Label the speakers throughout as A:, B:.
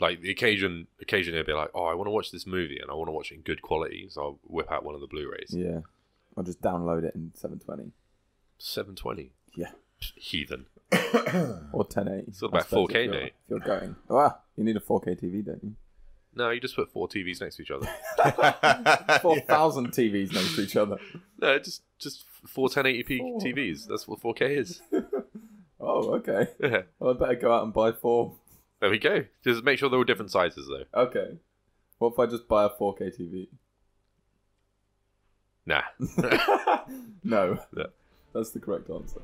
A: like the occasion occasion they'll be like, oh, I want to watch this movie and I want to watch it in good quality, so I'll whip out one of the Blu-rays.
B: Yeah. I'll just download it in 720
A: Seven twenty.
B: Yeah.
A: Heathen.
B: or 1080.
A: It's all about 4K,
B: if you're-
A: mate.
B: If you're going. Ah, you need a 4K TV, don't you?
A: No, you just put four TVs next to each other.
B: 4,000 TVs next to each other.
A: no, just just four 1080p
B: Four.
A: TVs. That's what 4K is.
B: Oh, okay.
A: Yeah.
B: Well, I better go out and buy four.
A: There we go. Just make sure they're all different sizes though.
B: Okay. What if I just buy a 4K TV?
A: Nah.
B: no.
A: Yeah.
B: That's the correct answer.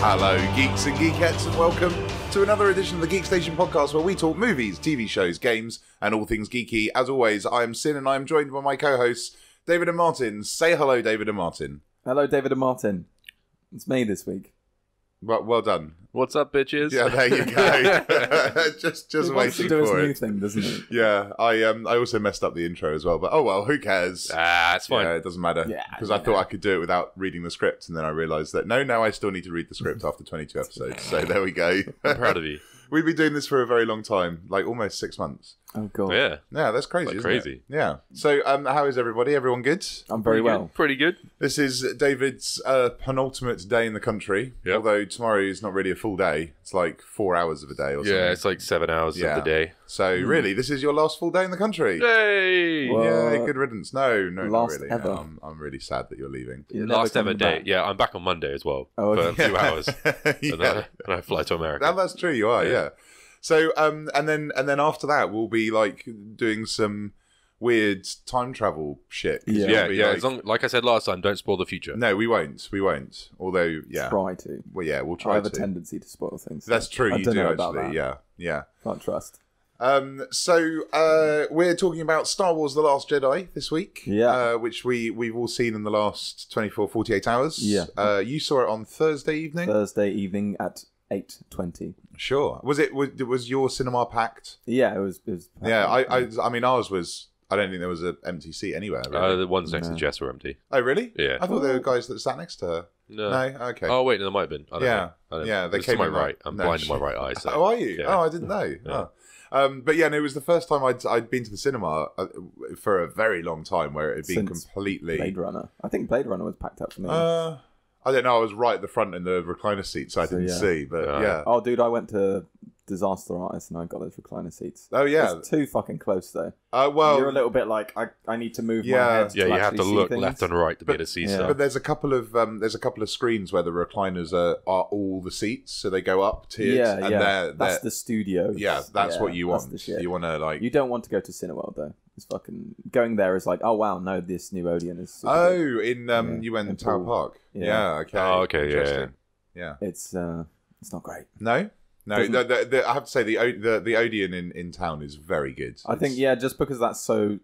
C: Hello, geeks and geekettes, and welcome to another edition of the Geek Station podcast where we talk movies, TV shows, games, and all things geeky. As always, I am Sinn and I am joined by my co hosts, David and Martin. Say hello, David and Martin.
B: Hello, David and Martin. It's me this week.
C: Well, well done.
A: What's up, bitches?
C: Yeah, there you go. just just
B: he wants to
C: waiting
B: do his
C: for
B: new
C: it.
B: thing, doesn't he?
C: Yeah, I um I also messed up the intro as well, but oh well, who cares?
A: Ah, it's fine.
C: Yeah, it doesn't matter.
B: Yeah,
C: because I
B: yeah.
C: thought I could do it without reading the script, and then I realised that no, now I still need to read the script after 22 episodes. So there we go.
A: I'm proud of you.
C: We've been doing this for a very long time, like almost six months.
B: Oh, God.
A: Yeah.
C: Yeah, that's crazy.
A: Like
C: isn't it?
A: crazy.
C: Yeah. So, um, how is everybody? Everyone good?
B: I'm very
A: Pretty
B: well.
A: Good. Pretty good.
C: This is David's uh, penultimate day in the country.
A: Yep.
C: Although tomorrow is not really a full day; it's like four hours of a day or something.
A: Yeah, it's like seven hours
C: Yeah.
A: of the day.
C: So, really, this is your last full day in the country.
A: Yay!
B: Well,
C: yeah, good riddance. No, no, not
B: last
C: really.
B: ever.
C: I'm, I'm really sad that you're leaving.
B: You're
A: Last ever
B: coming
A: day.
B: back.
A: Yeah, I'm back on Monday as well
B: Oh,
A: for
B: okay.
A: a few hours, and,
C: yeah.
A: then I, and I fly to America.
C: No, that's true. You are, yeah.
A: Yeah.
C: So, um, and then and then after that, we'll be like doing some weird time travel shit.
B: Yeah.
A: yeah, yeah.
C: Like,
A: as long, like I said last time, don't spoil the future.
C: no, we won't. We won't. Although, yeah.
B: Try to.
C: Well, yeah, we'll try.
B: I have
C: to.
B: a tendency to spoil things. so
C: That's true.
B: I
C: you
B: don't
C: do
B: know about
C: actually.
B: that.
C: Yeah, yeah.
B: Can't trust.
C: Um, so uh, we're talking about Star Wars: The Last Jedi this week.
B: Yeah.
C: Uh, which we we've all seen in the last 24, 48 hours.
B: Yeah.
C: Uh, you saw it on Thursday evening.
B: Thursday evening at 8.20.
C: sure. Was it was, was your cinema packed?
B: Yeah, it was... It was
C: Yeah. I, I I mean ours was. I don't think there was an empty seat anywhere.
A: Uh, the ones next
B: No.
A: to Jess were empty.
C: oh really?
A: Yeah.
C: I thought there were guys that sat next to her.
A: No.
C: No. Okay.
A: Oh wait, no, there might have been. I don't
C: Yeah.
A: know. I don't
C: Yeah,
A: know.
C: they
A: It's
C: came
A: to my
C: in, right?
A: right. I'm
C: No,
A: blind in my
C: shit.
A: right eye. So.
C: Oh, are you?
A: Yeah.
C: Oh, I didn't know.
A: Yeah.
C: Oh. Um, but yeah, no, it was the first time I'd I'd been to the cinema uh, for a very long time where it had been
B: Since
C: completely.
B: Blade Runner. I think Blade Runner was packed up for me.
C: Uh, I don't know. I was right at the front in the recliner seat, so I didn't
B: yeah.
C: see. But
A: Yeah.
C: yeah.
B: oh, dude, I went to Disaster Artist and I got those recliner seats.
C: Oh yeah.
B: It's too fucking close, though.
C: Uh, well,
B: You're a little bit like, I, I need to move
C: Yeah.
B: my head
A: Yeah, you have to look
B: things.
A: left and right to
C: But-
A: be able to see
B: yeah.
A: stuff.
C: but there's a couple of um, there's a couple of screens where the recliners are, are all the seats, so they go up tiered.
B: Yeah,
C: and
B: yeah.
C: They're,
B: That's
C: they're,
B: the studio.
C: yeah, that's
B: Yeah,
C: what you
B: that's
C: want.
B: the shit.
C: You want to like.
B: You don't want to go to Cineworld though. It's fucking going there is like, oh wow, no, this new Odeon is. super
C: oh,
B: good.
C: in um,
B: Yeah,
C: you went
B: in
C: Tower Park.
B: Yeah.
C: Yeah. okay.
A: Oh, okay, yeah,
C: Yeah.
B: it's uh, it's not great.
C: No. No, the, the, the, I have to say the O- the the Odeon in, in town is very good.
B: I think yeah, just because that's so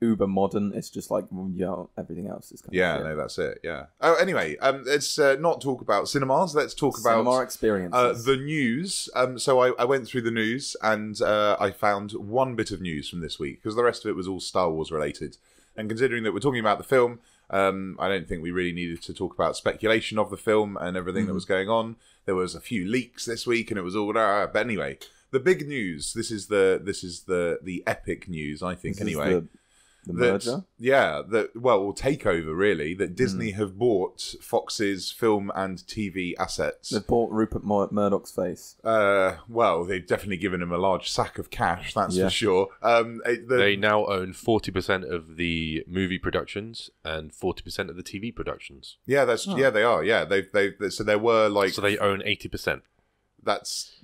B: uber modern, it's just like well, yeah, everything else is kind
C: Yeah,
B: of
C: no, that's it. Yeah. Oh, anyway, um, let's uh, not talk about cinemas. Let's talk
B: Cinema
C: about
B: experiences.
C: uh, the news. Um, so I, I went through the news and uh, I found one bit of news from this week because the rest of it was all Star Wars related. And considering that we're talking about the film, um, I don't think we really needed to talk about speculation of the film and everything that
B: Mhm.
C: was going on. There was a few leaks this week, and it was all. Uh, but anyway, the big news. This is the this is the the epic news. I think
B: This is
C: anyway.
B: The, the
C: that-
B: merger.
C: Yeah, that well, or takeover really. That Disney
B: Mm.
C: have bought Fox's film and TV assets.
B: They've bought Rupert Mur- Murdoch's face.
C: Uh, well, they've definitely given him a large sack of cash, that's
B: Yeah.
C: for sure. Um, it- the,
A: They now own 40% of the movie productions and 40% of the TV productions.
C: yeah, that's
B: Oh.
C: yeah, they are. Yeah, they've they so there were like
A: so they own 80%.
C: that's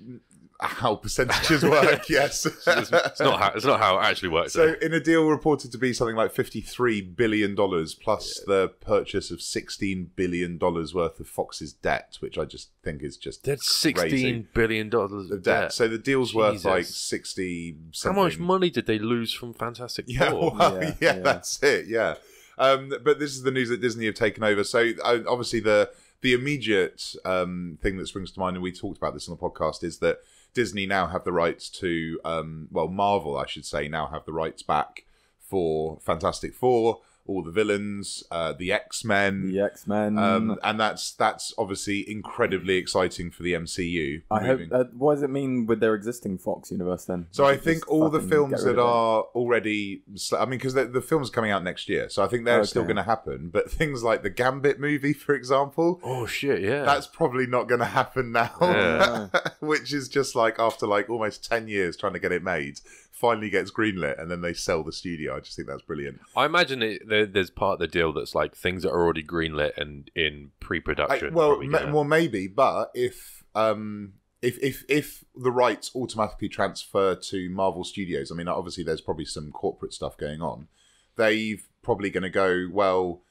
C: how percentages work. yes,
A: It's, it's not how it's not how it actually works.
C: So, in a deal reported to be something like fifty-three billion dollars plus the purchase of sixteen billion dollars worth of Fox's debt, which I just think is just
A: that's
C: crazy.
A: sixteen billion dollars
C: of
A: of
C: debt.
A: debt.
C: So the deal's worth like sixty.
A: How much money did they lose from Fantastic
C: Yeah,
A: Four?
C: well, yeah,
B: Yeah, yeah.
C: that's it. Yeah, um, but this is the news that Disney have taken over. So uh, obviously the the immediate um, thing that springs to mind, and we talked about this on the podcast, is that Disney now have the rights to, um, well, Marvel, I should say, now have the rights back for Fantastic Four, all the villains, uh, the X Men.
B: The X Men.
C: Um, and that's that's obviously incredibly exciting for the MCU.
B: I hope. Uh, what does it mean with their existing Fox universe then?
C: So I think all the films that
B: of it?
C: are already, I mean, because the, the film's coming out next year, so I think they're still going to happen. But things like the Gambit movie, for example,
A: Oh shit! Yeah.
C: that's probably not going to happen now.
A: Yeah.
C: Which is just like after like almost ten years trying to get it made, finally gets greenlit, and then they sell the studio. I just think that's brilliant.
A: I imagine it, there, there's part of the deal that's like things that are already greenlit and in pre-production.
C: well,
A: probably
C: ma- well, maybe, but if um, if if if the rights automatically transfer to Marvel Studios, I mean, obviously there's probably some corporate stuff going on. They've probably going to go well.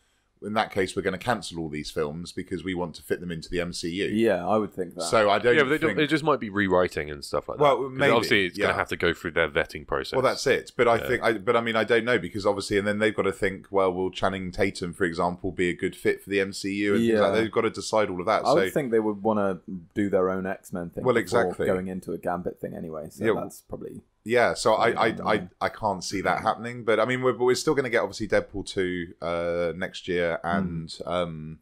C: In that case, we're going to cancel all these films because we want to fit them into the MCU.
B: Yeah, I would think that.
C: So I don't
A: yeah, but they,
C: think.
A: don't, they just might be rewriting and stuff like that.
C: Well, maybe,
A: obviously it's going to have to go through their vetting process.
C: well, that's it. But I
A: Yeah.
C: think, I, but I mean, I don't know because obviously, and then they've got to think. Well, will Channing Tatum, for example, be a good fit for the MCU? And
B: Yeah.
C: like. They've got to decide all of that.
B: I
C: so
B: would think they would want to do their own X Men thing.
C: Well, exactly.
B: Going into a Gambit thing anyway, so
C: Yeah,
B: that's probably
C: Yeah, so I I, I, I can't see that happening, but I mean we're we're still going to get obviously Deadpool two uh, next year and um,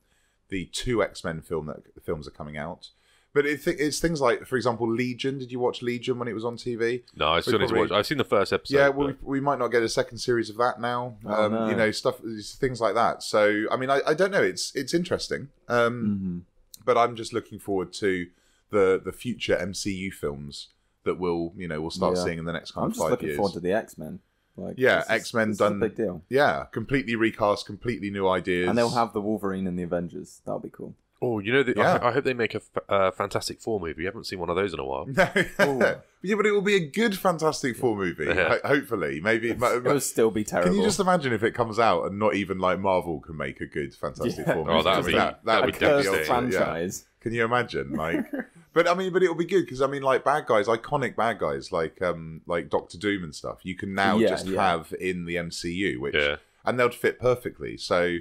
C: the two X Men film that films are coming out. But it, it's things like, for example, Legion. Did you watch Legion when it was on TV?
A: no, I still need to watch. I've seen the first episode.
C: yeah,
A: but-
C: we, we might not get a second series of that now.
B: Oh,
C: um,
B: no.
C: You know, stuff, things like that. So, I mean, I, I don't know. It's it's interesting, um,
B: Mhm.
C: but I'm just looking forward to the the future MCU films that we'll you know we'll start
B: Yeah.
C: seeing in the next kind
B: I'm
C: of
B: just looking forward to the X Men. Like,
C: Yeah,
B: is a
C: done-
B: big deal,
C: Yeah, completely recast, completely new ideas.
B: and they'll have the Wolverine and the Avengers. That'll be cool.
A: Oh, you know, the,
C: Yeah.
A: I, I hope they make a f- uh, Fantastic Four movie. You haven't seen one of those in a while.
C: No.
B: Ooh.
C: yeah, but it will be a good Fantastic Four movie.
A: Yeah.
C: ho- hopefully, maybe.
B: It will still be terrible.
C: Can you just imagine if it comes out and not even like Marvel can make a good Fantastic
B: Yeah.
C: Four movie?
A: Oh, that'd
C: Just
A: be-
C: that, that
A: that'd
B: a
C: would
A: be
C: get the
B: cursed
C: yeah.
B: franchise?
C: Can you imagine? Like, but I mean, but it'll be good because I mean, like bad guys, iconic bad guys, like um, like Doctor Doom and stuff. You can now
B: Yeah,
C: just
B: yeah.
C: have in the MCU, which
A: Yeah.
C: and they'll fit perfectly. So,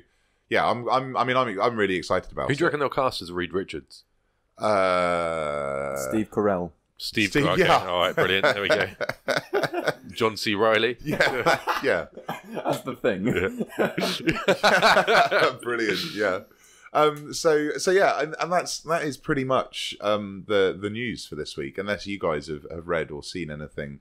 C: yeah, I'm, I'm, I mean, I'm, I'm really excited about.
A: Who do you
C: it.
A: reckon they'll cast as Reed Richards?
C: Uh,
B: Steve Carell.
A: Steve.
C: Steve-
A: okay,
C: yeah.
A: all right, brilliant. There we go. John C. Reilly.
C: yeah, yeah,
B: That's the thing.
C: brilliant. Yeah. Um, so, so yeah, and, and that's that is pretty much um, the the news for this week. Unless you guys have, have read or seen anything,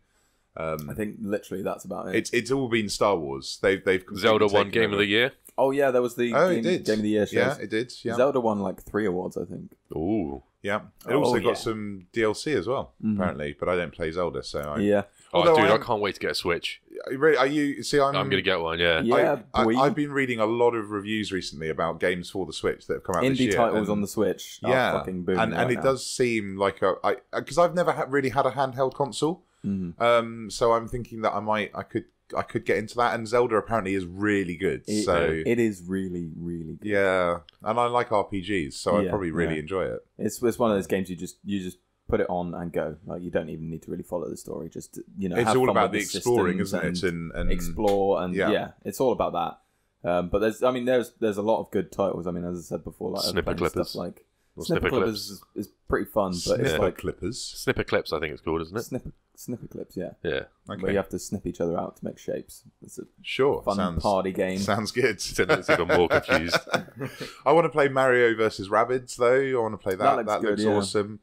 C: um,
B: I think literally that's about it.
C: it's it's all been Star Wars. They've they've completely
A: Zelda won
C: taken
A: Game of the Year.
B: oh yeah, there was the
C: Oh,
B: game,
C: it did.
B: game of the year. Shows.
C: Yeah, it did. Yeah,
B: Zelda won like three awards, I think.
A: Ooh.
C: yeah. It
B: Oh,
C: also
B: yeah.
C: got some DLC as well,
B: Mhm.
C: apparently. But I don't play Zelda, so I.
B: Yeah,
A: Oh,
C: Although
A: dude,
C: I
A: I can't wait to get a Switch.
C: Are you Are you? See, I'm.
A: I'm gonna get one. Yeah.
B: yeah.
C: I,
B: boy.
C: I, have been reading a lot of reviews recently about games for the Switch that have come out this
B: Indie
C: year.
B: titles
C: and-
B: on the Switch. Are
C: yeah,
B: fucking booming
C: and and
B: right
C: it
B: now.
C: does seem like a I because I've never ha- really had a handheld console.
B: Mhm.
C: Um, so I'm thinking that I might I could I could get into that, and Zelda apparently is really good.
B: It,
C: so
B: it is really, really good.
C: yeah, and I like RPGs, so I probably really
B: yeah.
C: enjoy it.
B: It's it's one of those games you just you just put it on and go. Like you don't even need to really follow the story. Just you know,
C: it's
B: have
C: all
B: fun
C: about
B: with
C: the exploring, isn't it?
B: and
C: And, and
B: explore and
C: yeah.
B: yeah. it's all about that. Um, but there's, I mean, there's there's a lot of good titles. I mean, as I said before, like
A: Snipper
B: stuff like
A: Or
B: Snipper
A: Snipper
B: Clippers is, is pretty fun, but
C: snipper
B: it's like
C: clippers.
A: Snipperclips, I think it's called, isn't it?
B: snipper snipper clips, yeah.
A: Yeah.
B: Where you have to snip each other out to make shapes. It's a
C: sure.
B: fun
C: sounds
B: party game.
C: sounds good.
A: It's it's even more confused.
C: I want to play Mario versus Rabbids though. I want to play that.
B: That
C: That
B: looks
C: looks,
B: yeah.
C: awesome.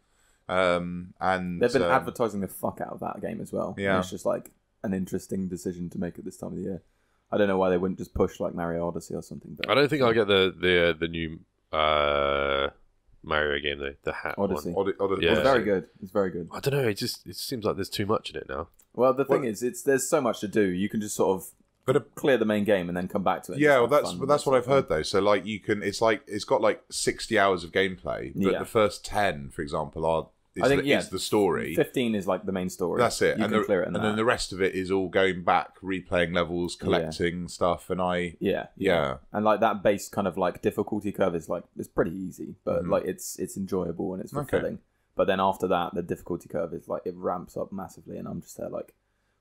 C: Um, and
B: They've been
C: um,
B: advertising the fuck out of that game as well.
C: Yeah.
B: And it's just like an interesting decision to make at this time of the year. I don't know why they wouldn't just push like Mario Odyssey or something. But
A: I don't think I'll get the the uh, the new uh, Mario game though. The hat
B: Odyssey.
A: one.
C: Odd- Odd-
A: Yeah.
B: It's very good. It's very good.
A: I don't know. It just it seems like there's too much in it now.
B: Well, the thing
C: Well-
B: is, it's there's so much to do. You can just sort of
C: But a,
B: clear the main game and then come back to it.
C: yeah, well, that's
B: fun
C: but that's what I've heard though. So like you can, it's like it's got like sixty hours of gameplay, but
B: Yeah.
C: the first ten, for example, are is,
B: I think,
C: the,
B: yeah,
C: is the story.
B: Fifteen is like the main story.
C: That's it,
B: You
C: and,
B: can
C: the,
B: clear it
C: and
B: that.
C: then the rest of it is all going back, replaying levels, collecting stuff, and I
B: yeah,
C: yeah,
B: and like that base kind of like difficulty curve is like it's pretty easy, but
C: Mhm.
B: like it's it's enjoyable and it's
C: Okay.
B: fulfilling. But then after that, the difficulty curve is like it ramps up massively, and I'm just there like,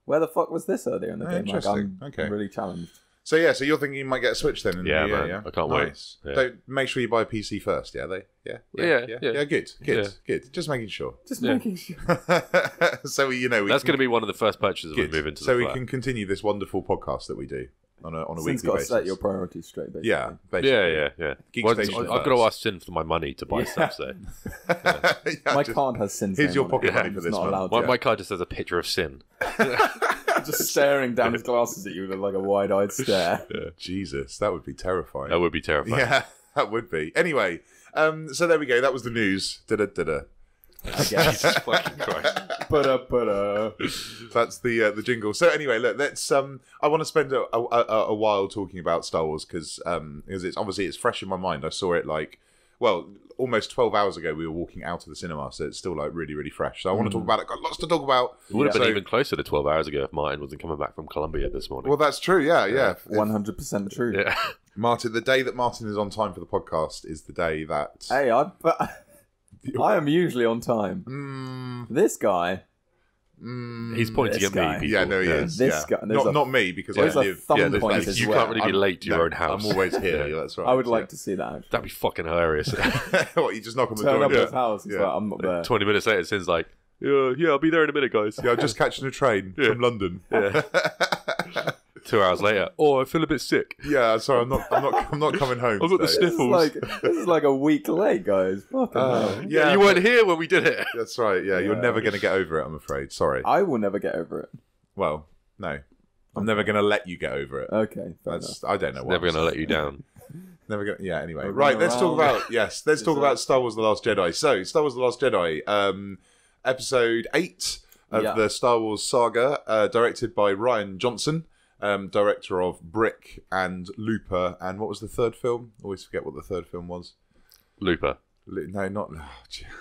B: where the fuck was this earlier in the
C: Oh,
B: game? Like, I'm.
C: Okay.
B: really challenged.
C: So yeah, so you're thinking you might get a Switch then? In
A: Yeah,
C: the year,
A: man.
C: yeah?
A: I can't wait.
C: Nice.
A: Yeah.
C: Don't make sure you buy a PC first. Yeah, they. Yeah.
A: Yeah,
C: Yeah.
A: yeah.
C: Good. Good.
A: Yeah.
C: Good. Just making sure.
B: Just
A: Yeah.
B: making sure.
C: so we, you know, we
A: That's going to be one of the first purchases when we move into
C: so
A: the
C: we
A: flat.
C: can continue this wonderful podcast that we do on a on a
B: Sinn's
C: weekly
B: got to
C: basis.
B: set your priorities straight, basically.
C: yeah, basically.
A: Yeah, yeah, yeah.
C: Geek
A: Well,
C: Station
A: I- I've got to ask Sinn for my money to buy
B: Yeah.
A: stuff. So
C: Yeah,
B: My
C: just-
B: card has Sinn's
C: here's
B: name
C: your pocket money
B: I'm
C: for this
B: not allowed
A: my, my card just has a picture of Sinn.
B: just staring down his glasses at you with like a wide-eyed stare.
C: Jesus, that would be terrifying.
A: That would be terrifying.
C: yeah, that would be. Anyway, um, so there we go. That was the news. Da da da da.
B: I guess.
A: Jesus fucking Christ.
B: but uh, but uh.
C: That's the uh, the jingle. So anyway, look, let's. Um, I want to spend a, a, a, a while talking about Star Wars because um, because it's obviously it's fresh in my mind. I saw it like, well, almost twelve hours ago. We were walking out of the cinema, so it's still like really really fresh. So I want to talk about it. Got lots to talk about.
A: It would have been
C: So-
A: even closer to 12 hours ago if Martin wasn't coming back from Colombia this morning.
C: Well, that's true. Yeah, yeah.
B: One hundred percent true.
A: yeah.
C: Martin, the day that Martin is on time for the podcast is the day that.
B: Hey, I but I am usually on time.
C: Mm,
B: This guy,
C: mm,
A: He's pointing
B: This
A: at
B: guy.
A: me.
C: Yeah, no, he
A: Yeah.
C: is.
B: This
C: yeah.
B: guy-
C: not
B: a-
C: not me because I
B: there's a
C: live.
B: thumb
C: yeah,
B: point
C: like-
A: You
B: well.
A: can't really be
C: I'm-
A: late to your
C: no,
A: own house.
C: I'm always here. yeah, that's right.
B: I would like
C: yeah.
B: to see that. Actually.
A: That'd be fucking hilarious.
C: what you just knock on the
B: Turn
C: door.
B: up
C: and
B: his house. It's
C: Yeah.
B: like I'm not there.
A: 20 minutes later, Sinn's like, yeah, yeah, I'll be there in a minute, guys.
C: Yeah, I'm just catching a train from London.
A: Yeah. Two hours later, oh, I feel a bit sick.
C: Yeah, sorry, I'm not. I'm not. I'm not coming home.
A: I've got the
C: today.
B: This is
A: sniffles.
B: like this is like a week late, guys. Fucking
C: Uh,
B: hell.
C: yeah,
A: you weren't here when we did it.
C: That's right. Yeah, you're
B: Yeah.
C: never going to get over it. I'm afraid. Sorry.
B: I will never get over it.
C: Well, no, I'm never going to let you get over it.
B: Okay, fair enough.
C: That's. I don't know. What
A: Never
C: I'm
A: going to let you down.
C: Never going. Yeah. Anyway,
B: Moving
C: right. Let's talk
B: around.
C: about. Yes. Let's talk
B: Is
C: about Star Wars: The Last Jedi. So, Star Wars: The Last Jedi, um, episode eight of
B: Yeah.
C: the Star Wars saga, uh, directed by Rian Johnson. Um, director of Brick and Looper, and what was the third film? Always forget what the third film was.
A: Looper,
C: No, not. oh.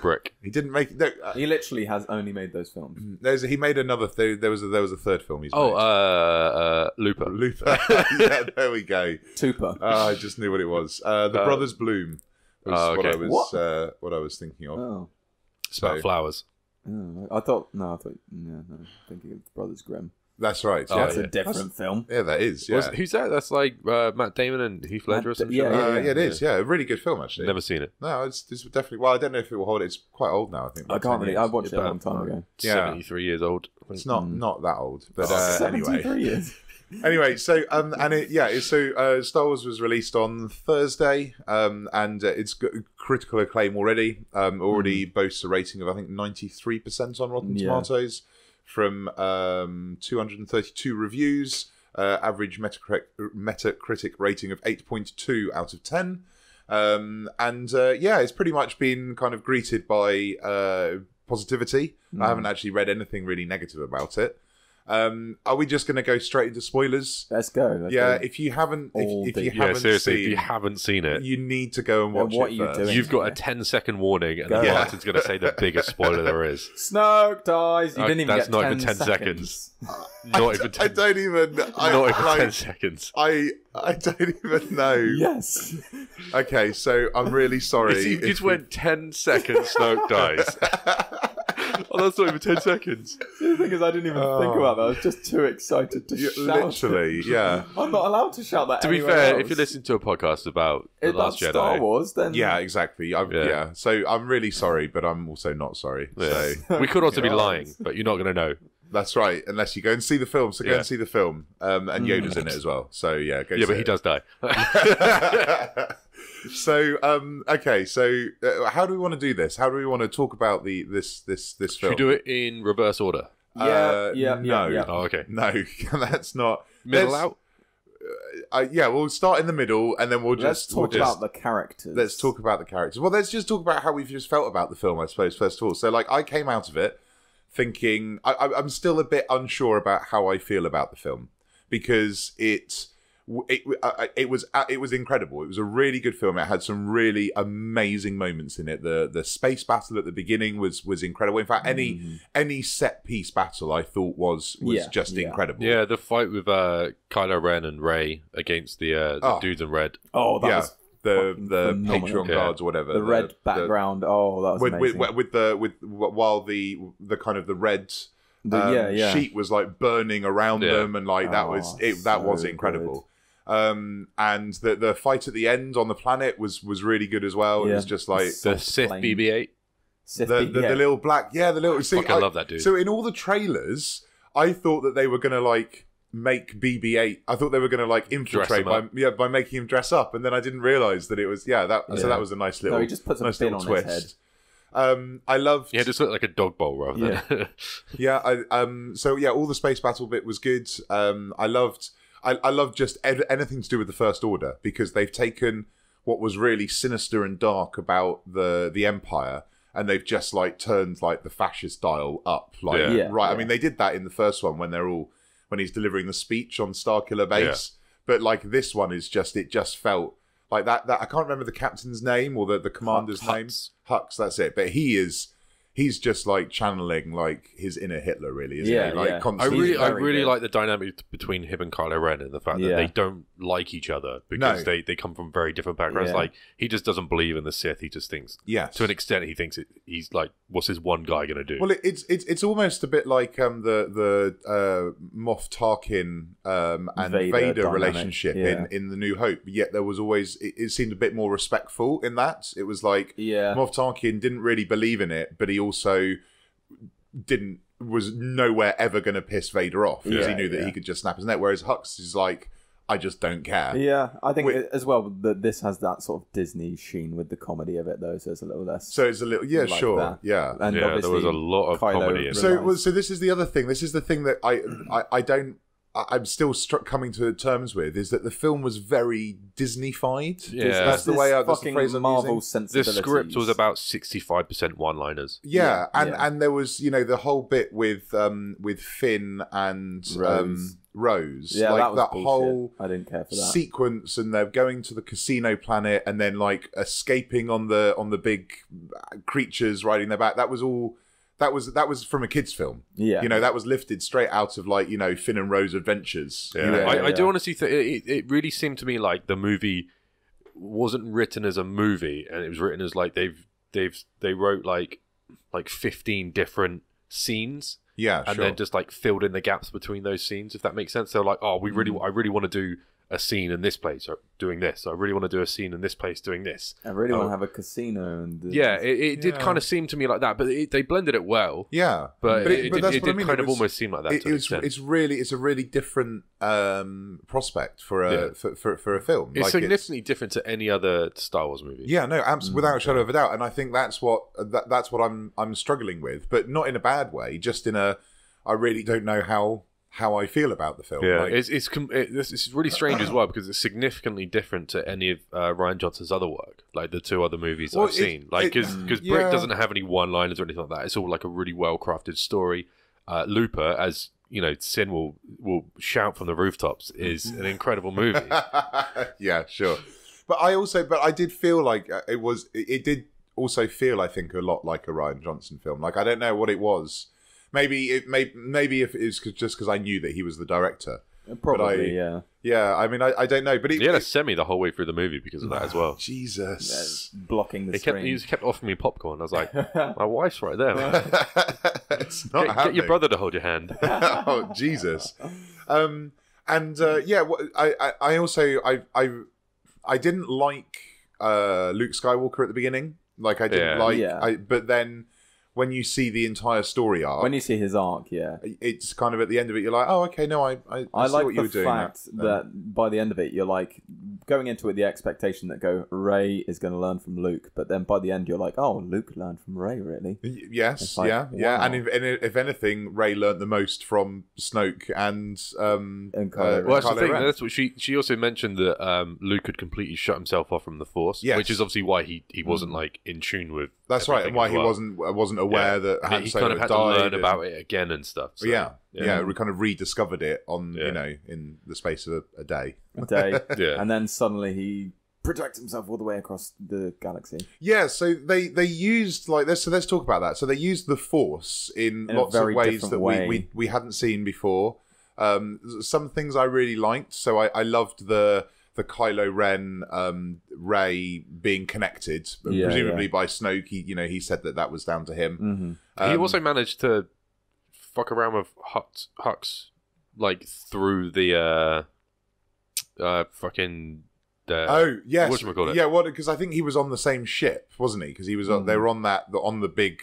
A: Brick.
C: He didn't make. No, uh,
B: He literally has only made those films.
C: there's he made another. Th- there was a, there was a third film. He's
A: Oh,
C: made.
A: uh, uh, Looper.
C: Luther. yeah, there we go.
B: Tupa.
C: Oh, I just knew what it was. Uh, the
A: Uh,
C: Brothers Bloom was
A: oh,
C: what. I was
B: What?
C: Uh, what I was thinking of.
B: Oh.
A: It's about
C: so-
A: flowers.
B: Oh, I thought no, I thought no, no. Thinking of Brothers Grimm.
C: That's right.
A: Oh,
C: Yeah,
B: That's
A: yeah.
B: a different film.
C: yeah that is. Yeah,
A: Was- who's that? That's like uh, Matt Damon and Heath Ledger or
B: Matt-
A: something.
B: yeah,
C: uh, yeah, it is. Yeah, a really good film actually.
A: Never seen it.
C: No, it's, it's definitely. Well, I don't know if it will hold. It's quite old now. I think.
B: I can't
C: 10
B: really.
C: years.
B: I watched it a
A: Yeah,
B: long time ago.
C: Yeah.
A: 73 years old.
C: It's not
B: Mm.
C: not that old, but
B: Oh,
C: uh, anyway.
B: years.
C: anyway, so um, and it yeah, it's- so uh, Star Wars was released on Thursday, um, and uh, it's got critical acclaim already. Um, already boasts a rating of I think ninety three percent on Rotten
B: Yeah.
C: Tomatoes from um, two hundred and thirty two reviews. Uh, average Metacritic, Metacritic rating of eight point two out of ten. Um, and uh, yeah, it's pretty much been kind of greeted by uh, positivity. I haven't actually read anything really negative about it. Um, are we just going to go straight into spoilers?
B: Let's go. Let's
C: yeah,
B: go.
C: if you haven't, if, if
B: the-
C: you
A: Yeah,
C: haven't
A: seriously,
C: seen,
A: if you haven't seen it,
C: you need to go and
B: Yeah,
C: watch
B: what
C: it
B: are you
C: first.
B: doing?
A: you've got a 10 second warning, and
B: Go
A: then. Martin's going to say the biggest spoiler there is.
B: Snoke dies. You
A: Uh,
B: didn't even
A: that's
B: get
A: not
B: 10
A: even 10
B: seconds.
A: Not even 10,
C: I don't even. I,
A: not even
C: like,
A: 10 seconds.
C: I I don't even know.
B: Yes.
C: Okay, so I'm really sorry.
A: You just
C: we-
A: went 10 seconds, Snoke dies. Oh, that's not even 10 seconds.
B: the thing is, I didn't even think about that. I was just too excited to shout.
C: literally,
B: it.
C: yeah.
B: I'm not allowed to shout that.
A: To be fair,
B: else.
A: if you listen to a podcast about The Last Jedi,
B: Star Wars, then
C: Yeah, exactly. I, yeah.
A: Yeah.
C: So I'm really sorry, but I'm also not sorry.
A: Yeah.
C: So
A: we could also be lying, but you're not going to know.
C: that's right. Unless you go and see the film, so go
A: Yeah.
C: and see the film. Um, and Yoda's in it as well. So yeah, go.
A: Yeah,
C: see
A: but he does die.
C: So um, okay, so uh, how do we want to do this? How do we want to talk about the this this this
A: Should
C: film?
A: we do it in reverse order?
B: yeah,
C: Uh,
B: yeah,
C: no.
B: yeah, yeah.
A: Oh, okay.
C: No, that's not.
A: Middle out?
C: Uh, yeah, we'll start in the middle, and then we'll just
B: Let's
C: just
B: talk
C: we'll just,
B: about the characters.
C: Let's talk about the characters. Well, let's just talk about how we've just felt about the film, I suppose, first of all. So, like, I came out of it thinking I, I, I'm still a bit unsure about how I feel about the film because it. It, uh, it was uh, it was incredible. It was a really good film. It had some really amazing moments in it. The the space battle at the beginning was was incredible. In fact, any any set piece battle I thought was was
B: Yeah,
C: just
B: yeah.
C: incredible.
A: Yeah, the fight with uh, Kylo Ren and Rey against the, uh, the
C: Oh.
A: dudes in red.
B: Oh, that
C: yeah,
B: was
C: the the
B: phenomenal.
C: Praetorian
A: Yeah.
C: guards or whatever.
B: the red background. oh, that was
C: with, with
B: amazing.
C: with the with while the the kind of the red
B: The-
C: um,
B: yeah, yeah.
C: sheet was like burning around
A: Yeah.
C: them and like that was
B: Oh,
C: it that was
B: so
C: incredible Um, and the the fight at the end on the planet was was really good as well. It was just like
A: The Sith. BB-8.
B: Sith
C: the, the,
B: BB-8.
C: the little black, yeah, the little. See,
A: I love that dude.
C: So in all the trailers, I thought that they were gonna like make BB-8. I thought they were gonna like infiltrate by yeah by making him dress up, and then I didn't realize that it was yeah that. So that was a nice little.
B: No, he just puts a
C: nice
B: bin
C: little
B: his
C: twist. Um, I loved.
A: Yeah, just looked like a dog bowl rather than.
C: Yeah, I, um, so yeah, all the space battle bit was good. Um, I loved, I, I loved just ed- anything to do with the First Order because they've taken what was really sinister and dark about the the Empire, and they've just like turned like the fascist dial up. Like
A: Yeah.
B: Yeah,
C: right, I mean they did that in the first one when they're all when he's delivering the speech on Starkiller Base, but like this one is just it just felt. Like that, that I can't remember the captain's name or the, the commander's name.
A: Hux.
C: Hux, that's it. But he is he's just like channeling like his inner Hitler, really, isn't
B: Yeah,
C: he? Like
B: yeah.
A: I really, I really
B: good.
A: like the dynamic between him and Kylo Ren and the fact that
B: Yeah.
A: they don't like each other because
C: No.
A: they, they come from very different backgrounds.
B: Yeah.
A: Like he just doesn't believe in the Sith. He just thinks,
C: yeah,
A: to an extent, he thinks it, he's like, what's this one guy gonna do?
C: Well, it, it's it's it's almost a bit like um the the uh, Moff Tarkin um, and
B: Vader
C: Vader, relationship
B: yeah.
C: in in the New Hope. Yet there was always it, it seemed a bit more respectful in that. It was like
B: Yeah.
C: Moff Tarkin didn't really believe in it, but he also didn't was nowhere ever going to piss Vader off because he knew that
B: yeah.
C: he could just snap his neck. Whereas Hux is like, I just don't care.
B: Yeah, I think
C: Wait.
B: as well that this has that sort of Disney sheen with the comedy of it, though, so it's a little less.
C: So it's a little yeah,
B: Like
C: sure,
B: that.
C: yeah.
B: and
A: yeah, there was a lot of
B: Kylo
A: comedy. In
B: Ren-
A: it.
C: So, well, so this is the other thing. This is the thing that I, I, I don't. I- I'm still struck coming to terms with is that the film was very Disney-fied.
A: Yeah.
C: that's the
B: This
C: way. I, that's the
B: fucking
C: phrase
B: Marvel
C: using.
A: the script was about sixty-five percent one-liners.
C: Yeah,
B: Yeah,
C: and
B: yeah.
C: and there was you know the whole bit with um with Finn and
B: Rose.
C: um Rose.
B: Yeah,
C: like
B: that was bullshit.
C: whole
B: I didn't care for that.
C: sequence and they're going to the casino planet and then like escaping on the on the big creatures riding their back that was all that was that was from a kids film
B: yeah,
C: you know that was lifted straight out of like you know finn and rose adventures
A: Yeah,
C: you know?
B: Yeah,
A: I, I
B: yeah.
A: do honestly think it, it- it really seemed to me like the movie wasn't written as a movie, and it was written as like they've they've they wrote like like fifteen different scenes,
C: yeah
A: and
C: sure.
A: then just like filled in the gaps between those scenes. If that makes sense, they're like, oh, we really,
C: Mm.
A: I really want to do a scene in this place or doing this. I really want to do a scene in this place doing this.
B: I really want
A: Oh.
B: to have a casino and
A: Yeah, it, it did kind of seem to me like that, but it, they blended it well.
C: yeah
A: But,
C: But
A: it,
C: it-
A: it,
C: but
A: did,
C: that's
A: it
C: what I mean,
A: kind
C: it
A: of
C: was-
A: almost seem like that
C: it,
A: to an
C: it's it's really it's a really different um prospect for a
A: Yeah.
C: for, for for a film
A: It's
C: Like,
A: significantly different to any other Star Wars movie.
C: Yeah, no, abs-
B: Mm,
C: without a shadow of a doubt, and I think that's what that, that's what I'm I'm struggling with, but not in a bad way, just in a I really don't know how how I feel about the film.
A: Yeah,
C: Like,
A: it's it's com- it, this is really strange as well because it's significantly different to any of uh, Rian Johnson's other work, like the two other movies
C: Well,
A: I've
C: it-
A: seen. Like
C: it-
A: because
B: Mm.
A: Brick doesn't have any one-liners or anything like that. It's all like a really well-crafted story. Uh, Looper, as you know, Sinn will will shout from the rooftops, is an incredible movie.
C: yeah, sure. But I also, but I did feel like uh, it was. It did also feel, I think, a lot like a Rian Johnson film. Like I don't know what it was. Maybe it may maybe if it was 'cause- just because I knew that he was the director.
B: probably
C: I-
B: yeah.
C: Yeah, I mean, I, I don't know, but it,
A: he had a
C: it-
A: semi the whole way through the movie because of that as well.
C: Jesus.
B: blocking the
A: He kept
B: screen.
A: he just kept offering me popcorn. I was like, my wife's right there.
C: it's not
A: Get, get your brother to hold your hand.
C: oh Jesus! Um, and uh, yeah, I, I I also I I I didn't like uh, Luke Skywalker at the beginning. Like I didn't
A: Yeah.
C: like,
B: Yeah.
C: I, but then when you see the entire story arc,
B: when you see his arc, yeah.
C: it's kind of at the end of it, you're like, oh, okay, no, I I,
B: I
C: see
B: like
C: what you
B: the
C: were doing.
B: fact
C: there.
B: that by the end of it, you're like going into it the expectation that go Rey is going to learn from Luke, but then by the end, you're like, oh, Luke learned from Rey, really?
C: Y- Yes,
B: like,
C: yeah, yeah, and if, and if anything, Rey learned the most from Snoke and um
B: And Kylo
C: uh,
A: Well, that's the thing.
C: Ren.
A: That's what she she also mentioned that um, Luke had completely shut himself off from the Force,
C: Yes.
A: which is obviously why he, he wasn't like in tune with.
C: That's right, and why
A: as
C: he wasn't wasn't aware
A: Yeah.
C: that
A: He-
C: Han
A: he
C: Solo
A: kind of had to
C: died
A: learn
C: and-
A: about it again and stuff. So,
C: yeah, yeah,
A: yeah.
C: we kind of rediscovered it on
A: Yeah.
C: you know in the space of a, a day.
B: A day.
A: Yeah.
B: And then suddenly he projects himself all the way across the galaxy.
C: Yeah, so they they used like this. So let's talk about that. So they used the Force in,
B: In
C: lots of ways that
B: way.
C: we, we we hadn't seen before. Um, some things I really liked. So I, I loved the the Kylo Ren um, Rey being connected,
B: Yeah,
C: presumably
B: yeah.
C: by Snoke. He you know he said that that was down to him.
B: hmm
A: he
C: Um,
A: also managed to fuck around with Hux, Hux like through the uh, uh, fucking. Uh,
C: Oh yes,
A: whatchamacallit?
C: yeah. What? Because I think he was on the same ship, wasn't he? Because he was on, they were on that the, on the big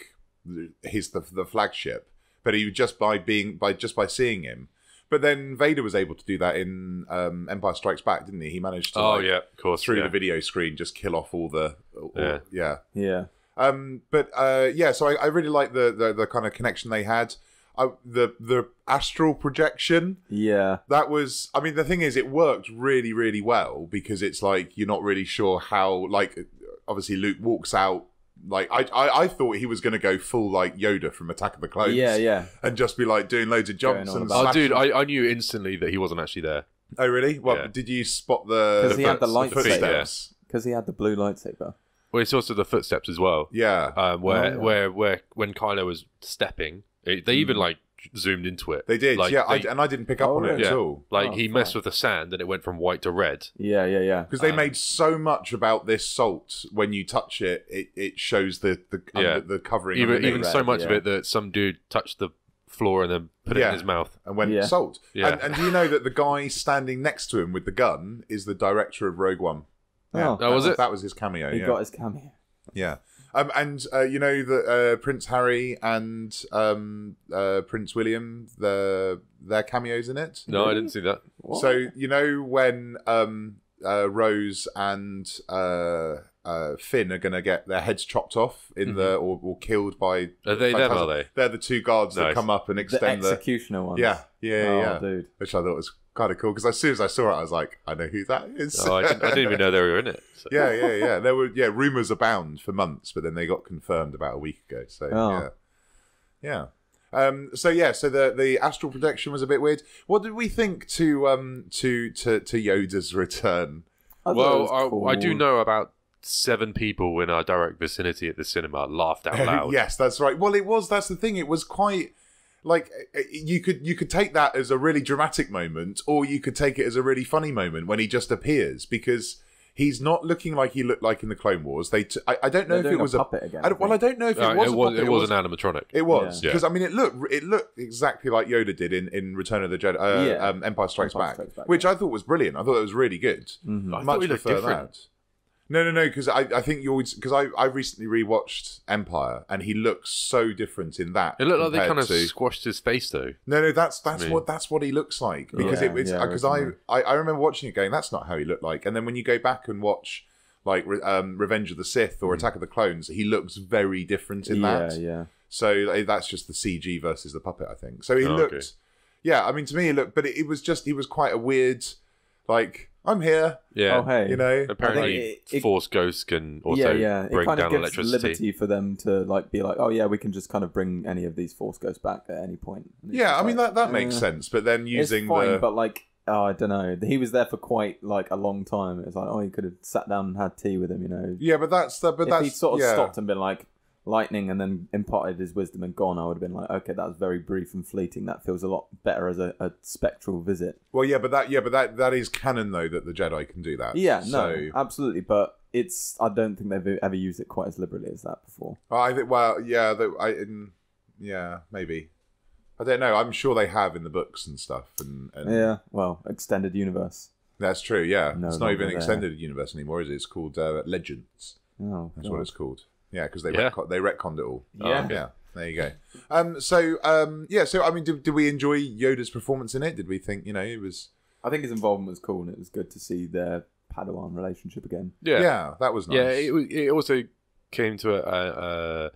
C: his the the flagship, but he just by being by just by seeing him. But then Vader was able to do that in um, Empire Strikes Back, didn't he? He managed to
A: Oh
C: like,
A: yeah, of course.
C: through
A: yeah.
C: the video screen just kill off all the all,
A: Yeah.
C: yeah.
B: Yeah.
C: Um, but uh, yeah, so I, I really like the, the the kind of connection they had. I, the the astral projection
B: Yeah.
C: that was i mean the thing is it worked really really well because it's like you're not really sure how like obviously luke walks out like i i, I thought he was going to go full like yoda from attack of the clones
B: Yeah, yeah.
C: and just be like doing loads of jumps and
A: Oh, dude, I, I knew instantly that he wasn't actually there.
C: oh really Well,
A: Yeah.
C: did you spot the
B: 'Cause he had the
A: foot-
B: lightsaber.
C: footsteps
B: Because he had the blue lightsaber.
A: Well, it's also the footsteps as well.
C: yeah
A: Um, where,
B: Oh, yeah.
A: where, where, when Kylo was stepping, it, they even like zoomed into it.
C: they did
A: Like,
C: yeah
A: they-
C: I, and i didn't pick up
B: Oh,
C: on it
B: really?
C: at
A: Yeah.
C: all
A: Like
B: Oh,
A: he
B: fuck.
A: messed with the sand and it went from white to red.
B: Yeah, yeah, yeah.
C: because they
A: Um,
C: made so much about this salt when you touch it it, it shows the the
A: Yeah.
C: under, the covering
A: Even
C: underneath.
A: even so
B: red,
A: much of it that some dude touched the floor and then put it in his mouth.
C: and went
B: Yeah.
C: salt.
A: Yeah.
C: And, and do you know that the guy standing next to him with the gun is the director of Rogue One?
B: Oh.
A: Oh, was it?
C: That was his cameo.
B: He
C: yeah.
B: got his cameo.
C: yeah. Um, and uh, you know that uh, Prince Harry and um, uh, Prince William, the their cameos in it.
A: No, I didn't see that.
B: What?
C: So you know when um, uh, Rose and uh, uh, Finn are going to get their heads chopped off in the or, or killed by.
A: Mm-hmm. Are they them? Are they?
C: They're the two guards that come up and
B: the
C: extend the.
B: executioner one.
C: Yeah, yeah,
B: oh,
C: yeah.
B: dude.
C: Which I thought was kind of cool because as soon as I saw it, I was like, I know who that is.
A: Oh, I, didn't, I didn't even know they were in it. So.
C: yeah, yeah, yeah. There were yeah rumors abound for months, but then they got confirmed about a week ago. So
B: Oh.
C: yeah, yeah. Um, so yeah, so the the astral projection was a bit weird. What did we think to um to to to Yoda's return?
B: I
A: Well,
B: was
A: I, I do know about seven people in our direct vicinity at the cinema laughed out loud.
C: yes, that's right. Well, it was. That's the thing. It was quite like uh, you could you could take that as a really dramatic moment, or you could take it as a really funny moment when he just appears because. He's not looking like he looked like in the Clone Wars. They, t- I, I don't know
B: They're
C: if it
B: doing a
C: was a
B: puppet again,
C: I well, I don't know if it was.
A: it
C: a
A: was
C: puppet,
A: it was an animatronic.
C: It was
A: Yeah.
C: because I mean, it looked it looked exactly like Yoda did in, in Return of the Jedi, uh,
B: Yeah.
C: um, Empire Strikes
B: Empire
C: Back,
B: Strikes Back,
C: which I thought was brilliant. I thought it was really good.
B: Mhm.
A: I
C: Much
A: thought he looked
C: prefer that. No, no, no, because I, I think you always because I, I recently rewatched Empire and he looks so different in that.
A: It looked like they
C: compared
A: kind of
C: to-
A: squashed his face though.
C: no, no, that's that's
A: I mean-
C: what that's what he looks like because
B: Yeah,
C: it, it's
B: yeah,
C: because I. I I remember watching it going that's not how he looked like, and then when you go back and watch like um, Revenge of the Sith or Attack of the Clones, he looks very different in
B: yeah,
C: that.
B: yeah.
C: So like, that's just the CG versus the puppet, I think. So he
A: Oh,
C: looked,
A: okay.
C: yeah. I mean, to me, he looked, but it, it was just he was quite a weird, like I'm here,
A: Yeah.
B: Oh, hey.
C: you know.
A: Apparently,
B: it- it-
A: Force Ghosts can also
B: yeah, yeah. It kind
A: down
B: of gives
A: electricity.
B: liberty for them to like be like, oh yeah, we can just kind of bring any of these force ghosts back at any point.
C: Yeah,
B: just
C: I mean
B: like,
C: that that makes
B: eh.
C: sense. But then using
B: it's fine,
C: the
B: but like, oh, I don't know. He was there for quite like a long time. It's like, oh, you could have sat down and had tea with him, you know.
C: yeah, but that's the but
B: if
C: that's
B: he sort of
C: yeah.
B: stopped and been like lightning and then imparted his wisdom and gone, I would have been like, okay, that was very brief and fleeting. That feels a lot better as a, a spectral visit.
C: Well, yeah, but that yeah, but that that is canon though that the Jedi can do that.
B: Yeah, no, absolutely. But it's I don't think they've ever used it quite as liberally as that before.
C: I think well, yeah, the, I in, yeah maybe. I don't know. I'm sure they have in the books and stuff, and, and
B: Yeah, well, extended universe.
C: that's true. Yeah,
B: No
C: it's not even
B: there.
C: extended universe anymore, is it? It's called uh, Legends.
B: Oh,
C: That's
B: God.
C: what it's called. Yeah, because they
A: Yeah.
C: retcon- they retconned it all.
B: Yeah.
C: yeah. There you go. Um, so um, yeah, so I mean, did, did we enjoy Yoda's performance in it? Did we think you know it was?
B: I think his involvement was cool, and it was good to see their Padawan relationship again.
C: Yeah,
A: Yeah,
C: that was nice.
A: yeah. It, wa- it also came to a, a, a,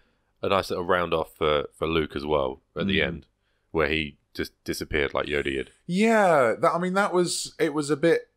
A: a nice little round off for, for Luke as well at the
B: Mm.
A: end, where he just disappeared like Yoda did.
C: Yeah, that I mean that was it was a bit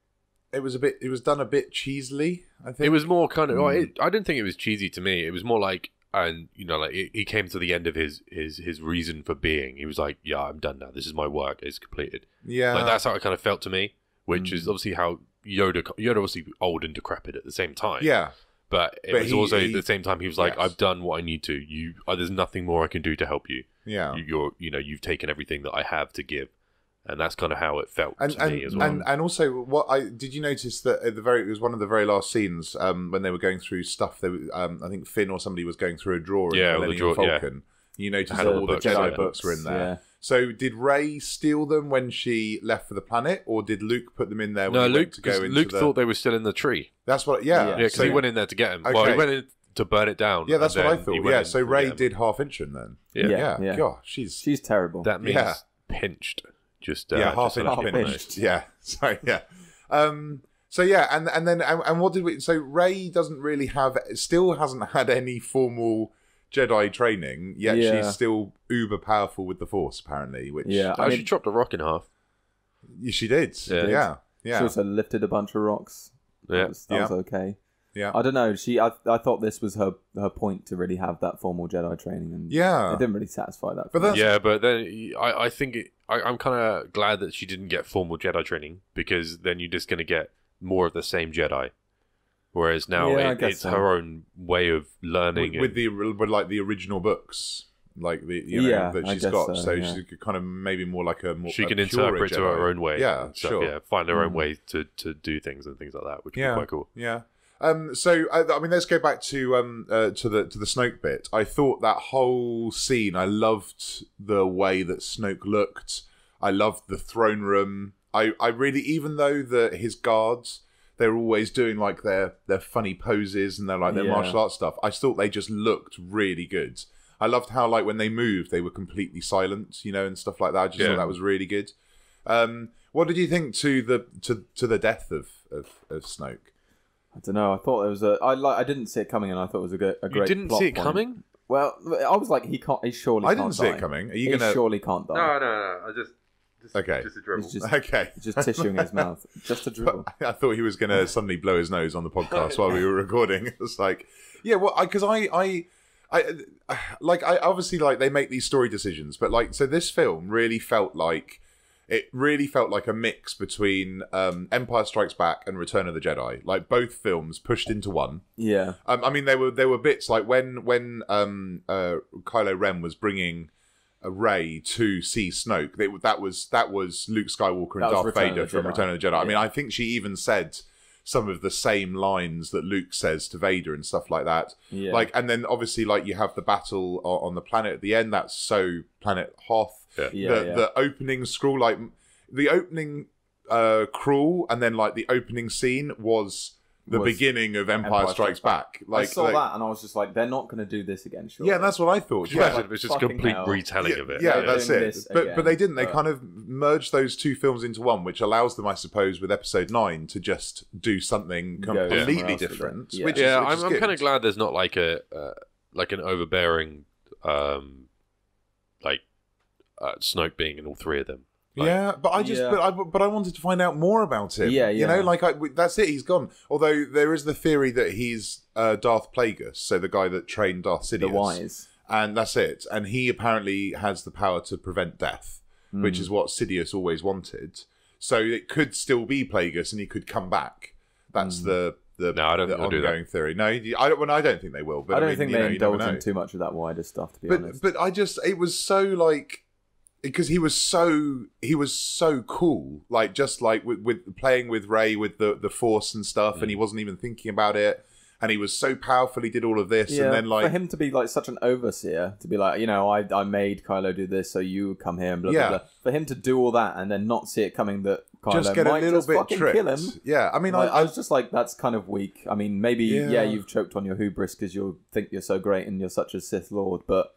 C: it was a bit it was done a bit cheesily, I think.
A: It was more kind of. well,
B: Mm.
A: it, I didn't think it was cheesy to me. It was more like, and you know, like he he came to the end of his his his reason for being. He was like, "Yeah, I'm done now. This is my work. It's completed."
C: yeah.
A: like that's how it kind of felt to me. Which
B: Mm.
A: is obviously how Yoda Yoda obviously old and decrepit at the same time.
C: yeah.
A: but it
C: But
A: was
C: he-
A: also
C: he-
A: at the same time he was like,
C: Yes.
A: "I've done what I need to. You, uh, there's nothing more I can do to help you.
C: Yeah.
A: you. You're, you know, you've taken everything that I have to give." And that's kind of how it felt
C: And
A: to
C: and,
A: me as well.
C: and and also what I did you notice that at the very it was one of the very last scenes um, when they were going through stuff they um, I think Finn or somebody was going through a drawer in
A: Yeah, all the
C: Millennium
A: drawer- yeah.
C: Falcon. You noticed
A: all
C: all
A: the
C: the
A: books,
C: Jedi
A: yeah.
C: books were in there.
B: Yeah.
C: So did Rey steal them when she left for the planet, or did Luke put them in there? When
A: No,
C: he
A: Luke.
C: went to go
A: 'cause
C: into
A: Luke
C: the...
A: thought they were still in the tree.
C: That's what. Yeah,
B: Yeah.
A: Yeah, because
C: so,
A: he went in there to get him. Well, he went in to burn it down.
C: yeah, that's what I thought. Yeah, so
A: Rey
C: did half inch him then.
A: Yeah,
B: Yeah.
C: Yeah,
B: yeah.
C: God, she's
B: She's terrible.
A: that means
C: Yeah.
A: pinched. Just uh,
C: yeah, half
A: just so
C: inch
B: half
A: people know.
C: Yeah, sorry, yeah. Um, so yeah, and and then and, and what did we? So Rey doesn't really have, still hasn't had any formal Jedi training yet.
B: Yeah.
C: She's still uber powerful with the Force, apparently. Which
B: Yeah.
A: Oh,
B: I
A: she chopped a rock in half.
C: yeah, she did.
A: Yeah.
C: Yeah, yeah,
B: She also lifted a bunch of rocks.
A: Yeah.
B: That was, that
C: Yeah.
B: was okay.
C: Yeah.
B: I don't know. She, I, I thought this was her her point to really have that formal Jedi training, and
C: Yeah.
B: it didn't really satisfy that.
C: But
B: for me.
A: Yeah, but then I, I think it, I, I'm kind of glad that she didn't get formal Jedi training because then you're just going to get more of the same Jedi. Whereas now
B: Yeah,
A: it, it's
B: so.
A: her own way of learning.
C: with, with the with like the original books, like the you know
B: Yeah,
C: that she's got.
B: so,
C: So,
B: yeah.
C: she's kind of maybe more like a more
A: she can interpret to her own way.
C: Yeah,
A: and stuff,
C: sure.
A: Yeah, find her own
B: Mm.
A: way to, to do things and things like that, which would
C: Yeah.
A: be quite cool.
C: Yeah. Um, so I, I mean, let's go back to um, uh, to the to the Snoke bit. I thought that whole scene. I loved the way that Snoke looked. I loved the throne room. I, I really, even though the his guards, they're always doing like their their funny poses and they're like their
B: Yeah.
C: martial arts stuff. I thought they just looked really good. I loved how like when they moved, they were completely silent, you know, and stuff like that. I just
A: Yeah.
C: thought that was really good. Um, what did you think to the to to the death of of, of Snoke?
B: I don't know. I thought it was a. I like. I didn't see it coming, and I thought it was a, good, a
A: You
B: great.
A: didn't
B: plot
A: see it
B: point.
A: coming?
B: Well, I was like, he can't. He surely.
C: I
B: can't
C: didn't see
B: die.
C: it coming. Are
B: He
C: you gonna?
B: surely can't die.
A: no, no. no. I just, just
C: Okay.
A: just a dribble.
B: He's just,
C: Okay.
B: just tissue in his mouth. Just a dribble.
C: I thought he was going to suddenly blow his nose on the podcast while we were recording. It's like, yeah, well, because I, I, I, like, I obviously like they make these story decisions, but like, so this film really felt like it really felt like a mix between um, Empire Strikes Back and Return of the Jedi. Like both films pushed into one.
B: Yeah.
C: Um, I mean, there were there were bits like when when um, uh, Kylo Ren was bringing a Rey to see Snoke. That that was that was Luke Skywalker and Darth
B: Return
C: Vader from Return of the Jedi. I mean, I think she even said some of the same lines that Luke says to Vader and stuff like that.
B: Yeah.
C: Like, and then obviously, like you have the battle on the planet at the end. That's so Planet Hoth.
A: Yeah.
B: Yeah,
C: the
B: yeah.
C: the opening scroll, like the opening uh crawl, and then like the opening scene was the beginning of Empire,
B: Empire
C: Strikes
B: Strikes
C: Back. Like,
B: I saw
C: like-
B: that, and I was just like, they're not going to do this again. Sure.
C: yeah, that's what I thought. Yeah,
A: imagine if it's just complete
B: hell.
A: retelling
C: yeah,
A: of it?
C: yeah,
B: They're
C: that's it. But
B: again,
C: but they didn't. They
B: but-
C: kind of merged those two films into one, which allows them, I suppose, with Episode Nine to just do something completely
B: somewhere else with it.
C: different.
B: Yeah.
C: Which
A: yeah,
C: is, which
A: I'm, I'm kind of glad there's not like a uh, like an overbearing um like uh, Snoke being in all three of them. Like,
C: yeah, but I just,
B: Yeah.
C: but I, but I wanted to find out more about him.
B: Yeah, yeah.
C: You know, like I, that's it. He's gone. Although there is the theory that he's uh, Darth Plagueis, so the guy that trained Darth Sidious.
B: the wise.
C: and that's it. And he apparently has the power to prevent death,
B: Hmm.
C: which is what Sidious always wanted. So it could still be Plagueis, and he could come back. That's
B: Hmm.
C: the the,
A: No, I don't
C: the
A: think they'll do that.
C: ongoing theory. No, I don't. Well, I don't think they will. But
B: I don't
C: mean,
B: think
C: you
B: they
C: know, you
B: indulge in too much of that wider stuff. To be
C: But
B: honest,
C: but I just it was so like because he was so he was so cool like just like with, with playing with Rey with the the Force and stuff, and he
B: Mm.
C: wasn't even thinking about it. And he was so powerful. He did all of this,
B: yeah,
C: and then like
B: for him to be like such an overseer, to be like, you know, I I made Kylo do this, so you come here and blah
C: Yeah.
B: blah blah. For him to do all that and then not see it coming that Kylo
C: just get a little bit
B: fucking
C: tricked.
B: kill him.
C: Yeah, I mean,
B: Like,
C: I,
B: I was just like, that's kind of weak. I mean, maybe yeah,
C: Yeah.
B: you've choked on your hubris because you think you're so great and you're such a Sith Lord, but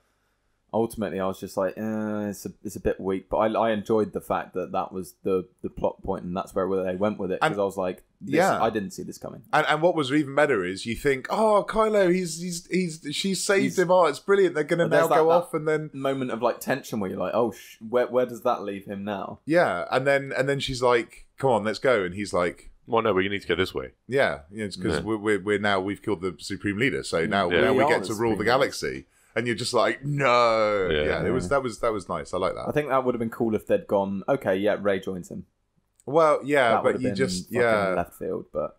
B: ultimately, I was just like, eh, it's a it's a bit weak. But I, I enjoyed the fact that that was the the plot point and that's where they went with it because I was like, this,
C: Yeah.
B: I didn't see this coming.
C: And, and what was even better is you think, oh, Kylo, he's he's he's she saved
B: He's-
C: him. Oh, it's brilliant. They're gonna now
B: that-
C: go
B: that-
C: off, and then
B: Moment of like tension where you're like, oh, sh- where where does that leave him now?
C: yeah, and then and then she's like, come on, let's go, and he's like.
A: Well, no, but you need to go this way.
C: Yeah, you because
A: Yeah.
C: we're, we're we're now we've killed the supreme leader, so now,
A: Yeah.
C: now we
B: We
C: get to rule the
B: supreme
C: galaxy, and you're just like, no,
A: Yeah.
C: yeah, it was that was that was nice. I like that.
B: I think that would have been cool if they'd gone, okay, yeah, Rey joins him.
C: Well, yeah,
B: that
C: but you just yeah,
B: left field, but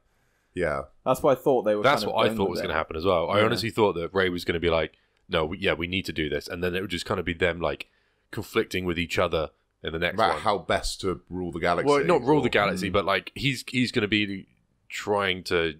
C: yeah,
B: that's what I thought they were.
A: That's
B: kind of
A: what I thought was going to happen as well. I
B: Yeah.
A: honestly thought that Rey was going to be like, no, we- yeah, we need to do this, and then it would just kind of be them like conflicting with each other in the next
C: about
A: one.
C: how best to rule the galaxy.
A: well, not rule
C: or-
A: the galaxy,
B: Mm.
A: but like he's he's going to be trying to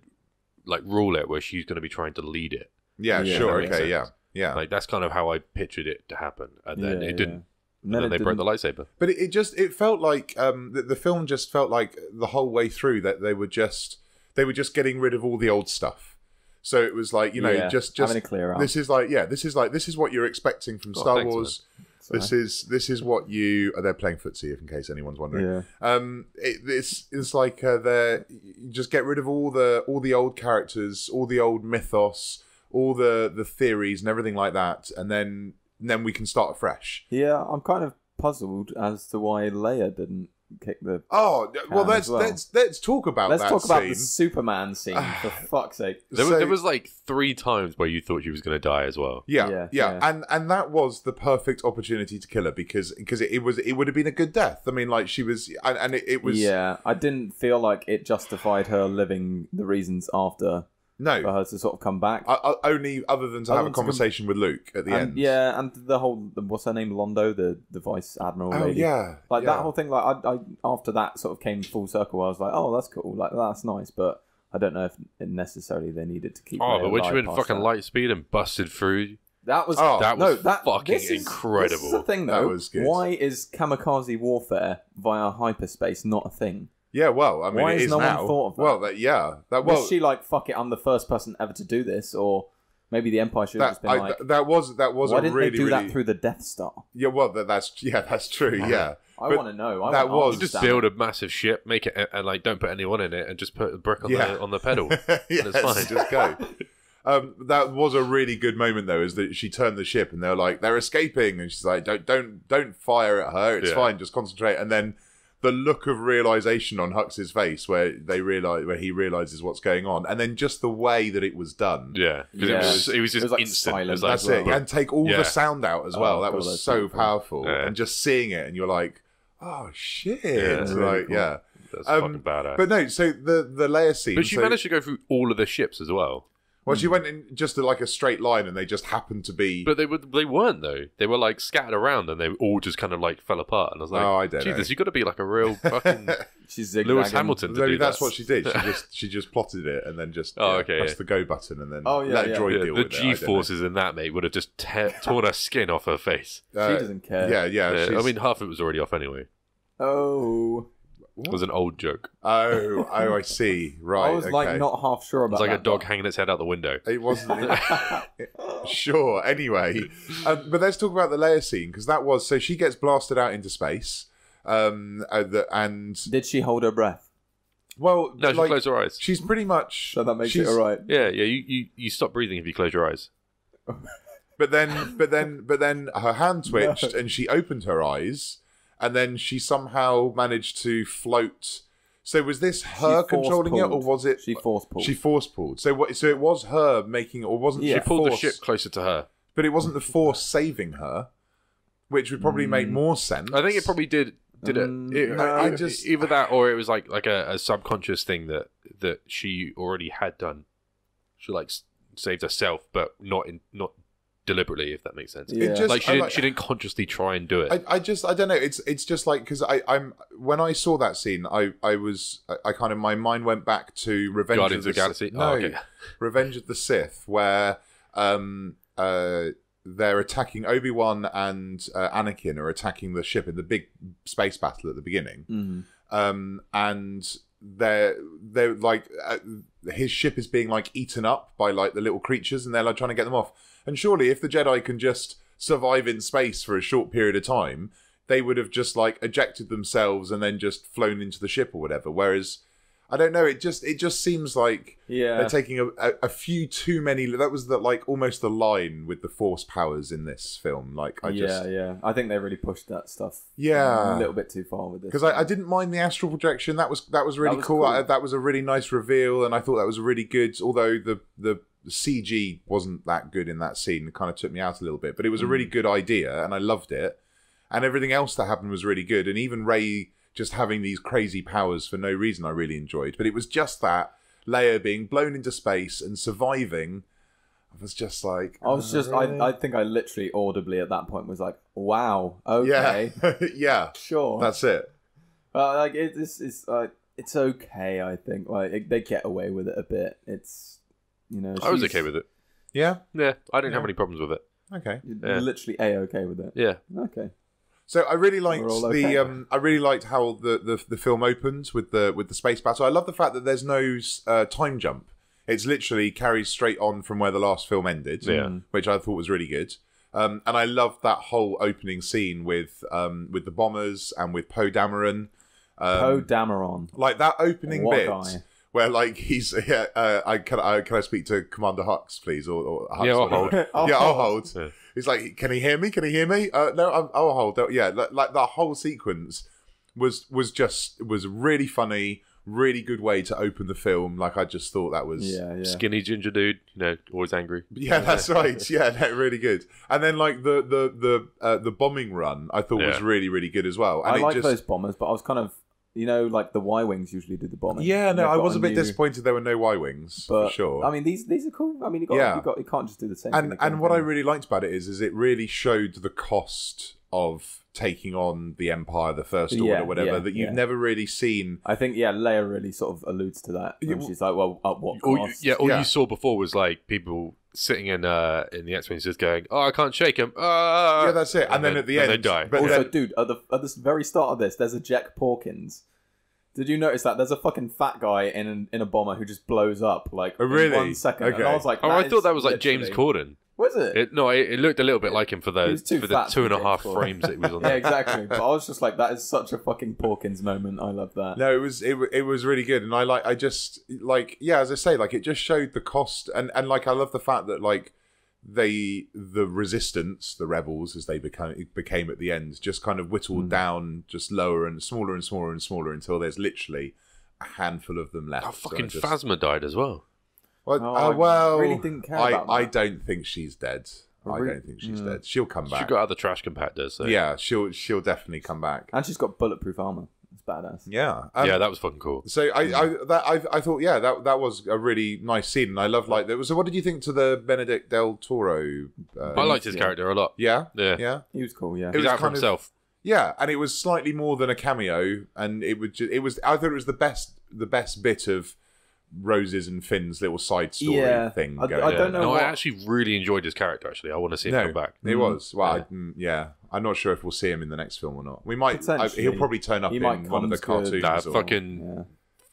A: like rule it, where she's going to be trying to lead it.
C: Yeah,
B: Yeah,
C: sure, okay,
A: sense.
C: yeah.
A: Yeah, like that's kind of how I pictured it to happen, and then
B: Yeah,
A: it didn't. And then
B: it
A: they broke the
B: didn't-
A: lightsaber.
C: But it, it just it felt like um, the, the film just felt like the whole way through that they were just they were just getting rid of all the old stuff. So it was like you know
B: Yeah,
C: just just
B: having a clear
C: this is like yeah this is like this is what you're expecting from
A: Oh,
C: Star
A: thanks,
C: Wars.
B: Sorry.
C: This is this is what you oh, they're playing footsie if in case anyone's wondering.
B: Yeah.
C: Um, it, it's it's like uh, they you just get rid of all the all the old characters, all the old mythos, all the the theories and everything like that, and then then we can start afresh.
B: Yeah, I'm kind of puzzled as to why Leia didn't kick the.
C: Oh well, let's
B: well.
C: let's let's talk about
B: Let's
C: that
B: talk about
C: scene.
B: the Superman scene for fuck's sake.
A: There,
C: So-
A: was, there was like three times where you thought she was going to die as well.
C: Yeah,
B: Yeah,
C: yeah,
B: yeah.
C: and and that was the perfect opportunity to kill her because because it, it was it would have been a good death. I mean, like she was, and, and it, it was
B: Yeah, I didn't feel like it justified her living the reasons after for
C: no,
B: her to sort of come back.
C: I, I, only other than to
B: Other
C: have a
B: than to com-
C: conversation with Luke at the
B: and,
C: end.
B: Yeah, and the whole the- what's her name, Londo, the the vice admiral.
C: Oh
B: lady.
C: yeah,
B: like
C: yeah.
B: that whole thing. Like I, I after that sort of came full circle. I was like, oh, that's cool. Like that's nice, but I don't know if necessarily they needed to keep.
A: Oh,
B: Leia
A: but when she went fucking
B: that.
A: light speed and busted through,
B: That was
C: Oh,
A: that
B: no,
A: was
B: that
A: fucking
B: this is-
A: incredible.
B: This is the thing,
C: That
B: though.
C: was good.
B: Why is kamikaze warfare via hyperspace not a thing?
C: Yeah, well, I mean,
B: Why
C: it
B: has
C: is
B: no one
C: now.
B: thought of that?
C: Well, that, yeah, that well,
B: was she like, fuck it, I'm the first person ever to do this, or maybe the Empire should have just been
C: I,
B: like,
C: that was that was
B: why
C: a
B: didn't
C: really
B: they do
C: really
B: that through the Death Star?
C: yeah. Well, that, that's yeah, that's true. Yeah,
B: I want to know. I
C: that
B: want
C: was-
A: just
B: answers,
A: build a massive ship, make it, and like don't put anyone in it, and just put a brick on
C: Yeah.
A: the on the pedal.
C: yes,
A: That's fine.
C: just go. Um, that was a really good moment though, is that she turned the ship and they're like they're escaping, and she's like, "Don't, don't, don't fire at her. It's
A: Yeah.
C: fine. Just concentrate." And then the look of realization on Hux's face, where they realize, where he realizes what's going on, and then just the way that it was done.
A: Yeah,
B: Yeah.
A: it was it was
B: It
A: just
B: was, like,
A: instant.
B: Silent
A: was like,
C: That's
B: well.
C: it, and take all
A: Yeah.
C: the sound out as well.
B: Oh,
C: that
B: God,
C: was so
B: beautiful.
C: powerful,
A: Yeah.
C: and just seeing it, and you're like, "Oh shit!"
A: it's
B: really
C: like,
B: cool.
C: yeah.
A: That's
C: Um,
A: fucking badass.
C: But no, so the the Leia scene.
A: But she
C: so-
A: managed to go through all of the ships as well.
C: Well, she went in just to like a straight line, and they just happened to be.
A: But they were they weren't though. They were like scattered around, and they all just kind of like fell apart. And I was like,
C: Oh, I don't know.
A: Jesus, you got to be like a real fucking
B: She's zigzagging.
A: Lewis Hamilton to
C: Maybe
A: do
C: that's
A: that.
C: what she did. She just she just plotted it and then just
A: Oh,
C: yeah,
A: okay,
C: pressed
A: yeah.
C: the go button and then
B: Oh, yeah,
C: let
B: yeah.
C: Droid
A: Yeah,
C: deal
A: the
C: with it. I
A: G
C: don't know.
A: forces in that mate would have just te- torn her skin off her face.
B: She
C: Uh,
B: doesn't care.
C: Yeah, yeah.
A: Yeah, I mean, half of it was already off anyway.
B: Oh,
A: It was an old joke.
C: oh, oh, I see. Right.
B: I was like
C: okay.
B: not half sure
A: It
B: about
A: was like a dog
B: bit.
A: hanging its head out the window.
C: It wasn't. sure. Anyway, um, but let's talk about the Leia scene because that was so she gets blasted out into space, um, and
B: Did she hold her breath?
C: well,
A: No, she
C: like,
A: closed her eyes.
C: she's pretty much.
B: So that makes it alright.
A: Yeah, yeah. You, you you stop breathing if you close your eyes.
C: But then, but then, but then, her hand twitched and she opened her eyes, and then she somehow managed to float. So was this her
B: force
C: controlling it, or was it
B: She force pulled.
C: She force pulled. So what? So it was her making, or wasn't
B: Yeah.
C: she
A: She pulled the
C: force-
A: ship closer to her.
C: But it wasn't the force saving her, which would probably make
B: Mm.
C: more sense.
A: I think it probably did. Did it?
B: Mm,
A: it
C: no,
A: I,
C: I just-
A: either that or it was like like a, a subconscious thing that that she already had done. She like saved herself, but not in not deliberately, if that makes sense.
B: Yeah.
C: Just,
A: like she didn't she didn't consciously try and do it.
C: I, I just I don't know. It's it's just like because I I'm when I saw that scene, I I was I, I kind of my mind went back to Revenge
A: Guardians
C: of
A: of
C: the
A: the Galaxy?
C: Sith-
A: Oh,
C: No,
A: okay.
C: Revenge of the Sith, where um uh they're attacking Obi Wan and uh, Anakin are attacking the ship in the big space battle at the beginning,
B: Mhm.
C: um and they're they're like uh, his ship is being like eaten up by like the little creatures and they're like trying to get them off and surely if the jedi can just survive in space for a short period of time they would have just like ejected themselves and then just flown into the ship or whatever whereas i don't know it just it just seems like
B: Yeah.
C: they're taking a, a, a few too many that was the like almost the line with the force powers in this film like i
B: yeah,
C: just
B: yeah. I think they really pushed that stuff.
C: Yeah.
B: a little bit too far with this.
C: because I, I didn't mind the astral projection. That was that was really
B: was
C: cool.
B: cool.
C: I, that was a really nice reveal, and I thought that was really good. Although the the CG wasn't that good in that scene, it kind of took me out a little bit. But it was a really
B: Mm.
C: good idea, and I loved it. And everything else that happened was really good. And even Rey just having these crazy powers for no reason, I really enjoyed. But it was just that Leia being blown into space and surviving. I was just like,
B: I was
C: "Oh,
B: just. I, I think I literally audibly at that point was like, "Wow, okay,
C: yeah, yeah,
B: sure."
C: that's it.
B: Uh, like it, it's, it's, uh, it's okay. I think like it, they get away with it a bit. It's, you know,
A: I was okay with it.
C: Yeah,
A: Yeah, I didn't have any problems with it.
C: okay.
B: You're
A: Yeah.
B: literally a okay with it.
A: Yeah,
B: Okay.
C: So I really liked
B: We're
C: the um, I really liked how the, the the film opens with the with the space battle. I love the fact that there's no uh, time jump. It's literally carries straight on from where the last film ended,
A: Yeah.
C: which I thought was really good. Um, and I loved that whole opening scene with um, with the bombers and with Poe Dameron. Um,
B: Poe Dameron.
C: like that opening
B: What
C: bit
B: guy?
C: Where like he's yeah, uh, I can I can I speak to Commander Hux please or, or Hux,
A: Yeah, I'll
B: hold.
C: yeah I'll
B: I'll
C: hold
A: Yeah.
C: He's like, "Can he hear me? Can he hear me?" Uh, no, I'm, I'll hold. Yeah, like, like that whole sequence was was just was really funny, really good way to open the film. Like I just thought that was
B: Yeah, yeah.
A: Skinny ginger dude, you know, always angry.
C: yeah, that's right. Yeah, no, really good. And then like the the the uh, the bombing run, I thought was really really good as well. And
B: I like
C: just
B: those bombers, but I was kind of, you know, like the Y wings usually do the bombing.
C: yeah, no, I was a bit
B: new-
C: disappointed there were no Y wings for sure.
B: I mean, these these are cool. I mean, you got
C: Yeah.
B: you got you can't just do the same.
C: and
B: thing
C: and what I really liked about it is is it really showed the cost of taking on the Empire, the First Order,
B: Yeah,
C: whatever
B: yeah,
C: that you've
B: yeah.
C: never really seen.
B: I think yeah, Leia really sort of alludes to that.
C: Yeah,
B: she's like, well, at what
A: All you, yeah, all
C: Yeah.
A: you saw before was like people sitting in uh in the X-wings just going, "Oh, I can't shake him." Ah!
C: yeah, that's it. And, then, at the end,
A: they die.
C: But
B: also,
C: then,
B: dude, at the at the very start of this, there's a Jack Porkins. Did you notice that? There's a fucking fat guy in an, in a bomber who just blows up like
C: Oh,
B: in
C: really?
B: one second. And
C: Okay.
B: I was like,
A: Oh, I thought that was like James Corden.
B: Was it?
A: It, no, it, it looked a little bit like him for
B: He
A: the for the
B: fat to
A: two and a
B: be
A: half
B: James Corden.
A: frames that he was on.
B: yeah, exactly. But I was just like, that is such a fucking Porkins moment. I love that.
C: no, it was it, it was really good, and I like I just like yeah, as I say, like it just showed the cost, and and like I love the fact that like they the resistance, the rebels, as they became became at the end, just kind of whittled
B: Hmm.
C: down, just lower and smaller and smaller and smaller until there's literally a handful of them left.
A: Oh,
C: So
A: fucking
C: just-
A: Phasma died as well.
C: Well,
B: Oh,
C: uh,
B: I
C: well,
B: really didn't care
C: I,
B: about.
C: I don't think she's dead. I don't think she's
B: Mm.
C: dead. She'll come back.
A: She
C: back.
A: got out of the trash compactor. So
C: yeah, she'll she'll definitely come back.
B: And she's got bulletproof armor. It's badass.
C: Yeah, um,
A: yeah, that was fucking cool.
C: So I, I that I, I thought yeah that that was a really nice scene and I love like there was so what did you think to the Benedict del Toro? Uh,
A: I liked his
B: yeah.
A: character a lot.
C: yeah
A: Yeah,
C: yeah
B: He was cool. Yeah.
A: he was,
C: was
A: out for
C: kind of-
A: himself.
C: yeah and it was slightly more than a cameo and it would ju- it was I thought it was the best the best bit of Rose's and Finn's little side story
B: Yeah.
C: thing
B: I-
C: going.
B: I
A: Yeah.
B: don't know
A: No,
B: what-
A: I actually really enjoyed his character. Actually, I want to see him
C: no,
A: come back.
C: it
B: Mm.
C: was. Well,
A: Yeah.
C: I- yeah. I'm not sure if we'll see him in the next film or not. We might. I, he'll probably turn up
B: He
C: in one of the cartoons.
A: Nah,
C: or-
A: fucking
B: Yeah.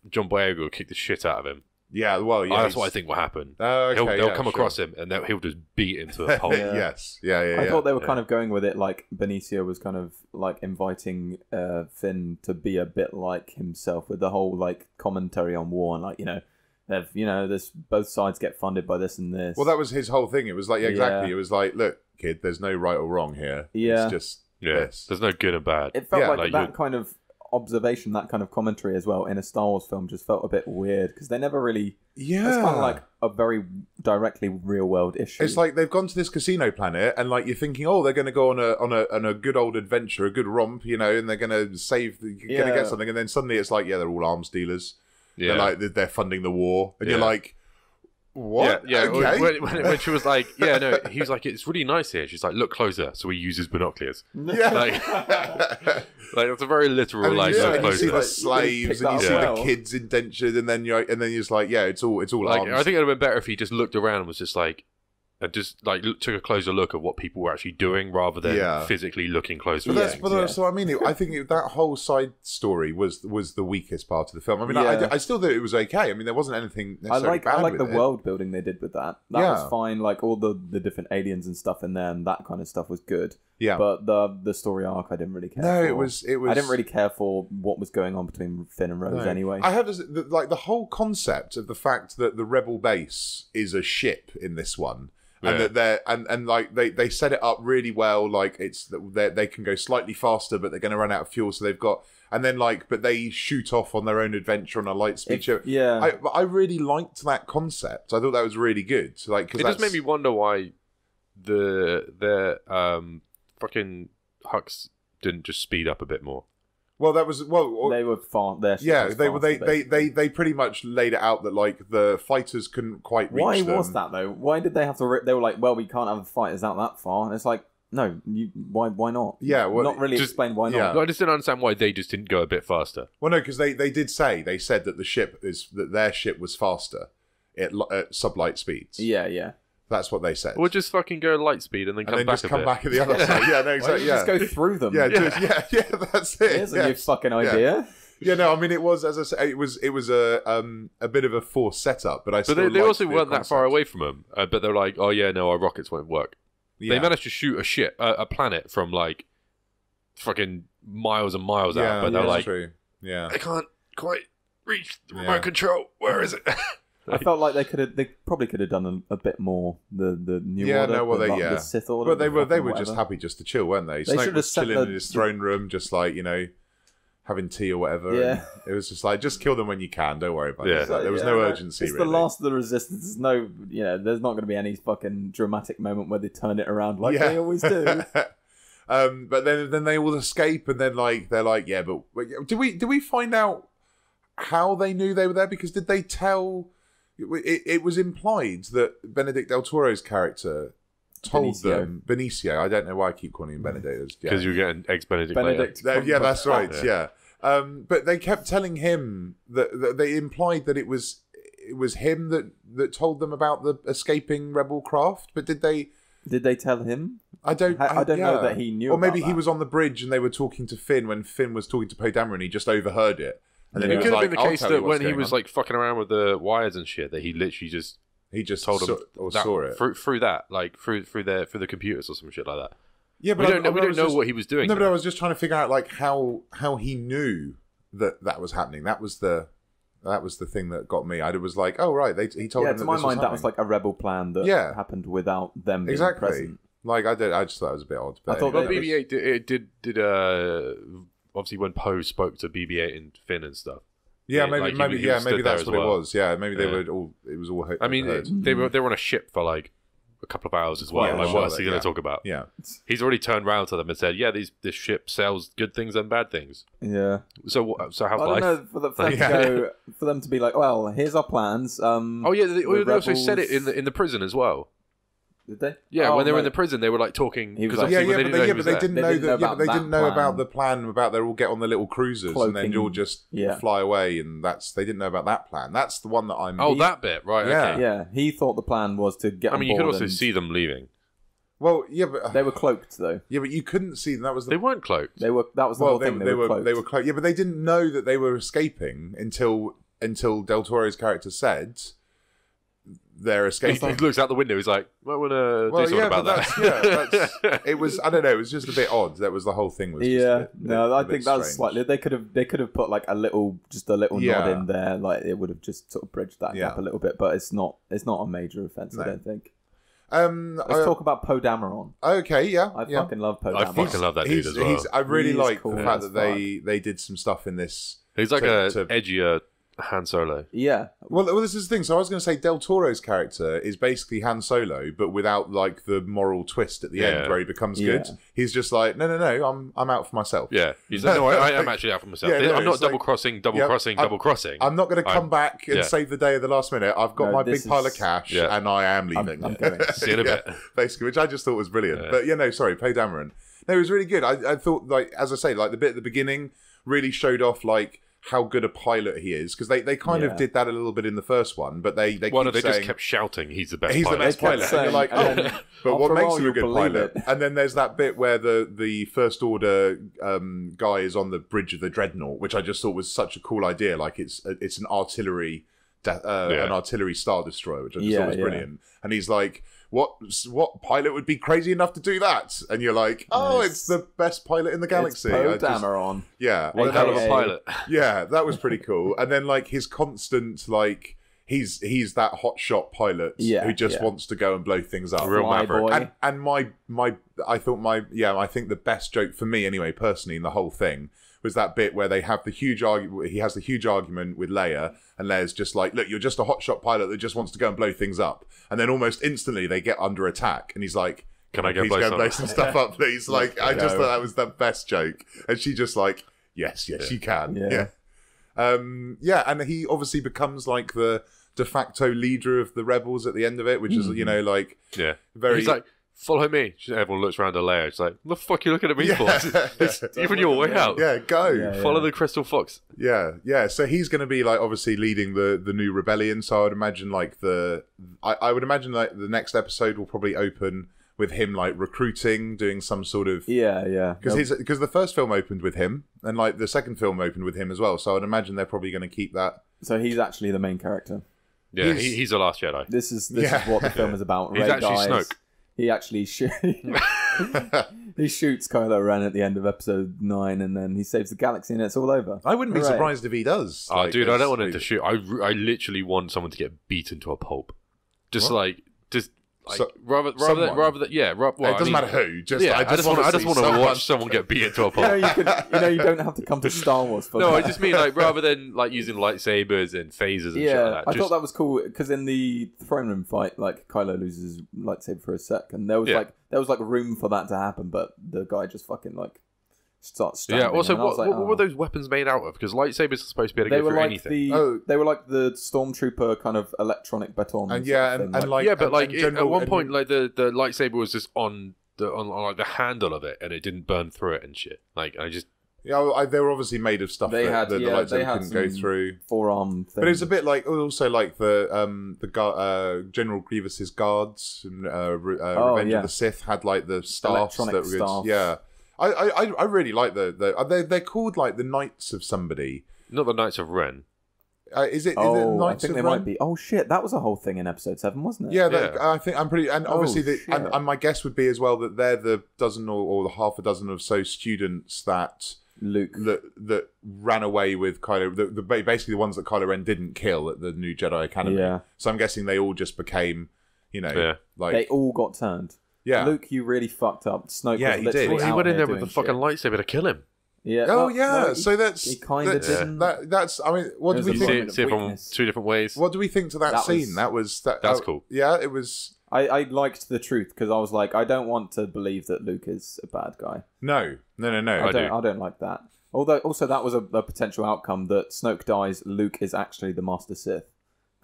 A: John Boyega will kick the shit out of him.
C: Yeah. Well, yeah.
A: Oh, that's what I think will happen.
C: Oh, okay,
A: he'll, they'll
C: yeah,
A: come
C: sure.
A: across him and he'll just beat him to a pulp.
B: Yeah.
C: yes. Yeah. Yeah.
B: I
C: yeah.
B: thought they were
A: yeah.
B: kind of going with it like Benicio was kind of like inviting uh, Finn to be a bit like himself with the whole like commentary on war and like you know, they've you know this both sides get funded by this and this.
C: Well, that was his whole thing. It was like yeah, exactly.
B: Yeah.
C: It was like, look, kid, there's no right or wrong here.
B: Yeah.
C: It's just
A: Yeah,
C: this.
A: there's no good and bad.
B: it felt
C: yeah,
B: like,
A: like
B: that
A: you-
B: kind of observation, that kind of commentary as well in a Star Wars film just felt a bit weird because they never really.
C: Yeah.
B: It's kind of like a very directly real world issue.
C: It's like they've gone to this casino planet, and like you're thinking, oh, they're going to go on a on a on a good old adventure, a good romp, you know, and they're going to save, going to get something, and then suddenly it's like, yeah, they're all arms dealers.
A: Yeah,
C: They're like they're- they're funding the war, and you're like, what?
A: Yeah, yeah.
C: Okay.
A: When, when, when she was like, "Yeah, no," he was like, "It's really nice here." She's like, "Look closer." So he uses binoculars.
C: yeah.
A: Like, like it's a very literal, like,
C: yeah,
A: look
C: and you see the slaves, and you see
B: up
C: the kids indentured, and then you're and then you're just like, yeah, it's all it's all
A: Like,
C: arms.
A: I think it'd have been better if he just looked around and was just like, and just like took a closer look at what people were actually doing rather than
C: Yeah.
A: physically looking closer.
C: But that's,
A: things.
C: but
B: yeah.
C: that's what I mean. I think it- that whole side story was was the weakest part of the film. I mean, I,
B: Yeah.
C: I, still thought it was okay. I mean, there wasn't anything
B: I like
C: bad
B: I like
C: with
B: the
C: it.
B: world building they did with that. That
C: Yeah.
B: was fine. Like all the the different aliens and stuff in there, and that kind of stuff was good.
C: Yeah,
B: But the the story arc, I didn't really care.
C: no,
B: for.
C: it was it was.
B: I didn't really care for what was going on between Finn and Rose
C: no.
B: anyway.
C: I have this, the, like the whole concept of the fact that the rebel base is a ship in this one. And that they're and, and like they, they set it up really well. Like it's that they they can go slightly faster, but they're going to run out of fuel. So they've got and then like but they shoot off on their own adventure on a light speed ship.
B: yeah.
C: I, I really liked that concept. I thought that was really good. So, like, cause
A: it just made me wonder why the the um fucking Hux didn't just speed up a bit more.
C: Well, that was well. or-
B: they were far.
C: Yeah, they were they,
B: faster,
C: they they they pretty much laid it out that like the fighters couldn't quite reach
B: Why
C: them.
B: was that though? Why did they have to? Re- they were like, well, we can't have fighters out that far, and it's like, no, you, why? Why not?
C: Yeah, well,
B: not really
A: just-
B: explain why
C: yeah.
B: not.
A: No, I just didn't understand why they just didn't go a bit faster.
C: Well, no, because they they did say they said that the ship is that their ship was faster at, li- at sublight speeds.
B: Yeah, yeah.
C: That's what they said.
A: We'll just fucking go light speed and then
C: and
A: come
C: then
A: back
C: just
A: a
C: come
A: bit.
C: back at the other side. Yeah, no, exactly. Yeah.
B: just go through them.
C: yeah,
A: Yeah.
C: just- yeah, yeah, that's it.
B: Here's a new fucking idea.
C: Yeah, no, I mean it was as I say, it was it was a um a bit of a forced setup, but I
A: But
C: still
A: they, they
C: liked
A: also
C: the
A: weren't that far away from them. Uh, but they're like, oh yeah, no, our rockets won't work.
C: Yeah.
A: They managed to shoot a ship, uh, a planet from like fucking miles and miles
C: yeah,
A: out. But they're
C: that's
A: like,
C: true. Yeah,
A: I can't quite reach the remote
C: Yeah.
A: control. Where is it?
B: I felt like they could have, they probably could have done a, a bit more. The the new
C: Yeah,
B: order,
C: no, well,
B: the,
C: they-
B: like,
C: yeah.
B: the Sith order.
C: but they were they were just happy just to chill, weren't they?
B: They have
C: was chilling
B: the-
C: in his throne room, just like you know, having tea or whatever.
B: Yeah.
C: it was just like just kill them when you can. Don't worry about
A: Yeah.
C: it.
B: Like,
C: there was
B: yeah,
C: no urgency.
B: It's
C: really.
B: the last of the resistance. There's no, you know, there's not going to be any fucking dramatic moment where they turn it around like they always do.
C: um, but then then they all escape, and then like they're like, yeah, but do we do we find out how they knew they were there? Because did they tell? It, it was implied that Benedict Del Toro's character told
B: Benicio.
C: them Benicio. I don't know why I keep calling him Benedict. Yeah.
A: Because you're getting ex Benedict.
B: Benedict.
C: No, yeah, that's right.
A: Yeah.
C: Yeah. Um, but they kept telling him that, that they implied that it was it was him that that told them about the escaping rebel craft. But did they?
B: Did they tell him?
C: I don't.
B: I- I don't know that he knew
C: Or maybe
B: about
C: he
B: that.
C: was on the bridge and they were talking to Finn when Finn was talking to Poe Dameron. He just overheard it, and then
A: It
C: he was
A: could have
C: like,
A: been the
C: "I'll
A: case that when he was
C: on."
A: like fucking around with the wires and shit, that he literally just
C: he just
A: told
C: saw,
A: them
C: or
A: that
C: saw it.
A: through through that, like through through their through the computers or some shit like that.
C: yeah,
A: We
C: I-
A: don't.
C: I
A: We don't know
C: just-
A: what he was doing.
C: No, but. I was just trying to figure out like how how he knew that that was happening. That was the that was the thing that got me. I was like, oh right, they, he told
B: yeah,
C: him
B: to
C: that
B: my
C: this
B: mind, that was like a rebel plan that
C: Yeah.
B: happened without them being
C: exactly.
B: present.
C: Like I did, I just thought it was a bit odd. But
B: I thought
A: But
C: anyway.
A: BB-8 did, it did did uh obviously when Poe spoke to BB-8 and Finn and stuff.
C: yeah,
A: yeah,
C: maybe,
A: like
C: maybe,
A: he
C: yeah,
A: was
C: maybe that's
A: as
C: what it was. Yeah, maybe they
A: Yeah.
C: were all. It was all. he-
A: I mean,
C: heard.
A: it- they were they were on a ship for like a couple of hours as well.
C: Yeah,
A: like,
C: sure,
A: what else are you going to talk about?
C: yeah,
A: He's already turned around to them and said, "Yeah, these this ship sells good things and bad things."
B: Yeah,
A: So what- so how's
B: I don't
A: life?
B: know for, the, for them to go for them to be like, well, here's our plans. Um,
A: Oh yeah, they, they also said it in the in the prison as well.
B: Did they?
A: Yeah,
B: Oh,
A: when they were in
B: no.
A: the prison, they were like talking.
B: He was
A: because
B: like-
C: yeah,
A: obviously
C: yeah,
A: when
C: but
A: they
C: they,
A: didn't know
C: yeah, but they didn't
B: They
C: know
B: didn't
C: that.
B: know
C: yeah, but
B: about
C: they didn't know about the plan about they'll all get on the little cruisers and then
B: Cloaking.
C: you'll just
B: Yeah.
C: fly away, and that's they didn't know about that plan. That's the one that I'm.
A: Oh, that bit, right?
C: Yeah.
A: Okay.
B: Yeah, he thought the plan was to get.
A: I
B: on
A: mean, you could
B: board
A: also
B: and-
A: see them leaving.
C: Well, yeah, but
B: They were cloaked though.
C: yeah, but you couldn't see them. That was the
A: They weren't cloaked.
B: They were. That was the
C: well,
B: whole
C: they,
B: thing. They,
C: they
B: were.
C: were
B: cloaked.
C: they were close. Yeah, but they didn't know that they were escaping until until Del Toro's character said they're
A: He,
C: escaping.
A: he looks out the window. He's like, "Might want to
C: well,
A: do something
C: yeah,
A: about
C: but
A: that."
C: that's, yeah, that's, it was. I don't know. It was just a bit odd. That was the whole thing. Was just a
B: Yeah,
C: bit-
B: no,
C: bit-
B: I
C: a bit
B: think that's
C: strange.
B: slightly. They could have. They could have put like a little, just a little nod in there. Like it would have just sort of bridged that
C: Yeah.
B: gap a little bit. But it's not. It's not a major offense.
C: No.
B: I don't think.
C: Um.
B: Let's
C: uh,
B: talk about Poe Dameron.
C: okay. Yeah.
B: I
C: yeah.
B: fucking love Poe
A: I
B: Dameron.
A: fucking love that dude
C: he's,
A: as well.
C: he's, I really
B: He's
C: like
B: cool
C: the fact that they they did some stuff in this.
A: He's like
C: to-
A: a
C: to-
A: edgier Han Solo.
B: Yeah,
C: Well, well, this is the thing. So I was going to say Del Toro's character is basically Han Solo, but without like the moral twist at the end where he becomes
B: Yeah.
C: good. He's just like, no, no, no, I'm I'm out for myself.
A: Yeah, he's like, no, I, I am actually out for myself.
C: Yeah, no,
A: I'm not
C: it's like-
A: double crossing, double
C: Yeah,
A: crossing,
C: I'm-
A: double crossing.
C: I'm not going to come
A: I'm-
C: back and
A: yeah.
C: save the day at the last minute. I've got
B: No,
C: my big
B: this
C: pile of cash
A: Yeah.
C: and I am
B: I'm-
C: leaving.
B: I'm going.
A: See you in a
C: Yeah,
A: bit.
C: Basically, which I just thought was brilliant.
A: Yeah.
C: But yeah, no, sorry, Poe Dameron. No, it was really good. I, I thought, like, as I say, like the bit at the beginning really showed off, like, how good a pilot he is because they, they kind
B: Yeah.
C: of did that a little bit in the first one, but they they
A: well, no, they
C: saying,
A: just kept shouting, "He's the best."
C: he's the
A: pilot.
C: best
B: They kept
C: pilot. and you're like,
B: and
C: oh,
B: then
C: but what makes
B: while
C: him a good pilot?
B: it.
C: And then there's that bit where the the first order um, guy is on the bridge of the dreadnought, which I just thought was such a cool idea. Like it's it's an artillery. de- Uh,
A: Yeah.
C: An artillery star destroyer, which I just
B: Yeah,
C: thought was
B: yeah.
C: brilliant. And he's like, "What? What pilot would be crazy enough to do that?" And you're like, "Oh,
B: Nice.
C: it's the best pilot in the galaxy."
B: It's Poe
C: I just-
B: Dameron.
C: yeah,
A: What a hell of a pilot.
C: yeah, that was pretty cool. And then like his constant like he's he's that hotshot pilot
B: Yeah,
C: who just
B: yeah.
C: wants to go and blow things up.
A: Real
B: Fly
A: maverick.
B: boy.
C: And and my my I thought my yeah I think the best joke for me anyway personally in the whole thing was that bit where they have the huge argument. He has the huge argument with Leia, and Leia's just like, "Look, you're just a hotshot pilot that just wants to go and blow things up." And then almost instantly they get under attack, and he's like,
A: Can I go
C: please
A: blow
C: go
A: some
C: blow some stuff up, please?" Like I just thought that was the best joke, and she just like, "Yes, yes, you can."
B: Yeah.
C: yeah. Um, yeah, and he obviously becomes like the de facto leader of the rebels at the end of it, which is you know like
A: Yeah,
C: very
A: He's like follow me. She- Everyone looks around the Leia. She's like, "What the fuck are you looking at me
C: Yeah.
A: for? It's- Even your way out.
C: Yeah, go.
B: Yeah,
C: Yeah.
A: Follow the crystal fox.
C: yeah, yeah. So he's going to be like obviously leading the the new rebellion. So I would imagine like the I, I would imagine like the next episode will probably open with him like recruiting, doing some sort of
B: Yeah, yeah.
C: because he's because the first film opened with him and like the second film opened with him as well. So I'd imagine they're probably going to keep that.
B: So he's actually the main character.
A: Yeah,
C: He's-
A: he, he's the last Jedi.
B: This is this
C: Yeah.
B: is what the film is about.
A: He's
B: Rey
A: actually
B: dies.
A: Snoke.
B: He actually shoots. he shoots Kylo Ren at the end of episode nine, and then he saves the galaxy, and it's all over.
C: I wouldn't be
B: Hooray.
C: surprised if he does.
A: Oh,
C: like,
A: dude, I don't want him to shoot. I, I literally want someone to get beaten to a pulp. Just like, just like,
C: So-
A: rather, rather than, rather than, yeah, ra- well,
C: it doesn't
A: I mean,
C: matter who. Just
A: yeah,
C: I just,
A: want,
C: want
A: I
C: to
A: just want to
C: someone-
A: watch someone get beaten to a
B: You
A: pulp.
B: know, you could. You know, you don't have to come to Star Wars for
A: No, I just mean like rather than like using lightsabers and phasers and shit
B: yeah,
A: like that.
B: I
A: just,
B: thought that was cool because in the throne room fight, like Kylo loses his lightsaber for a sec, and there was
A: Yeah.
B: like there was like room for that to happen, but the guy just fucking like starts.
A: yeah. Also,
B: him, and
A: what,
B: like,
A: what were
B: oh.
A: those weapons made out of? Because lightsabers are supposed to be able to
B: They
A: go
B: were
A: through
B: like
A: anything.
B: the
C: Oh.
B: they were like the stormtrooper kind of electronic baton.
C: And yeah, and, and like
A: yeah, but
C: and-
A: like
C: and
A: it-
C: general-
A: at one
C: and-
A: point, like the, the lightsaber was just on the on, on like the handle of it, and it didn't burn through it and shit. Like I just
C: yeah, I, they were obviously made of stuff
B: They
C: that,
B: had-
C: that
B: yeah,
C: the
B: they had
C: couldn't go through.
B: forearm thing.
C: But it's a bit like also like the um the gu- uh, General Grievous's guards and uh, Re- uh,
B: Oh,
C: Revenge
B: yeah.
C: of the Sith had like the staffs
B: Electronic
C: that were
B: staffs.
C: yeah. I, I I- I really like the the uh, they they're called like the Knights of somebody.
A: not the Knights of Ren.
C: Uh, is it? Is it
B: Oh, I
C: Knights
B: think
C: of
B: they
C: Ren?
B: might be. Oh shit, that was a whole thing in episode seven, wasn't it?
C: Yeah, that,
A: Yeah.
C: I think I'm pretty, and
B: Oh,
C: obviously, the, and, and my guess would be as well that they're the dozen or, or the half a dozen or so students that
B: Luke.
C: that that ran away with Kylo, the, the basically the ones that Kylo Ren didn't kill at the new Jedi Academy.
B: Yeah.
C: So I'm guessing they all just became, you know,
A: Yeah.
C: like
B: they all got turned.
C: Yeah.
B: Luke, you really fucked up. Snoke
C: Yeah,
B: was
C: he did.
A: Well, he went in there with the
B: doing
A: fucking lightsaber to kill him.
B: Yeah.
C: oh
B: well,
C: yeah.
B: no, he-
C: so that's
B: he kinda
C: that's,
B: didn't.
C: That, that's. I mean, what do we
B: a
A: You see,
C: think?
A: see it from two different ways.
C: What do we think to that,
B: That
C: scene?
B: was-
C: that was that.
A: That's
C: uh,
A: cool.
C: Yeah, it was.
B: I, I liked the truth because I was like, I don't want to believe that Luke is a bad guy.
C: No, no, no, no.
B: I,
A: I
B: don't.
A: do.
B: I don't like that. Although, also that was a, a potential outcome that Snoke dies. Luke is actually the Master Sith.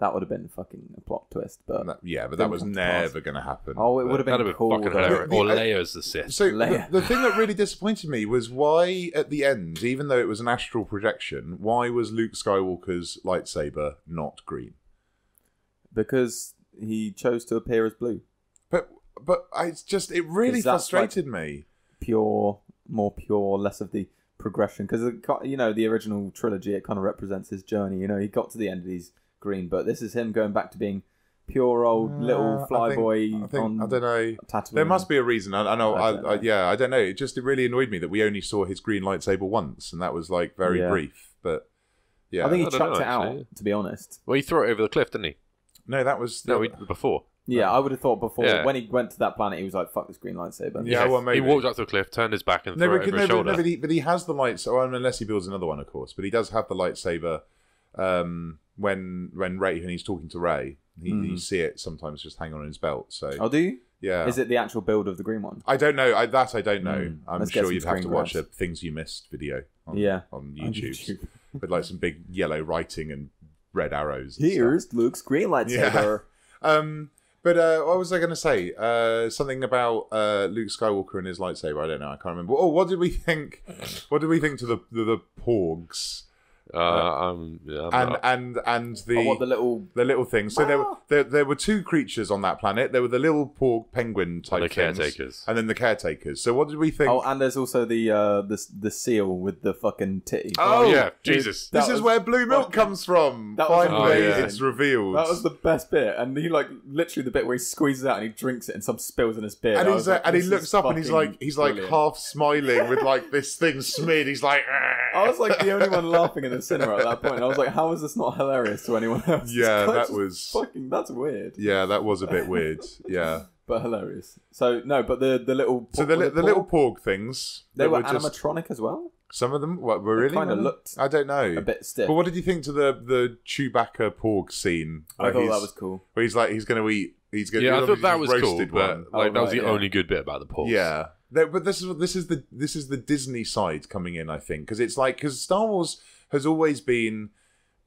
B: That would have been fucking a plot twist, but
C: That- yeah, but that
B: Didn't
C: was
B: come to pass.
C: never going to happen.
B: oh, it would have
A: That'd
B: been
A: been
B: cool.
A: fucking
B: though.
A: hilarious.
C: The-
A: Or
C: the-
A: Leia's the Sith.
C: So the,
B: Leia.
C: the thing that really disappointed me was why at the end, even though it was an astral projection, why was Luke Skywalker's lightsaber not green?
B: because he chose to appear as blue,
C: But but I it's just it really
B: 'Cause that's
C: frustrated me.
B: pure, more pure, less of the progression. Because you know the original trilogy, it kind of represents his journey. You know, he got to the end of he's green, but this is him going back to being pure old little
C: Uh, I
B: flyboy
C: think, I, think, I don't know.
B: Tatooine.
C: There must be a reason. I, I know.
B: I
C: I,
B: don't
C: I,
B: know.
C: yeah, I don't know. It just it really annoyed me that we only saw his green lightsaber once, and that was like very
B: Yeah.
C: brief. But yeah,
B: I think he
A: I
B: chucked
A: know,
B: it out. To be honest,
A: well, he threw it over the cliff, didn't he?
C: no, that was
A: No, he, before.
B: yeah, I would have thought before
A: Yeah.
B: when he went to that planet, he was like, "Fuck this green lightsaber."
C: Yeah, well, maybe.
A: He walked up to the cliff, turned his back, and
C: No,
A: threw
C: but,
A: it over
C: no,
A: his shoulder.
C: no, but, he, but he has the lightsaber, well, unless he builds another one, of course. But he does have the lightsaber um, when when Rey when he's talking to Rey. He,
B: Hmm.
C: You see it sometimes just hang on his belt. So
B: Oh, do you?
C: yeah,
B: Is it the actual build of the green one?
C: I don't know. I, that I don't know.
B: Hmm.
C: I'm
B: Let's
C: sure you'd have to watch a things you missed video. On,
B: Yeah.
C: on
B: On
C: YouTube, with like some big yellow writing and red arrows. and stuff.
B: Here's Luke's green lightsaber.
C: Um, but uh, what was I going to say? Uh, something about uh, Luke Skywalker and his lightsaber. I don't know. I can't remember. Oh, what did we think? What did we think to the the, the Porgs
A: uh, um, yeah, I'm
C: and
A: not-
C: and and the
B: oh, what the little
C: the little things? So there were
B: Ah.
C: there, there were two creatures on that planet. There were the little Porg penguin type
A: the
C: things,
A: caretakers.
C: and then the caretakers. So what did we think?
B: Oh, and there's also the uh the the seal with the fucking titty.
A: Oh,
C: Oh,
A: yeah, Jesus.
B: that
C: this is where blue milk
B: fucking-
C: comes from.
B: That was
C: Finally,
A: amazing.
C: it's revealed.
B: That was the best bit, and he like literally the bit where he squeezes out and he drinks it, and some spills in his beard.
C: and
B: I
C: he's like, and he looks up and he's like he's like
B: brilliant.
C: half smiling with like this thing smeared. He's like,
B: I was like the only one laughing in the cinema at that point. I was like, how is this not hilarious to anyone else?
C: Yeah, that was-
B: fucking that's weird,
C: yeah, that was a bit weird. Yeah.
B: but hilarious. So no, but the the little
C: So the,
B: were
C: li- the little
B: pork?
C: porg things.
B: they
C: that
B: were
C: just-
B: animatronic as well.
C: Some of them what, were really.
B: kind of
C: were
B: looked
C: I don't know.
B: a bit stiff.
C: But what did you think to the the Chewbacca porg scene?
B: I thought that was cool.
C: Where he's like he's going to eat. He's going.
A: yeah, I thought that was cool,
C: roasted
A: but like
B: Oh,
A: that was the
B: yeah.
A: only good bit about the Pauls.
C: Yeah. But this is this is the this is the Disney side coming in, I think, because it's like because Star Wars has always been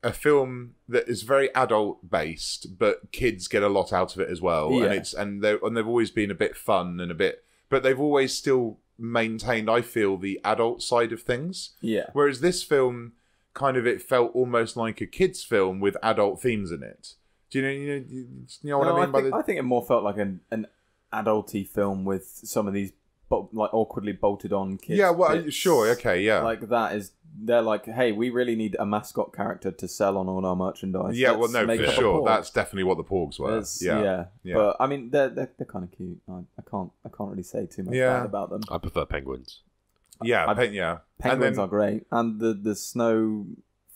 C: a film that is very adult based, but kids get a lot out of it as well.
B: Yeah.
C: And it's and they and they've always been a bit fun and a bit, but they've always still maintained, I feel, the adult side of things.
B: Yeah.
C: Whereas this film, kind of, it felt almost like a kids' film with adult themes in it. Do you know? You know, you know what
B: No,
C: I mean by
B: think,
C: the
B: I think it more felt like an an adulty film with some of these bo- like awkwardly bolted on kids.
C: yeah. Well,
B: bits.
C: sure, okay, yeah,
B: Like that is they're like, hey, we really need a mascot character to sell on all our merchandise.
C: yeah. Well,
B: Let's
C: no,
B: make
C: for sure, that's definitely what the Porgs were. Yeah,
B: yeah,
C: yeah.
B: But I mean, they're they're, they're kind of cute. I, I can't I can't really say too much
C: Yeah.
B: bad about them.
A: I prefer penguins.
C: yeah,
B: I-
C: pen- yeah.
B: Penguins
C: and then,
B: are great, and the the snow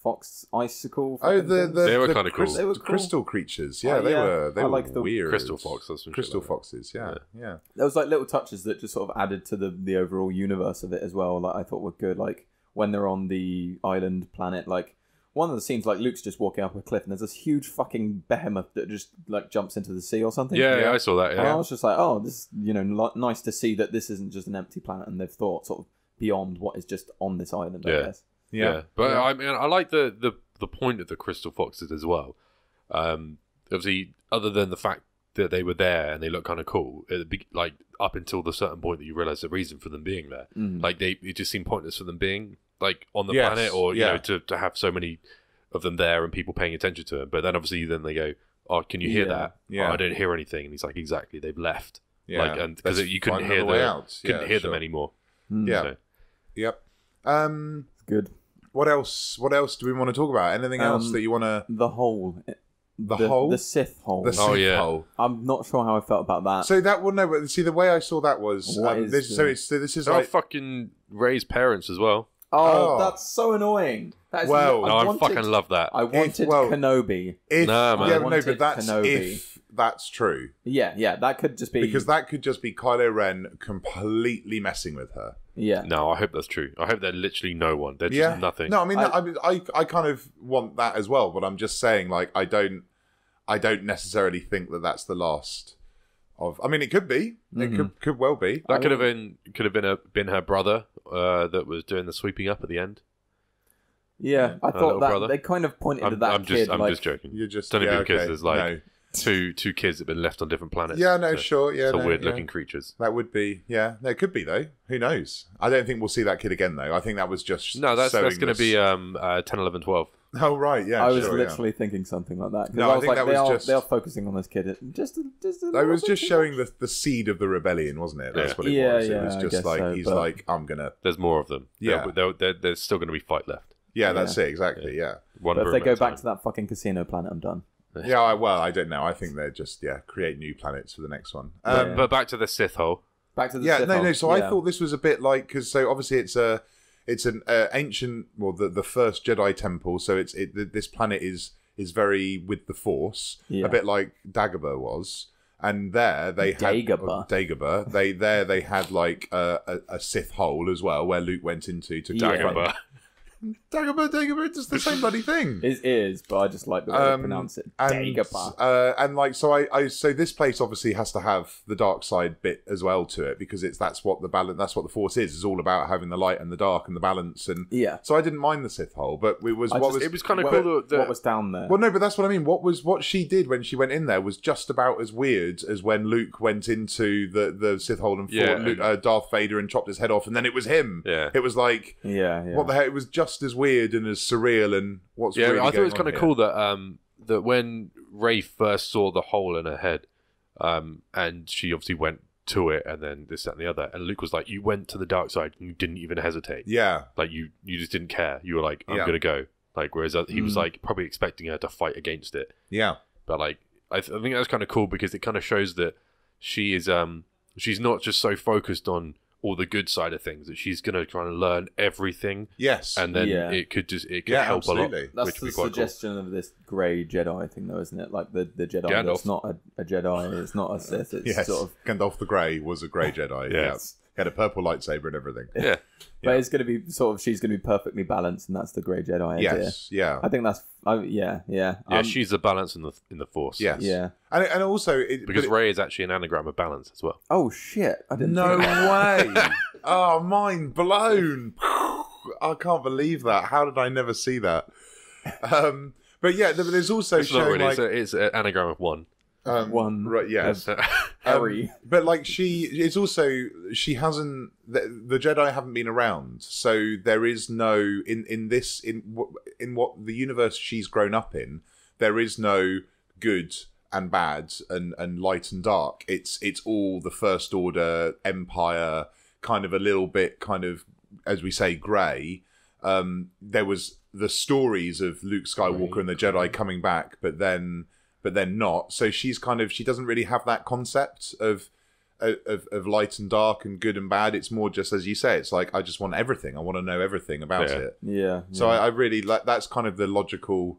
B: fox icicle.
C: Oh,
B: fucking
C: the the,
A: They were
C: the
A: kinda cool.
B: They were cool.
C: crystal creatures. Yeah,
B: Oh,
C: they
B: yeah.
C: were. They
B: I
C: were
B: like the-
C: weird.
A: Crystal fox, that's some shit
C: Crystal
A: like
C: foxes. Yeah, yeah.
B: there was like little touches that just sort of added to the the overall universe of it as well. Like I thought were good. Like when they're on the island planet, like one of the scenes, like Luke's just walking up a cliff, and there's this huge fucking behemoth that just like jumps into the sea or something.
A: Yeah,
C: Yeah.
A: yeah, I saw that.
B: And I was just like, oh, this is, you know li- nice to see that this isn't just an empty planet, and they've thought sort of beyond what is just on this island. I
A: Yeah.
B: guess.
C: Yeah.
A: But
C: Yeah.
A: I mean, I like the the the point of the crystal foxes as well. Um, obviously, other than the fact that they were there and they look kind of cool, at the be- like up until the certain point that you realize the reason for them being there.
B: Mm.
A: Like they, it just seemed pointless for them being like on the
C: Yes,
A: planet, or you
C: yeah.
A: know, to to have so many of them there and people paying attention to them. But then obviously, then they go, "Oh, can you hear
B: Yeah.
A: that?
C: Yeah.
A: Oh, I don't hear anything." And he's like, "Exactly, they've left."
C: Yeah.
A: Like, and because you couldn't hear
C: another way
A: them,
C: out.
A: couldn't
C: Yeah,
A: hear
C: sure.
A: them anymore.
B: Mm.
C: Yeah.
A: So,
C: Yep. Um,
B: It's good.
C: What else? What else do we want to talk about? Anything else
B: Um,
C: that you want to?
B: The hole.
C: The hole?
B: The Sith hole.
C: The
A: Oh,
C: Sith
A: yeah.
C: hole.
B: I'm not sure how I felt about that.
C: So that one, no, but see the way I saw that was
B: What
C: um,
B: is
C: this. So
B: the-
C: it's so this is
A: oh,
C: like
A: fucking Rey's parents as well.
B: oh,
C: Oh.
B: that's so annoying. That is
C: Well,
B: I
A: No, I
B: wanted,
A: fucking love that.
B: I wanted
C: well-
B: Kenobi.
C: if
A: Nah, man.
C: yeah,
B: I
C: no,
B: wanted
C: but that's
B: Kenobi.
C: if that's true
B: Yeah, yeah, that could just be
C: because that could just be Kylo Ren completely messing with her.
B: Yeah,
A: No, I hope that's true. I hope they're literally no one. They're just
C: yeah,
A: nothing.
C: No, I mean,
B: I-
C: I, I, I, I kind of want that as well, but I'm just saying, like, I don't, I don't necessarily think that that's the last of. I mean, it could be. It could, could well be.
A: that could have been could have been a been her brother uh, that was doing the sweeping up at the end.
B: yeah. I
A: Our
B: thought that
A: brother.
B: they kind of pointed
A: I'm,
B: at that
A: I'm
B: kid
A: just I'm
B: like
A: just joking.
C: You're just
A: It's only
C: yeah,
A: because
C: okay.
A: there's like
C: no.
A: Two two kids that have been left on different planets.
C: Yeah, no,
A: So-
C: sure, yeah,
A: so
C: no,
A: weird
C: yeah.
A: looking creatures.
C: That would be, yeah. No, it could be though. Who knows? I don't think we'll see that kid again though. I think that was just
A: No, that's that's going to be um uh, 10, 11, 12.
C: Oh right, yeah.
B: I was
C: sure, yeah.
B: literally thinking something like that. 'Cause
C: No,
B: I
C: I
B: was
C: think
B: like,
C: that
B: they
C: was
B: are
C: just-
B: they are focusing on this kid just a, just a
C: was just showing the, the seed of the rebellion, wasn't it? That's
A: Yeah.
C: what it
B: Yeah,
C: was.
B: yeah,
C: it was just like
B: so,
C: he's
B: but-
C: like, I'm gonna.
A: There's more of them.
C: Yeah.
A: There- there- there- there's still going to be fight left.
C: Yeah, that's it exactly. Yeah,
A: One
B: But if they go back
A: time.
B: to that fucking casino planet, I'm done.
C: Yeah. I, well, I don't know. I think they're just yeah, create new planets for the next one. Um,
B: Yeah.
A: But back to the Sith hole.
B: Back to the
C: yeah,
B: Sith
C: no,
B: hole.
C: no. So I thought this was a bit like because so obviously it's a it's an uh, ancient well the the first Jedi temple. So it's it this planet is is very with the Force,
B: Yeah.
C: a bit like Dagobah was. And there they had
B: Dagobah.
C: Dagobah. They there they had like a, a, a Sith hole as well, where Luke went into to
B: Yeah.
A: Dagobah.
C: Dagobah, Dagobah, it's just the same bloody thing.
B: It is, but I just like the way
C: Um,
B: they pronounce it.
C: and
B: Dagobah.
C: uh, and like so I, I so this place obviously has to have the dark side bit as well to it because it's that's what the balance that's what the force is is all about having the light and the dark and the balance and
B: Yeah.
C: so I didn't mind the Sith hole but it was
B: I
C: what
B: just-
C: was
A: It was kind of
B: What-
A: cool. That,
B: what was down there?
C: well no but that's what I mean what was what she did when she went in there was just about as weird as when Luke went into the the Sith hole and fought
A: Yeah,
C: Luke,
A: and-
C: uh, Darth Vader and chopped his head off and then it was him
A: Yeah.
C: it was like
B: yeah, yeah.
C: what the heck it was just as weird and as surreal and what's
A: yeah,
C: really
A: I thought it was kind of cool that um that when Rey first saw the hole in her head, um, and she obviously went to it, and then this, that, and the other, and Luke was like, "You went to the dark side, and you didn't even hesitate.
C: yeah
A: Like you, you just didn't care. You were like, I'm
C: Yeah.
A: gonna go." Like whereas uh, he was
B: Mm.
A: like probably expecting her to fight against it,
C: yeah
A: but like I, th- I think that's kind of cool because it kind of shows that she is um she's not just so focused on all the good side of things that she's gonna try and learn everything,
C: yes
A: and then
B: Yeah.
A: it could just it could
C: Yeah,
A: help a lot,
B: That's
A: which
B: the
A: would be quite cool.
B: suggestion of this grey Jedi thing, though, isn't it? Like the, the Jedi
A: Gandalf.
B: that's not a, a Jedi, it's not a Sith, it's
C: Yes,
B: sort of.
C: Gandalf the Grey was a grey Jedi.
A: Yeah.
C: yeah. He had a purple lightsaber and everything.
A: Yeah,
B: But it's going to be sort of, she's going to be perfectly balanced, and that's the grey Jedi idea.
C: Yes, yeah,
B: I think that's, I, yeah, yeah.
A: yeah,
B: Um,
A: she's the balance in the in the force.
C: yes,
B: Yeah.
C: and and also it,
A: because Rey is actually an anagram of balance as well.
B: Oh, shit. I didn't
C: no
B: think
C: way. oh, mind blown. I can't believe that. How did I never see that? Um, but yeah, there's also
A: It's not
C: showing
A: really.
C: like
A: it's, a, it's an anagram of one.
C: Um,
B: One
C: right, yes.
B: of-
C: Um,
B: Harry.
C: but like she, it's also she hasn't the, the Jedi haven't been around, so there is no in in this in what in what the universe she's grown up in, there is no good and bad and and light and dark. It's it's all the First Order Empire, kind of a little bit kind of as we say grey. Um, there was the stories of Luke Skywalker and the Jedi coming back, but then but then not. So she's kind of she doesn't really have that concept of of, of light and dark and good and bad. It's more just as you say. It's like I just want everything. I want to know everything about
A: Yeah.
C: it.
B: Yeah.
C: So
B: yeah.
C: I, I really like that's kind of the logical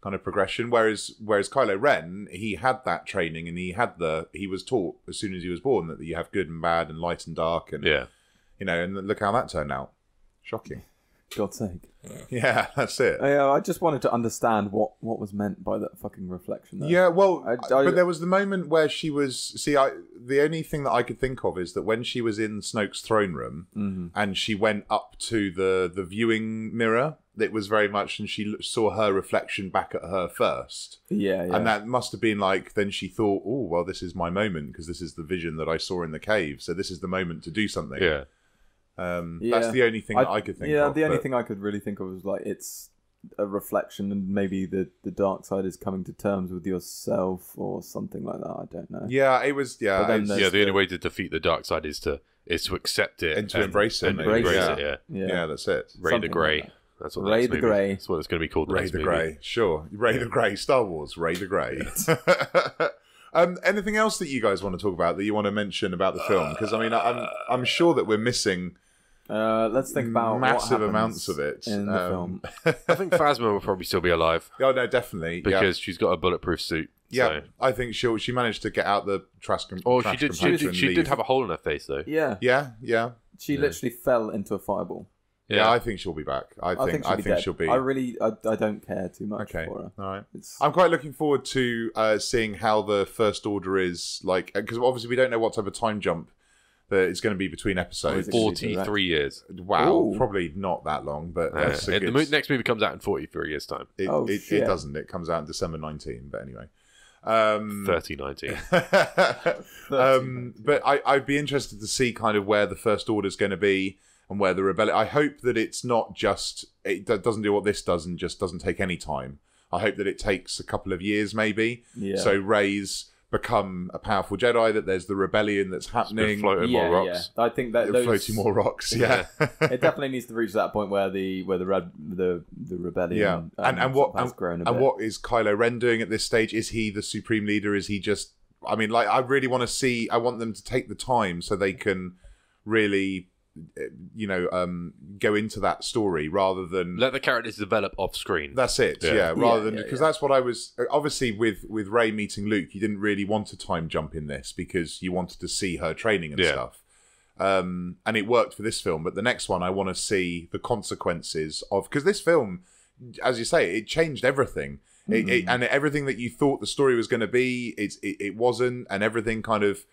C: kind of progression. Whereas whereas Kylo Ren, he had that training and he had the he was taught as soon as he was born that you have good and bad and light and dark and
A: Yeah.
C: you know and look how that turned out. Shocking.
B: God's sake.
C: Yeah, that's it.
B: I, uh, I just wanted to understand what, what was meant by that fucking reflection. There.
C: Yeah, well,
B: I- I-
C: but there was the moment where she was. See, I the only thing that I could think of is that when she was in Snoke's throne room
B: Mhm.
C: and she went up to the the viewing mirror, it was very much, and she saw her reflection back at her first,
B: Yeah, yeah.
C: and that must have been like. Then she thought, "Oh, well, this is my moment because this is the vision that I saw in the cave, so this is the moment to do something."
A: Yeah.
C: Um,
B: Yeah.
C: that's the only thing that I could think of.
B: yeah,
C: of.
B: the only
C: but-
B: thing I could really think of was like it's a reflection, and maybe the the dark side is coming to terms with yourself or something like that. I don't know.
C: Yeah, it was. Yeah, it's-
A: Yeah. The only way to defeat the dark side is to is to accept it
C: And to embrace it,
A: and
C: maybe,
A: embrace
C: yeah.
A: it. Yeah.
B: Yeah,
C: yeah, that's it.
A: Rey
B: Something
A: the
B: like
A: Grey.
B: that.
A: That's what
B: Rey
A: next
B: the
A: movie-
B: Grey.
A: That's what it's going to be called.
C: Rey
A: next
C: the
A: movie.
C: Grey, sure. Rey the Grey, Star Wars, Rey the Grey. um, anything else that you guys want to talk about that you want to mention about the film? Because I mean, I'm I'm sure that we're missing
B: Uh, let's think about
C: massive
B: happens
C: amounts of it
B: in the
C: Um,
B: film.
A: I think Phasma will probably still be alive
C: Oh no, definitely.
A: because
C: yeah,
A: she's got a bulletproof suit.
C: yeah.
A: So.
C: I think she she managed to get out the trash. Com-
A: Oh, she did. She did.
C: and
A: She did have a hole in her face though.
B: Yeah,
C: Yeah, yeah,
B: she
A: Yeah.
B: literally fell into a fireball.
C: yeah. I think she'll be back. I
B: I
C: think
B: think she'll
C: I
B: be
C: think she'll be.
B: I really, I, I don't care too much
C: Okay,
B: for her.
C: all right.
B: It's,
C: I'm quite looking forward to uh, seeing how the First Order is like, because obviously we don't know what type of time jump that it's going to be between episodes.
B: it
A: Forty-three years.
C: Wow,
B: Ooh.
C: probably not that long, but
A: Yeah.
C: that's a good.
A: the mo- next movie comes out in forty-three years' time.
C: it,
B: Oh,
C: it, it doesn't. It comes out in December 19, but anyway. Um,
A: Thirty nineteen.
C: um, but I, I'd be interested to see kind of where the First Order is going to be and where the rebellion. I hope that it's not just it doesn't do what this does and just doesn't take any time. I hope that it takes a couple of years, maybe.
B: yeah.
C: So Rey's become a powerful Jedi. That there's the rebellion that's happening.
A: floating
B: yeah,
A: more
B: yeah.
A: rocks.
B: I think that those,
C: Floating more rocks. Yeah.
B: it definitely needs to reach that point where the where the red the the rebellion
C: Yeah.
B: um,
C: And- and what-
B: of has grown a
C: And what is Kylo Ren doing at this stage? Is he the supreme leader? Is he just? I mean, like, I really want to see. I want them to take the time so they can really, you know, um, go into that story rather than.
A: Let the characters develop off screen.
C: that's it, yeah.
A: Yeah.
C: rather
B: Yeah,
C: than because
B: yeah.
C: that's what I was obviously with with Rey meeting Luke. You didn't really want a time jump in this because you wanted to see her training and
A: Yeah.
C: stuff. Um, and it worked for this film, but the next one I want to see the consequences of because this film, as you say, it changed everything. It, it, and everything that you thought the story was going to be, it's it, it wasn't, and everything kind of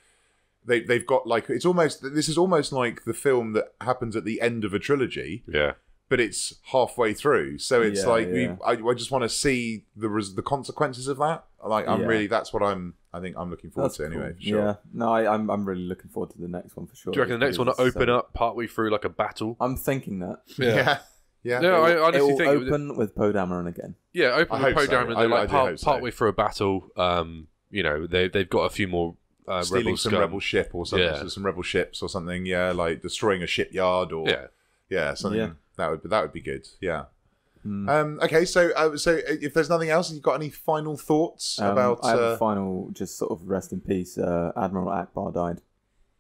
C: they they've got like it's almost this is almost like the film that happens at the end of a trilogy,
A: yeah.
C: but it's halfway through. So it's
B: Yeah,
C: like
B: yeah.
C: we, I, I just want to see the res- the consequences of that. Like I'm
B: Yeah.
C: really that's what I'm I think I'm looking forward
B: That's
C: to anyway.
B: cool.
C: For sure.
B: Yeah, no, I, I'm I'm really looking forward to the next one for sure.
A: Do you reckon the next one will open
B: um,
A: up partway through like a battle?
B: I'm thinking that.
C: Yeah, yeah.
A: No, I
B: it
A: honestly
B: will
A: think it
B: open with Poe Dameron again.
A: Yeah, open
C: I
A: with
C: hope
A: Poe
C: so.
A: Dameron.
C: I-
A: They're
C: I
A: like
C: do
A: part,
C: hope so.
A: partway through a battle. Um, you know, they they've got a few more uh,
C: Stealing
A: rebel
C: some
A: scum.
C: rebel ship or something,
A: Yeah.
C: some rebel ships or something. Yeah, like destroying a shipyard or
A: Yeah,
C: yeah, something
B: Yeah.
C: that would that would be good. Yeah.
B: Hmm.
C: Um, okay, so uh, so if there's nothing else, you got any final thoughts
B: Um,
C: about?
B: I have
C: Uh,
B: a final, just sort of rest in peace. Uh, Admiral Ackbar died.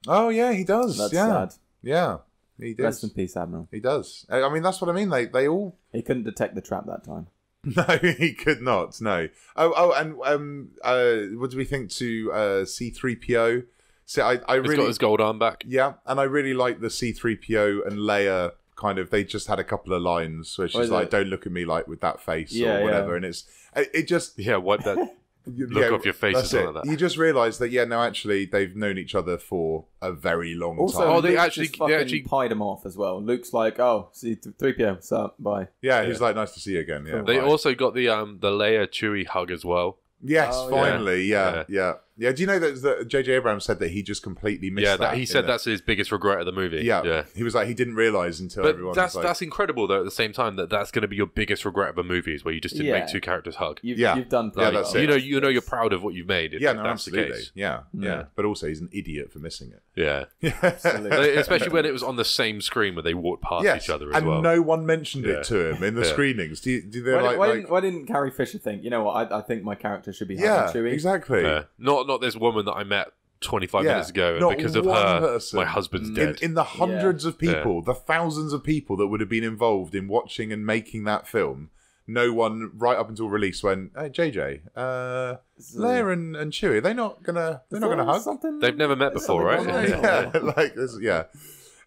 C: oh yeah, he does.
B: That's
C: yeah,
B: sad.
C: yeah, he does.
B: Rest in peace, Admiral.
C: He does. I I mean, that's what I mean. They they all
B: He couldn't detect the trap that time.
C: No, he could not. No. Oh, oh, and um, uh, what do we think to uh, C three PO? See, I, I
A: he's
C: really,
A: got his gold arm back.
C: yeah, and I really like the C three PO and Leia. Kind of, they just had a couple of lines where she's
B: is
C: like,
B: it?
C: "Don't look at me like with that face"
B: Yeah,
C: or
B: yeah.
C: whatever, and it's it, it just
A: Yeah, wipe that look off your face or
C: that's
A: something
C: it.
A: like that.
C: You just realise that yeah, no, actually they've known each other for a very long
B: Also,
C: time.
A: Oh, they
B: Luke
A: actually-
B: just
A: they
B: fucking
A: actually-
B: pied him off as well. Luke's like, "Oh, see three p.m. What's up? Bye."
C: yeah, he's like nice to see you again. Yeah,
A: They
C: bye.
A: also got the um the Leia Chewie hug as well.
C: yes,
B: Oh, yeah.
C: finally, yeah.
A: Yeah.
C: yeah, yeah, Do you know that, that J.J. Abrams said that he just completely missed
A: yeah,
C: that?
A: that, he said
C: the-
A: that's his biggest regret of the movie.
C: Yeah,
A: yeah.
C: he was like he didn't realise until
A: But
C: everyone
A: that's
C: was like,
A: that's incredible though. At the same time, that that's going to be your biggest regret of a movie is where you just didn't
B: Yeah.
A: make two characters hug.
B: You've,
C: Yeah.
B: you've done.
C: Yeah, that's
B: well.
A: you know, you know, you're proud of what you've made. If
C: yeah, no,
A: that's the
C: absolutely,
A: case.
C: yeah, yeah,
B: Yeah.
C: But also, he's an idiot for missing it.
A: Yeah,
B: Absolutely.
A: especially when it was on the same screen where they walked past
C: yes,
A: each other as well.
C: and
A: well.
C: no one mentioned
A: Yeah.
C: it to him in the
A: Yeah.
C: screenings. Do, you, do they
B: Why,
C: like,
B: why
C: like
B: didn't, why didn't Carrie Fisher think? You know what? I, I think my character should be
C: yeah,
B: having Chewie.
C: exactly.
A: Yeah. not not this woman that I met 25
C: Yeah,
A: minutes ago, and because of her,
C: person.
A: my husband's
C: in,
A: dead.
C: in the hundreds of people, the thousands of people that would have been involved in watching and making that film, no one right up until release went, "Hey, JJ, uh, Leia and, and Chewie, are they not gonna they're not gonna hug?"
B: Something?
A: They've never met before, right?
C: yeah, yeah, like this, yeah.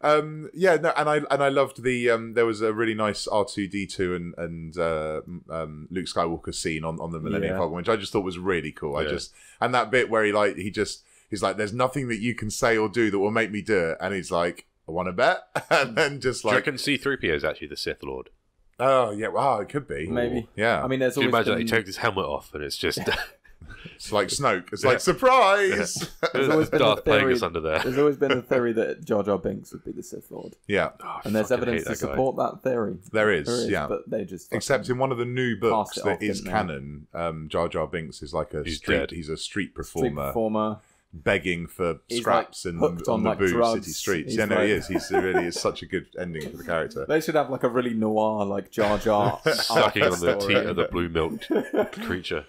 C: Um, yeah, no, and I and I loved the um, there was a really nice R two D two and and uh, um, Luke Skywalker scene on, on the Millennium
B: Yeah.
C: Falcon, which I just thought was really cool. I just and that bit where he like he just he's like, "There's nothing that you can say or do that will make me do it," and he's like, "I want to bet," and then just
A: Do you
C: like,
A: reckon C-3PO is actually the Sith Lord?
C: "Oh yeah, wow, it could be,
B: Maybe.
C: yeah."
B: I mean, there's
A: Do you
B: always
A: imagine that
B: been,
A: he takes his helmet off and it's just
C: it's like Snoke. It's
A: Yeah.
C: like surprise.
B: There's always been a
A: Darth
B: theory-
A: Plagueis under there.
B: there's always been a theory that Jar Jar Binks would be the Sith Lord,
C: yeah,
A: Oh,
B: and there's evidence to
A: that guy.
B: support that theory.
C: there is,
B: There is,
C: yeah.
B: but they just
C: Except in one of the new books
B: Passed
C: that
B: off,
C: is canon, um, Jar Jar Binks is like a
A: He's
C: street.
A: dead.
C: He's a street
B: street
C: performer,
B: performer.
C: Begging for
B: He's,
C: scraps
B: like,
C: in
B: hooked
C: on
B: on,
C: the
B: like,
C: Boo
B: drugs.
C: city streets.
B: He's
C: yeah, no, he is. He's really is such a good ending for the character.
B: They should have like a really noir, like Jar Jar
A: sucking on the
B: story.
A: teat of the blue milk creature.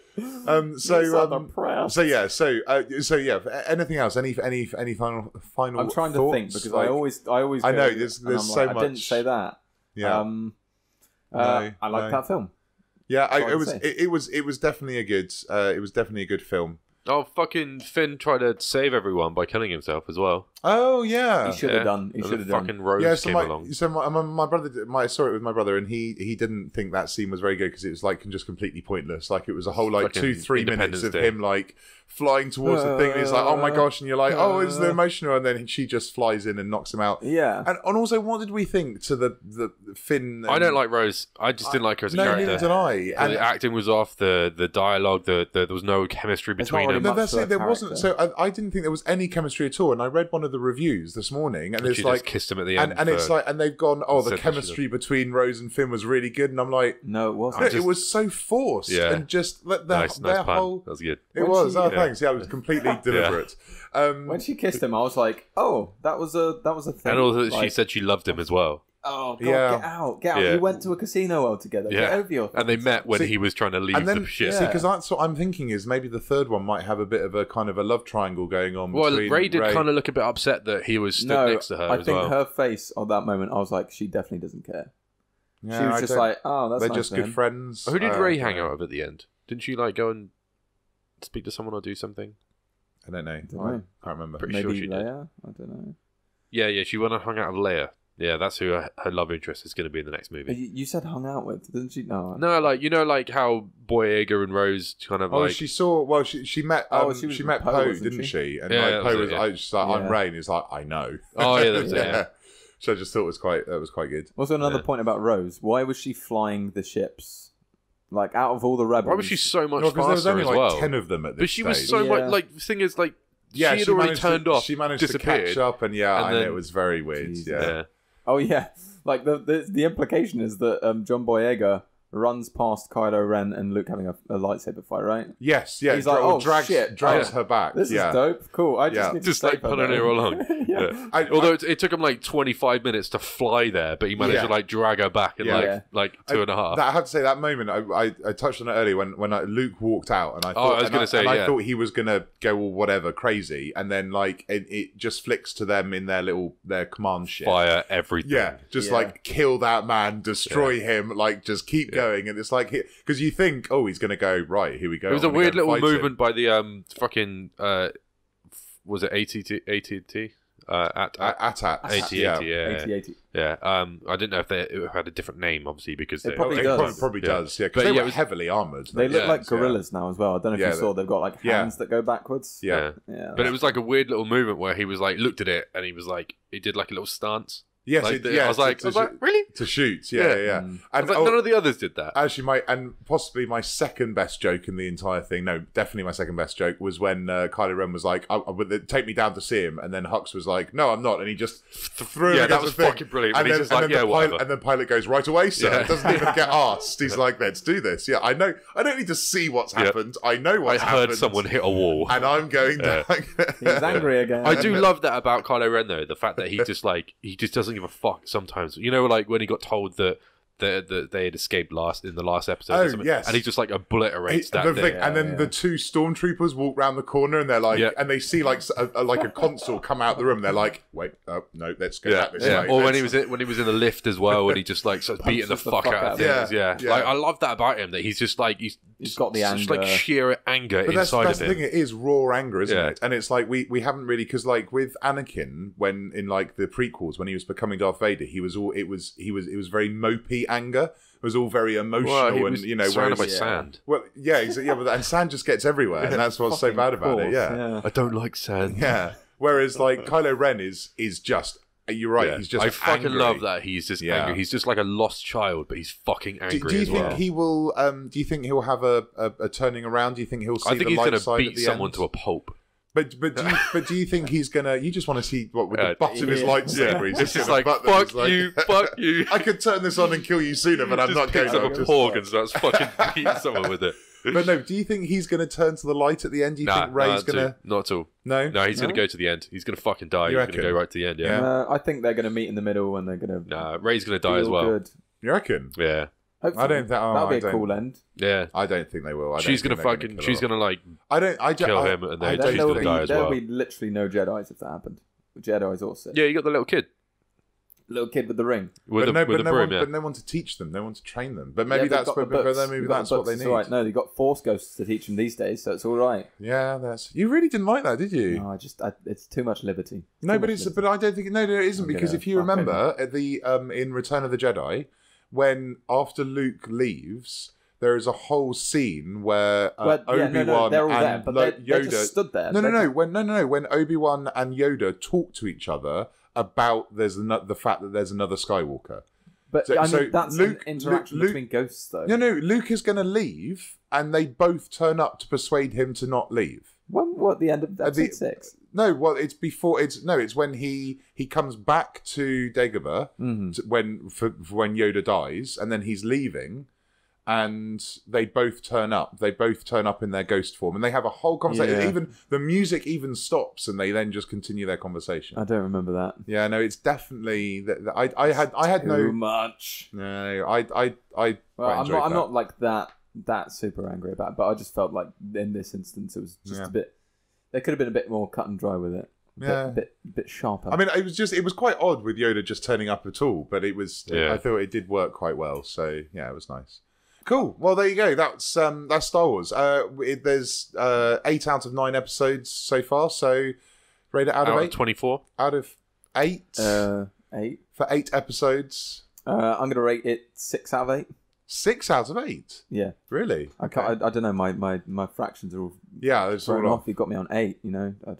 C: Um, so,
B: so
C: um,
B: depressed.
C: so yeah, so uh, so yeah. Anything else? Any any any final final?
B: I'm trying to think because
C: Like,
B: I always, I always.
C: I know, there's- there's so
B: like, I didn't say that.
C: yeah
B: Um, uh,
C: No,
B: I like
C: no.
B: that film.
C: yeah. I, it was it, it was it was definitely a good uh, it was definitely a good film.
A: Oh, fucking Finn tried to save everyone by killing himself as well.
C: Oh yeah,
B: He should
A: Yeah.
B: have done. He should have done.
A: fucking Rose
C: yeah, so
A: came
C: my,
A: along.
C: so my, my, my brother, did- my, I saw it with my brother, and he he didn't think that scene was very good because it was like just completely pointless. Like it was a whole like
A: Fucking
C: two three minutes of
A: Day.
C: him like flying towards the thing, and he's like, "Oh my gosh!" and you're like, "Oh, it's the
B: Uh.
C: emotional," and then she just flies in and knocks him out.
B: Yeah.
C: And, and also, what did we think to the the Finn?
A: I don't like Rose. I just didn't like her as a
C: no, neither did I. And
A: the acting was off. The the dialogue. The, the there was no chemistry between them.
B: Really
C: no, that's
B: much to
C: it. There
B: her
C: wasn't. So I, I didn't think there was any chemistry at all. And I read one of the reviews this morning, and
A: And
C: it's like
A: kissed him at the end.
C: and, and it's like and they've gone oh the
A: said that she
C: chemistry between rose and finn was really good and i'm like
B: No, it wasn't.
C: it was so forced
A: Yeah.
C: and just let the,
A: nice,
C: their
A: nice plan.
C: whole
A: That was good.
C: it
B: When
C: was
B: she-
C: oh
A: Yeah.
C: thanks yeah it was completely deliberate um
B: When she kissed him, I was like, "Oh, that was a that was a thing."
A: And also, she said she loved him as well.
B: "Oh God,
C: Yeah.
B: get out, get out!"
A: Yeah.
B: You went to a casino world together. Get
A: Yeah.
B: over your.
A: And they met when
C: See-
A: he was trying to leave
C: and then
A: the ship.
C: see because that's what i'm thinking is maybe the third one might have a bit of a kind of a love triangle going on
A: Well,
C: between
A: Rey did kind of look a bit upset that he was stood
B: No,
A: next to her
B: I
A: as
B: think
A: well.
B: her face on that moment, I was like, she definitely doesn't care.
C: Yeah,
B: she was
C: I
B: just like, "Oh, that's
C: they're
B: nice
C: just good
B: him."
C: friends
A: Who did
C: Uh, Rey
A: hang out with at the end? Didn't she like go and speak to someone or do something?
C: i don't know
B: Don't
C: i
B: know.
C: can't remember
A: Pretty
B: Maybe
A: sure she did.
B: I don't know.
A: Yeah, yeah. She went and hung out with Leia. Yeah, that's who her, her love interest is going to be in the next movie.
B: You, you said hung out with, didn't she? No.
A: No, like you know, like how Boyega and Rose kind of
C: Oh,
A: like
C: she saw. Well, she she met. Um,
B: Oh,
C: she,
B: she
C: met Poe,
B: Poe, wasn't
C: didn't
B: she?
C: she? And
A: Yeah,
C: like Poe
A: was
C: was,
A: it, yeah.
C: I, she's like, I'm
B: Yeah.
C: Rey, he's like, I know.
A: Oh, yeah, that was it, yeah.
C: So I just thought it was quite that was quite good.
B: Also, another
A: Yeah.
B: point about Rose. Why was she flying the ships? Like out of all the rebels.
A: why was she so much
C: No, because there was
A: faster
C: only
A: as
C: like
A: well?
C: ten of them at this
A: but she was so
B: Yeah.
A: much like the thing is like
C: yeah,
A: she had already turned
C: to,
A: off,
C: She managed to catch up, and yeah,
A: and
C: and
A: then-
C: it was very weird.
B: Jesus.
C: Yeah.
A: Yeah.
B: Oh yeah, like the the, the implication is that um, John Boyega runs past Kylo Ren and Luke having a, a lightsaber fight, right?
C: Yes, yeah.
B: He's like,
C: or
B: "Oh,
C: drags
B: shit,
C: drags
B: oh,
C: her back.
B: This
C: yeah.
B: is dope. Cool. I just
C: Yeah.
B: need to
A: Just like
B: save her,
A: pulling
B: though.
A: her along.
B: yeah.
A: Yeah.
C: I-
A: Although it, it took him like 25 minutes to fly there, but he managed
C: Yeah.
A: to like drag her back in
C: Yeah.
A: like
B: Yeah.
A: like two and a half.
C: That, I have to say that moment. I, I, I touched on it earlier when when I, Luke walked out, and I
A: Oh,
C: thought,
A: I was gonna say,
C: and I thought he was gonna go all whatever crazy, and then like it, it just flicks to them in their little their command ship.
A: Fire everything.
C: Yeah, just
B: Yeah.
C: like kill that man, destroy him, like just keep going, and it's like because you think, oh, he's gonna go right. Here we go.
A: It was
C: I'm
A: a weird little
C: fight him.
A: movement by the um fucking uh f- was it AT-AT Uh, at, at
C: At at,
B: At-
A: 80,
C: yeah.
A: 80, yeah,
B: 80, 80.
A: yeah. Um, I didn't know if they it had a different name, obviously, because
B: It
A: they,
B: probably
C: It
B: does.
C: probably, probably
A: Yeah.
C: does, yeah. Because they
A: yeah,
C: were
A: was-
C: heavily armored.
B: They
C: those
B: look
A: Yeah,
B: like
C: things, yeah.
B: gorillas now as well. I don't know if
C: Yeah,
B: you saw. They've got like
C: yeah.
B: hands that go backwards.
C: Yeah.
B: yeah.
A: But it was like a weird little movement where he was like looked at it and he was like he did like a little stance.
C: Yes,
A: like
C: it-
A: the-
C: yeah.
A: I was
C: to-
A: like,
C: to,
A: I was like, really?
C: to shoot, yeah, yeah.
B: Mm.
C: yeah.
A: I was
C: And
A: like,
C: oh,
A: none of the others did that.
C: actually, my and possibly my second best joke in the entire thing. No, definitely my second best joke was when uh, Kylo Ren was like, I, I, would- "Take me down to see him," and then Hux was like, "No, I'm not," and he just threw
A: Yeah, that was
C: the thing.
A: fucking brilliant,
C: And
A: but he's
C: then,
A: just like,
C: then
A: "Yeah,
C: the pilot, and then pilot goes, "Right away, sir."
A: Yeah.
C: Doesn't even get asked. He's like, "Let's do this." Yeah, I know. I don't need to see what's
A: Yeah.
C: happened. I know what's happened.
A: I
C: what's
A: heard
C: happened.
A: someone hit a wall.
C: and I'm going
A: Yeah.
C: down.
B: He's angry again.
A: I do love that about Kylo Ren though, the fact that he just like he just doesn't give a fuck sometimes. You know, like when he got told that that, that they had escaped last in the last episode,
C: Oh,
A: or something,
C: yes.
A: and he just like obliterates
C: He-
A: that
C: the
A: thing.
C: thing- and then
B: Yeah,
C: the two stormtroopers walk round the corner and they're like,
A: Yeah.
C: and they see like s- a, a- like a console come out the room. They're like, wait, oh, no, let's go
A: Yeah,
C: back this
A: yeah.
C: way.
A: Or when
C: Let's-
A: he was in, when he was in the lift as well, and he just like starts beating the
B: the
A: fuck,
B: fuck
A: out of
B: out
A: things.
C: of
A: Yeah.
C: Yeah.
A: like I love that about him that he's just like he's
B: He's got the
A: such like sheer anger
C: But that's,
A: inside
C: that's the
A: of him.
C: thing. It is raw anger, isn't
A: Yeah.
C: it? And it's like we we haven't really because like with Anakin when in like the prequels when he was becoming Darth Vader, he was all it was he was it was very mopey anger. It was all very emotional
A: Well, he
C: and
A: was
C: you know
A: surrounded by
C: whereas
B: Yeah.
A: sand.
C: well yeah exa- yeah but, and sand just gets everywhere and that's what's so bad about it.
B: course,
C: Yeah.
A: I don't like sand.
C: yeah. Whereas like Kylo Ren is is just you're right.
A: Yeah.
C: He's just
A: I fucking
C: angry.
A: love that he's just
C: Yeah.
A: angry. He's just like a lost child, but he's fucking
C: Do,
A: angry
C: do you
A: as
C: think
A: well.
C: he will? Um, do you think he'll have a, a, a turning around? Do you think he'll see
A: I think
C: the
A: he's
C: light
A: going to
C: at
A: beat
C: the
A: someone
C: end?
A: to a pulp.
C: But but do you, but do you think he's gonna? You just want to see what with
A: Yeah.
C: the butt of his
B: Yeah.
C: lightsaber? He's
A: It's just like fuck
C: He's like,
A: you, fuck you.
C: I could turn this on and kill you sooner, but I'm
A: just
C: not going
A: picks up
C: to.
A: a
C: Just-
A: porg and starts fucking beating someone with it.
C: But no, do you think he's going to turn to the light at the end? Do you
A: Nah,
C: think Rey's
A: nah,
C: going to?
A: too. not at all.
C: No,
A: No, he's going to go to the end. He's going to fucking die.
C: You
A: He's going to
C: reckon?
A: go right to the end. Yeah.
C: Yeah.
B: Uh, I think they're going to meet in the middle and they're going to
A: Nah, Rey's going to die as well.
B: Good.
C: you reckon?
A: Yeah.
B: Hopefully.
C: I don't think. Oh,
B: That'll be
C: I
B: a
C: don't,
B: cool end.
A: Yeah.
C: I don't think they will. I
A: she's gonna
C: they're
A: fucking. she's
C: her
A: gonna like.
C: I don't. I don't,
A: kill
C: I,
A: him and
C: I
A: then she's
B: there'll
A: gonna
B: be,
A: die as
B: there'll
A: well.
B: be literally no Jedi's if that happened. Jedi's all sick.
A: Yeah, you got the little kid
B: Little kid with the ring.
A: with
C: but
A: a
C: no,
A: with
C: but no
A: broom.
C: one,
A: yeah.
C: but no one to teach them, no one to train them. But maybe
B: Yeah, they've
C: that's
B: got
C: what,
B: the
C: but maybe that's
B: the
C: what they need.
B: it's all right. No, they've got Force ghosts to teach them these days, so it's all right.
C: Yeah, that's. You really didn't like that, did you?
B: No, I just, I, it's too much liberty.
C: No, but it's
B: liberty.
C: but I don't think no, no, it isn't
B: I'm
C: because if you remember at the um in Return of the Jedi, when after Luke leaves, there is a whole scene where uh,
B: But, yeah,
C: Obi Wan
B: no, they're
C: and
B: there, but
C: Lo-
B: they, they
C: Yoda.
B: stood there.
C: no, no,
B: They're
C: no. When no, no, no. When Obi Wan and Yoda talk to each other about there's ano- the fact that there's another Skywalker.
B: But
C: So-
B: I mean,
C: so
B: that's
C: Luke-
B: an interaction
C: Luke-
B: between ghosts, though.
C: No, no. Luke is going to leave, and they both turn up to persuade him to not leave.
B: When, what, the end of
C: At the-
B: six?
C: No, well, it's before. It's no, it's when he he comes back to Dagobah
B: Mm-hmm.
C: to- when for, for when Yoda dies, and then he's leaving, and they both turn up. They both turn up in their ghost form, and they have a whole conversation.
B: Yeah.
C: Even the music even stops, and they then just continue their conversation.
B: I don't remember that.
C: yeah, no, it's definitely that. that- I I had I had
B: Too
C: no
B: much.
C: no. I I I.
B: Well, I'm
C: enjoyed
B: not. I'm not like that. That super angry about, it, but I just felt like in this instance it was just
C: Yeah.
B: a bit. There could have been a bit more cut and dry with it. A bit,
C: Yeah.
B: bit, bit sharper.
C: I mean, it was just it was quite odd with Yoda just turning up at all, but it was
A: Yeah.
C: I thought it did work quite well. So yeah, it was nice. Cool. Well, there you go. That's um that's Star Wars. Uh, it, there's uh eight out of nine episodes so far. So rate it out,
A: Out
C: of
A: of
C: eight.
A: twenty four.
C: Out of eight
B: uh, eight.
C: for eight episodes.
B: Uh, I'm gonna rate it six out of eight.
C: Six out of eight.
B: Yeah,
C: Really?
B: I can't. I, I don't know. My, my, my fractions are all
C: Yeah, it's all
B: off.
C: off.
B: You got me on eight. You know, I,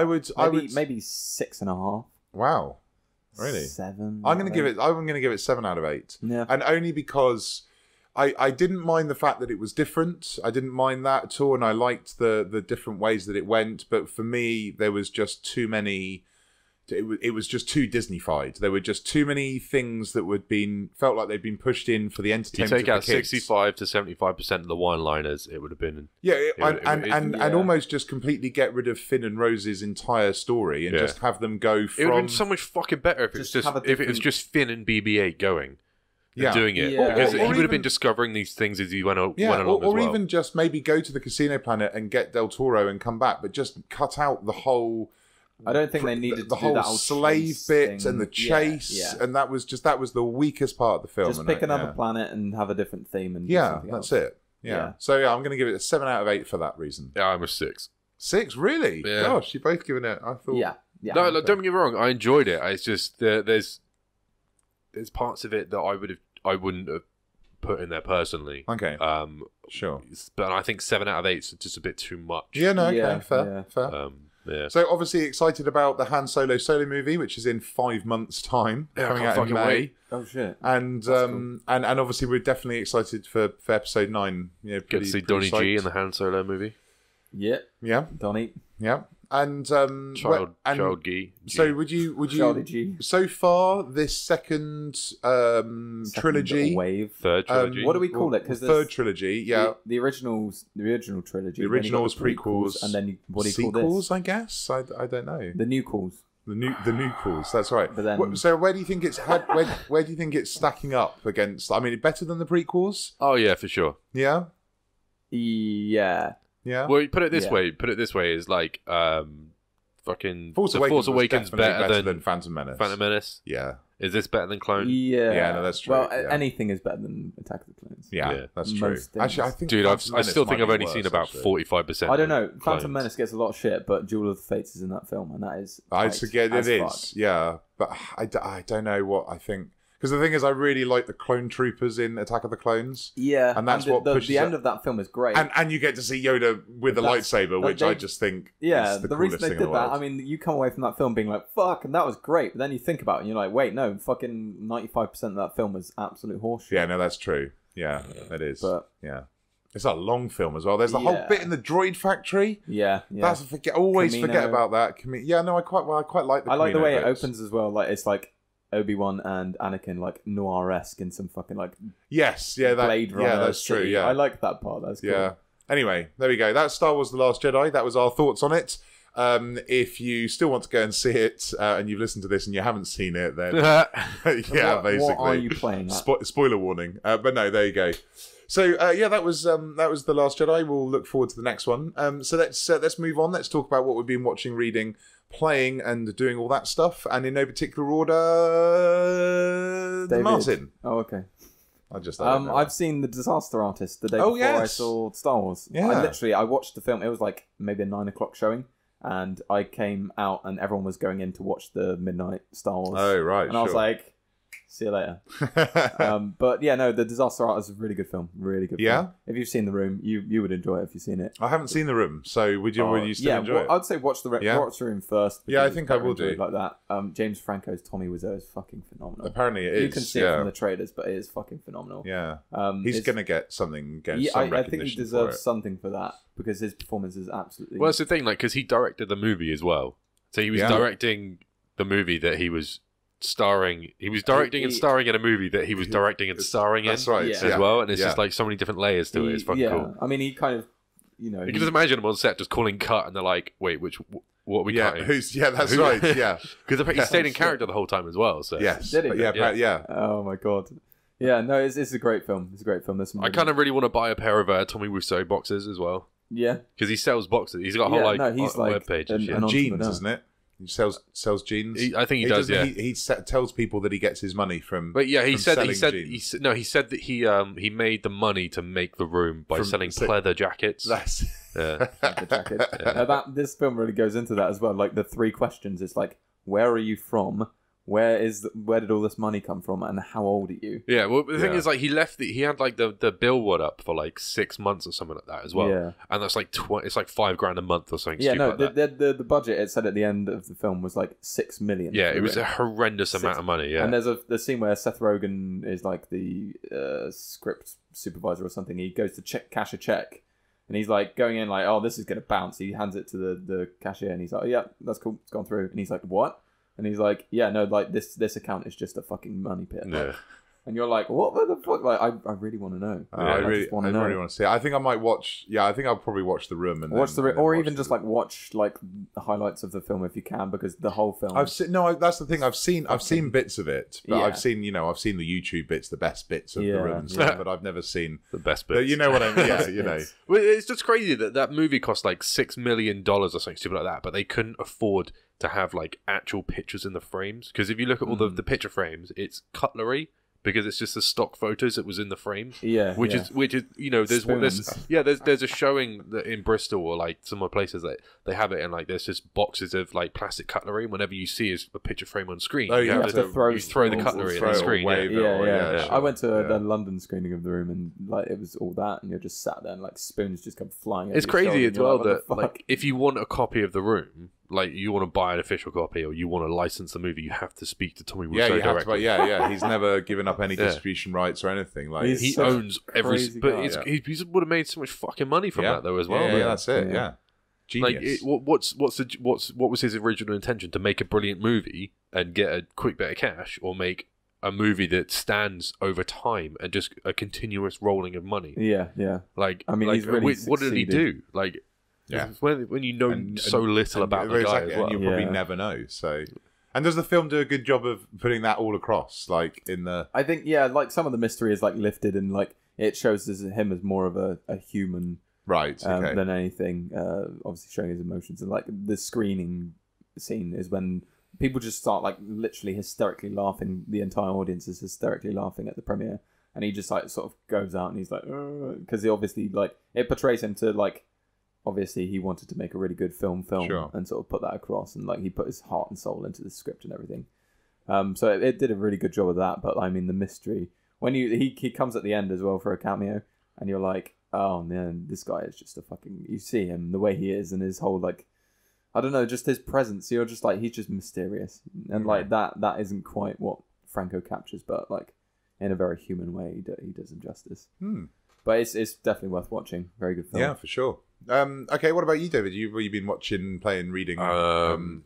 C: I would. I
B: maybe
C: would.
B: maybe six and a half.
C: Wow. Really?
B: Seven.
C: I'm going to give
B: think.
C: it. I'm going to give it seven out of eight.
B: Yeah.
C: and only because I, I didn't mind the fact that it was different. I didn't mind that at all, and I liked the the different ways that it went. But for me, there was just too many. It was, it was just too Disneyfied. There were just too many things that would been felt like they'd been pushed in for the
A: If you
C: entertainment.
A: take
C: of
A: out sixty five to seventy five percent of the one liners, it would have been.
C: Yeah, it-
A: It-
C: and
A: it-
C: and,
A: it-
C: and, and almost just completely get rid of Finn and Rose's entire story and
A: Yeah.
C: just have them go
A: It would have
C: from
A: been so much fucking better if it was
B: Just
A: just if it was just Finn and BB eight going. And
C: Yeah.
A: doing it
B: Yeah.
A: because
C: Or- or
A: he would have been discovering these things as he went, o-
C: Yeah,
A: went
C: or,
A: along
C: or
A: as well.
C: even just maybe go to the casino planet and get Del Toro and come back, but just cut out the whole
B: I don't think they needed
C: the,
B: to do
C: whole
B: that whole
C: slave bit
B: thing.
C: and the chase,
B: yeah.
C: and that was just that was the weakest part of the film.
B: Just pick
C: I-
B: another
C: yeah.
B: planet and have a different theme and
C: Yeah, that's
B: else.
C: it. Yeah.
B: Yeah.
C: So yeah, I'm going to give it a seven out of eight for that reason.
A: yeah, I'm a six.
C: Six, really?
A: Yeah.
C: Gosh, you both given it. I thought.
B: Yeah, Yeah,
A: no, like, don't get me wrong. I enjoyed it. It's just there, there's there's parts of it that I would have I wouldn't have put in there personally.
C: Okay,
A: Um,
C: sure.
A: but I think seven out of eight is just a bit too much.
C: Yeah, no, okay,
B: Yeah,
C: fair,
B: yeah.
C: fair.
A: Um, yeah.
C: So obviously excited about the Han Solo solo movie, which is in five months' time,
A: Yeah,
C: coming out in May.
A: wait.
B: Oh shit.
C: And um and, and obviously we're definitely excited for, for episode nine. Yeah,
A: Get
C: pretty,
A: to see
C: pretty
A: Donnie G in the Han Solo movie.
B: Yeah,
C: Yeah,
B: Donnie,
C: yeah. And um
A: Child,
C: wh- and
A: Child G.
C: so would you would you
B: Charlie G.
C: so far this second um
B: Second
C: trilogy
B: wave.
A: Third
C: um,
A: trilogy.
B: What do we call it? 'Cause
C: third trilogy, yeah.
B: The, the originals, the original trilogy.
C: The
B: then you got
C: originals, prequels,
B: and then you, what do you
C: sequels,
B: call this?
C: I guess. I, I don't know.
B: The new calls.
C: The new the new calls. That's right.
B: But then-
C: so where do you think it's had, where where do you think it's stacking up against? I mean, better than the prequels?
A: Oh yeah, for sure.
C: Yeah,
B: Yeah.
C: Yeah.
A: Well, put it this
B: Yeah.
A: way. Put it this way: is like um, fucking
C: Force
A: the
C: Awakens,
A: Force Awakens
C: definitely
A: better, than,
C: Phantom Menace.
A: Phantom Menace.
C: Yeah,
A: Is this better than Clone?
B: Yeah.
C: Yeah, no, that's true,
B: Well,
C: yeah.
B: anything is better than Attack of the Clones.
C: yeah,
A: Yeah.
C: that's true.
B: Most things.
C: Actually, I think
A: Dude, I've, I still think I've only
C: worse,
A: seen about forty five percent.
B: I don't know. Phantom Menace gets a lot of shit, but Duel of the Fates is in that film, and that is.
C: I
B: tight
C: forget it
B: as
C: is,
B: fuck.
C: yeah, but I, I don't know what I think because the thing is, I really like the clone troopers in Attack of the Clones,
B: Yeah,
C: And that's
B: the,
C: what
B: the,
C: pushes
B: the end
C: it-
B: of that film is great.
C: and and you get to see Yoda with a
B: That's-
C: lightsaber, which
B: they-
C: I just think
B: yeah,
C: is the,
B: the,
C: coolest
B: reason they
C: thing
B: did
C: the
B: that. I mean, you come away from that film being like, "Fuck," and that was great. But then you think about it, and you're like, "Wait, no, fucking ninety five percent of that film was absolute horseshit."
C: yeah, no, that's true. Yeah, it is.
B: But
C: yeah, it's a long film as well. There's the whole bit in the droid factory.
B: yeah, yeah.
C: That's forget. Always
B: Kamino.
C: forget about that. Cami- yeah, no, I quite well, I quite like the.
B: I like the
C: Kamino
B: way it opens as well. Like it's like Obi Wan and Anakin like noir esque in some fucking like
C: Yes, yeah, that.
B: Blade Runner.
C: yeah, that's true. Yeah,
B: I like that part. That's cool.
C: Yeah. Anyway, there we go. That's Star Wars: The Last Jedi. That was our thoughts on it. Um, if you still want to go and see it, uh, and you've listened to this and you haven't seen it, then yeah,
B: what,
C: basically.
B: What are you playing? At?
C: Spo- spoiler warning. Uh, but no, there you go. So uh, yeah, that was um, that was the Last Jedi. We'll look forward to the next one. Um, so let's uh, let's move on. Let's talk about what we've been watching, reading, playing, and doing all that stuff. And in no particular order,
B: David.
C: Martin.
B: Oh, okay.
C: I just
B: um, I've seen the Disaster Artist the day
C: Oh,
B: before I saw Star Wars.
C: Yeah.
B: I literally I watched the film. It was like maybe a nine o'clock showing, and I came out and everyone was going in to watch the midnight Star Wars.
C: oh right,
B: and I was like, "See you later." um, but yeah, no, the Disaster Artist is a really good film. Really good.
C: Yeah?
B: Film. If you've seen The Room, you you would enjoy it if you've seen it.
C: I haven't seen the room, so would you? would you still
B: yeah,
C: enjoy
B: well,
C: it?
B: I'd say watch the re-
C: Yeah?
B: watch the room first.
C: Yeah, I think I will do.
B: enjoyed Like that. Um, James Franco's Tommy Wiseau is fucking phenomenal.
C: Apparently, it is.
B: you can see it from the trailers, but it is fucking phenomenal.
C: yeah,
B: Um,
C: he's gonna get something. Get
B: Yeah,
C: some
B: I, I think he deserves
C: for
B: something for that because his performance is absolutely.
A: Well, that's the thing, like, because he directed the movie as well. So he was
C: Yeah.
A: directing the movie that he was starring. He was directing and starring in a movie that he was directing and starring in
C: That's right.
B: Yeah.
A: as
C: yeah.
A: well. And it's
C: Yeah.
A: just like so many different layers to it. It's
B: he-
A: fucking
B: yeah,
A: cool.
B: I mean, he kind of, you know,
A: You
B: he-
A: can just imagine him on set just calling cut, and they're like, "Wait, which? What are we
C: yeah,
A: cutting?"
C: who's yeah, that's
A: Who-
C: right. Yeah,
A: Because he
C: Yeah.
A: stayed in character the whole time as well. So
C: yes,
B: Did he?
C: Yeah,
A: Yeah.
C: yeah, yeah.
B: oh my god, yeah, no, it's, it's a great film. It's a great film. This some
A: I kind of really want to buy a pair of uh, Tommy Wiseau boxes as well
B: yeah,
A: because he sells boxes. He's got a whole
B: Yeah,
A: like,
B: no, he's
A: uh,
B: like
A: web page
B: an-
A: and shit.
B: an
C: Jeans,
B: entrepreneur.
C: isn't it? He sells sells jeans.
A: He- I think he, does.
C: doesn't-
A: Yeah.
C: He, he sa- tells people that he gets his money from.
A: But yeah, he said he said
C: jeans.
A: he said no. He said that he um he made the money to make the room by
C: From-
A: selling
C: so-
A: pleather jackets.
C: That's
A: Yeah.
B: the jacket. Uh, that this film really goes into that as well. Like the three questions. It's like, where are you from? Where is the, where did all this money come from? And how old are you?
A: Yeah, well, the thing
C: Yeah.
A: is, like, he left the he had like the the billboard up for like six months or something like that as well,
B: Yeah.
A: and that's like tw- it's like five grand a month or something.
B: Yeah, no,
A: like
B: the,
A: that.
B: the, the the budget it said at the end of the film was like six million.
A: yeah, it was
B: the
A: a horrendous
B: Six-
A: amount of money. Yeah,
B: And there's a the scene where Seth Rogen is like the uh, script supervisor or something. He goes to check cash a check, and he's like going in like, "Oh, this is gonna bounce." He hands it to the the cashier, and he's like, oh, "Yeah, that's cool. It's gone through." And he's like, "What?" And he's like, "Yeah, no, like this this account is just a fucking money pit."
A: yeah.
B: Like, and you're like, "What the fuck?" Like, I, I really want to know.
C: Uh, I really,
B: just want
C: I
B: to know.
C: really want to see. It. I think I might watch. Yeah, I think I'll probably watch the room and
B: Watch
C: then,
B: the,
C: room,
B: or
C: watch
B: even
C: the-
B: just like watch like the highlights of the film if you can, because the whole film.
C: I've seen no. I, that's the thing. I've seen. I've seen bits of it, but
B: Yeah.
C: I've seen. You know, I've seen the YouTube bits, the best bits of
B: Yeah,
C: the room and stuff.
A: yeah.
C: But I've never seen.
A: the best
C: But
A: bit.
C: you know what I mean? Yeah, you know.
B: It's-
A: Well, it's just crazy that that movie cost like six million dollars or something stupid like that, but they couldn't afford to have like actual pictures in the frames because if you look at all the,
B: Mm.
A: the picture frames, it's cutlery because it's just the stock photos that was in the frame.
B: Yeah,
A: Which
B: yeah.
A: is which is you know there's one there's yeah there's there's a showing that in Bristol or like some other places that they have it and like there's just boxes of like plastic cutlery. Whenever you see is a picture frame on screen,
C: Oh,
A: you
C: you
A: have
C: have
A: to
B: to throw-
A: you throw the cutlery
C: throw
A: at the screen.
C: away,
A: Yeah.
C: but-
B: yeah, yeah.
C: yeah,
B: I went to
C: sure.
B: the London screening of the room, and like it was all that, and you're just sat there, and like spoons just come flying.
A: It's crazy as well
B: like,
A: that like if you want a copy of the room, like you want to buy an official copy or you want to license the movie, you have to speak to Tommy Wiseau
C: Yeah, you to.
A: directly.
C: But yeah, yeah. He's never given up any
A: Yeah.
C: distribution rights or anything. Like
B: He's
A: he
B: such
A: owns every, but
B: guy.
A: it's,
C: Yeah.
A: he, he would have made so much fucking money from
C: yeah.
A: that though as well.
C: Yeah, yeah, that's it.
B: Yeah.
C: Yeah, genius.
A: Like, it, what, what's what's the what's what was his original intention to make a brilliant movie and get a quick bit of cash, or make a movie that stands over time and just a continuous rolling of money?
B: yeah, yeah.
A: Like,
B: I mean,
A: like,
B: he's really
A: wh- what did he do? Like,
C: Yeah.
A: when when you know
C: And-
A: so
C: and-
A: little
C: and-
A: about the guy
C: exactly,
A: as well.
C: and you probably
B: Yeah.
C: never know. So, and does the film do a good job of putting that all across? Like in the
B: I think yeah, like some of the mystery is like lifted, and like it shows him as more of a, a human
C: right?
B: um, than anything. Uh, obviously showing his emotions, and like the screening scene is when people just start like literally hysterically laughing. The entire audience is hysterically laughing at the premiere, and he just like sort of goes out and he's like, because he obviously like it portrays him to like. Obviously, he wanted to make a really good film, film,
C: Sure.
B: and sort of put that across, and like he put his heart and soul into the script and everything. Um, so it, it did a really good job of that. But I mean, the mystery when you he he comes at the end as well for a cameo, and you're like, oh man, this guy is just a fucking. You see him the way he is and his whole like, I don't know, just his presence. You're just like he's just mysterious, and like that that isn't quite what Franco captures, but like in a very human way, he, do, he does him justice.
C: Hmm.
B: But it's it's definitely worth watching. Very good film.
C: Yeah, for sure. Um, okay, what about you, David? You've you been watching, playing, reading?
A: Um,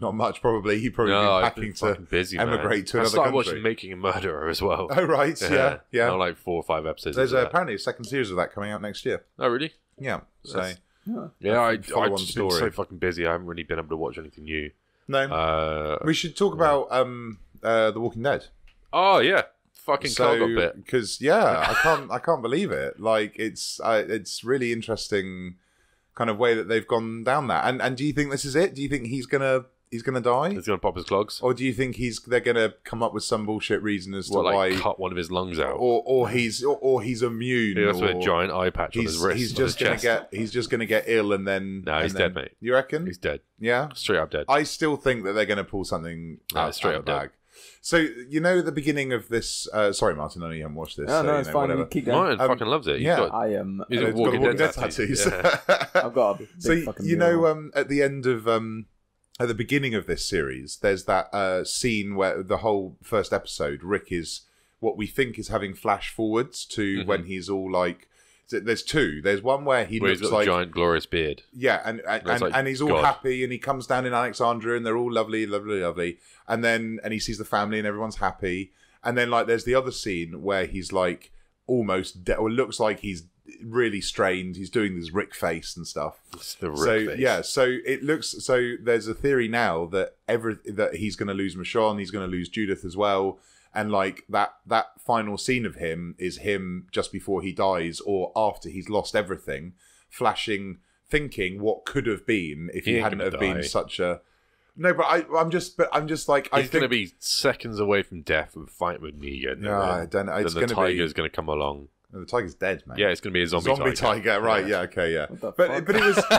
C: not much, probably. You probably
A: no,
C: been packing
A: been
C: to.
A: busy. man.
C: emigrate to
A: I
C: another
A: started
C: country.
A: watching Making a Murderer as well.
C: Oh right, yeah, yeah.
A: Now, like four or five episodes.
C: There's uh, apparently a second series of that coming out next year.
A: oh really?
C: Yeah. So
A: That's-
B: Yeah.
A: Yeah, I, I've
C: on
A: just been so fucking busy. I haven't really been able to watch anything new.
C: no,
A: Uh,
C: we should talk about um uh The Walking Dead.
A: oh yeah, fucking Carl got bit.
C: because yeah, I can't I can't believe it. Like it's uh, it's really interesting kind of way that they've gone down that. And and do you think this is it? Do you think he's gonna he's gonna die?
A: He's gonna pop his clogs.
C: Or do you think he's they're gonna come up with some bullshit reason as to
A: What, like
C: why,
A: cut one of his lungs out?
C: or or he's or, or he's immune?
A: He also
C: or
A: a giant eye patch on
C: he's
A: his wrist.
C: he's just gonna
A: chest.
C: get he's just gonna get ill and then
A: No,
C: and
A: he's
C: then-
A: dead, mate.
C: You reckon?
A: He's dead.
C: yeah.
A: Straight up dead.
C: I still think that they're going to pull something
A: No,
C: out,
A: straight
C: out
A: up
C: the
A: dead.
C: bag. So you know, at the beginning of this. Uh, sorry, Martin. I know you haven't watched this.
B: No,
C: so,
B: no,
C: you
B: it's
C: know,
B: fine.
C: whatever.
B: You keep going.
A: Ryan
C: Um,
A: fucking loves it. He's
C: yeah.
A: got,
B: I am.
A: He's
C: And
A: a
C: it's got
A: Walking
C: Walking
A: Dead
C: Dead tattoos.
A: Yeah.
B: I've got a big
C: so
B: fucking
C: you know, um, at the end of um, at the beginning of this series, there's that uh, scene where the whole first episode, Rick is what we think is having flash forwards to
A: Mhm.
C: when he's all like. There's two. There's one where he
A: where he's
C: looks
A: got
C: like
A: a giant glorious beard.
C: yeah, and and, and,
A: like
C: and he's all
A: God.
C: happy, and he comes down in Alexandria, and they're all lovely, lovely, lovely. And then and he sees the family, and everyone's happy. And then like there's the other scene where he's like almost de- or looks like he's really strained. He's doing this Rick face and stuff.
A: It's the Rick
C: so
A: face.
C: yeah, so it looks so. There's a theory now that every that he's going to lose Michonne, he's going to lose Judith as well. And like that, that final scene of him is him just before he dies, or after he's lost everything, flashing, thinking what could have been if
A: He
C: he, hadn't
A: gonna
C: have been such a. No, but I, I'm just, but I'm just like I
A: He's
C: think.
A: going to be seconds away from death and fighting with Negan.
C: No, I don't know.
A: Then
C: It's
A: the
C: be
A: tiger's going to come along.
C: The tiger's dead, man.
A: Yeah, it's going to be a zombie, tiger.
C: zombie tiger, right? Yeah, okay, yeah. But
B: fuck?
C: but it was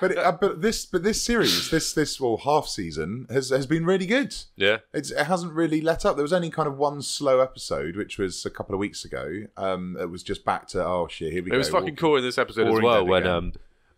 C: but it, uh, but this but this series this this well half season has has been really good.
A: Yeah.
C: It's, it hasn't really let up. There was only kind of one slow episode, which was a couple of weeks ago. Um, it was just back to oh shit, here we
A: It
C: go.
A: It was fucking cool in this episode as well when
C: again.
A: um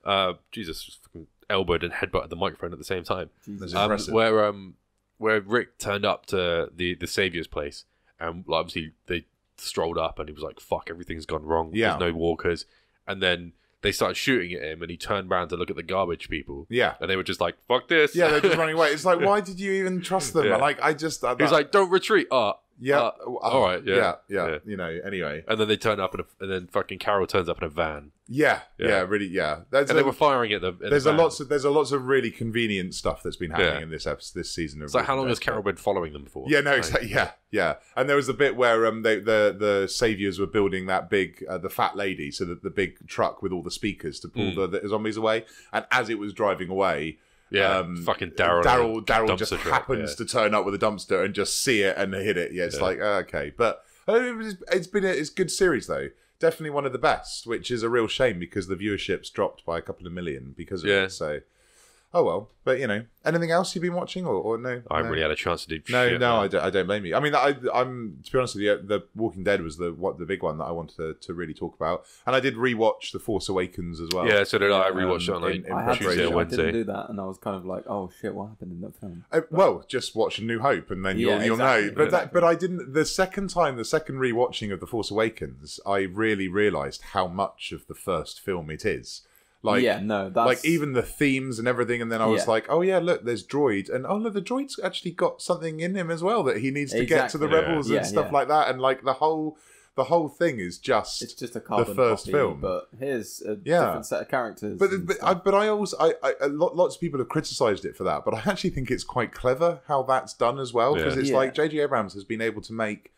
A: uh Jesus just fucking elbowed and headbutted the microphone at the same time.
B: Jesus.
C: That's
A: Um,
C: impressive.
A: where um where Rick turned up to the the Savior's place and like, obviously they strolled up and he was like fuck everything's gone wrong.
C: Yeah.
A: There's no walkers and then they started shooting at him and he turned around to look at the garbage people
C: Yeah.
A: and they were just like fuck this.
C: Yeah, they're just running away. It's like, why did you even trust them?
A: Yeah.
C: Like, I just. Uh,
A: He was like don't retreat. Uh,
C: yeah,
A: uh,
C: uh,
A: all right, yeah,
C: yeah, yeah,
A: yeah.
C: You know, anyway,
A: and then they turn up in a, and then fucking Carol turns up in a van
C: yeah, yeah,
A: Yeah.
C: really, yeah. There's
A: and
C: a,
A: they were firing at the. At the
C: there's a lots of there's a lots of really convenient stuff that's been happening in this episode, this season. Of
A: It's how long has Carol been following them for?
C: Yeah, no, exactly. Yeah, yeah. And there was the bit where um, they, the the saviors were building that big, uh, the fat lady, so that the big truck with all the speakers to pull
A: Mm.
C: the, the zombies away. And as it was driving away,
A: Yeah,
C: um,
A: fucking Daryl.
C: Daryl Daryl just
A: truck,
C: happens
A: yeah.
C: to turn up with a dumpster and just see it and hit it. Yeah, it's
A: Yeah.
C: like oh, okay, but uh, it's been a, it's a good series though. Definitely one of the best, which is a real shame because the viewership's dropped by a couple of million because of
A: Yeah.
C: it. So, oh well. But you know, anything else you've been watching or, or no?
A: I haven't
C: no?
A: really had a chance to do.
C: No,
A: shit,
C: no,
A: man.
C: I don't, I don't blame you. I mean, I, I'm to be honest with you, the Walking Dead was the what the big one that I wanted to, to really talk about, and I did rewatch The Force Awakens as well.
A: Yeah, so did I. I rewatched
C: Um,
A: it on
C: in-
A: like
C: in
B: I
A: Tuesday
B: to,
A: or
C: preparation.
B: I didn't do that, and I was kind of like, "Oh shit, what happened in that film?"
C: Uh, well, just watch A New Hope, and then you'll
B: Yeah,
C: you'll know.
B: exactly,
C: But that, but I didn't. The second time, the second rewatching of The Force Awakens, I really realised how much of the first film it is. Like,
B: yeah, no, that's
C: like even the themes and everything, and then I was
B: Yeah.
C: like, oh yeah, look, there's droid, and oh look, the droid's actually got something in him as well that he needs to get to the
B: Exactly.
C: rebels
B: Yeah.
C: and
B: Yeah,
C: stuff like that, and like the whole the whole thing is just
B: it's just a carbon
C: first
B: copy,
C: film.
B: but here's a
C: Yeah.
B: different set of characters.
C: But but. I, but I also I, I a lot, lots of people have criticised it for that, but I actually think it's quite clever how that's done as well because
A: Yeah.
C: it's
B: Yeah.
C: like J.J. Abrams has been able to make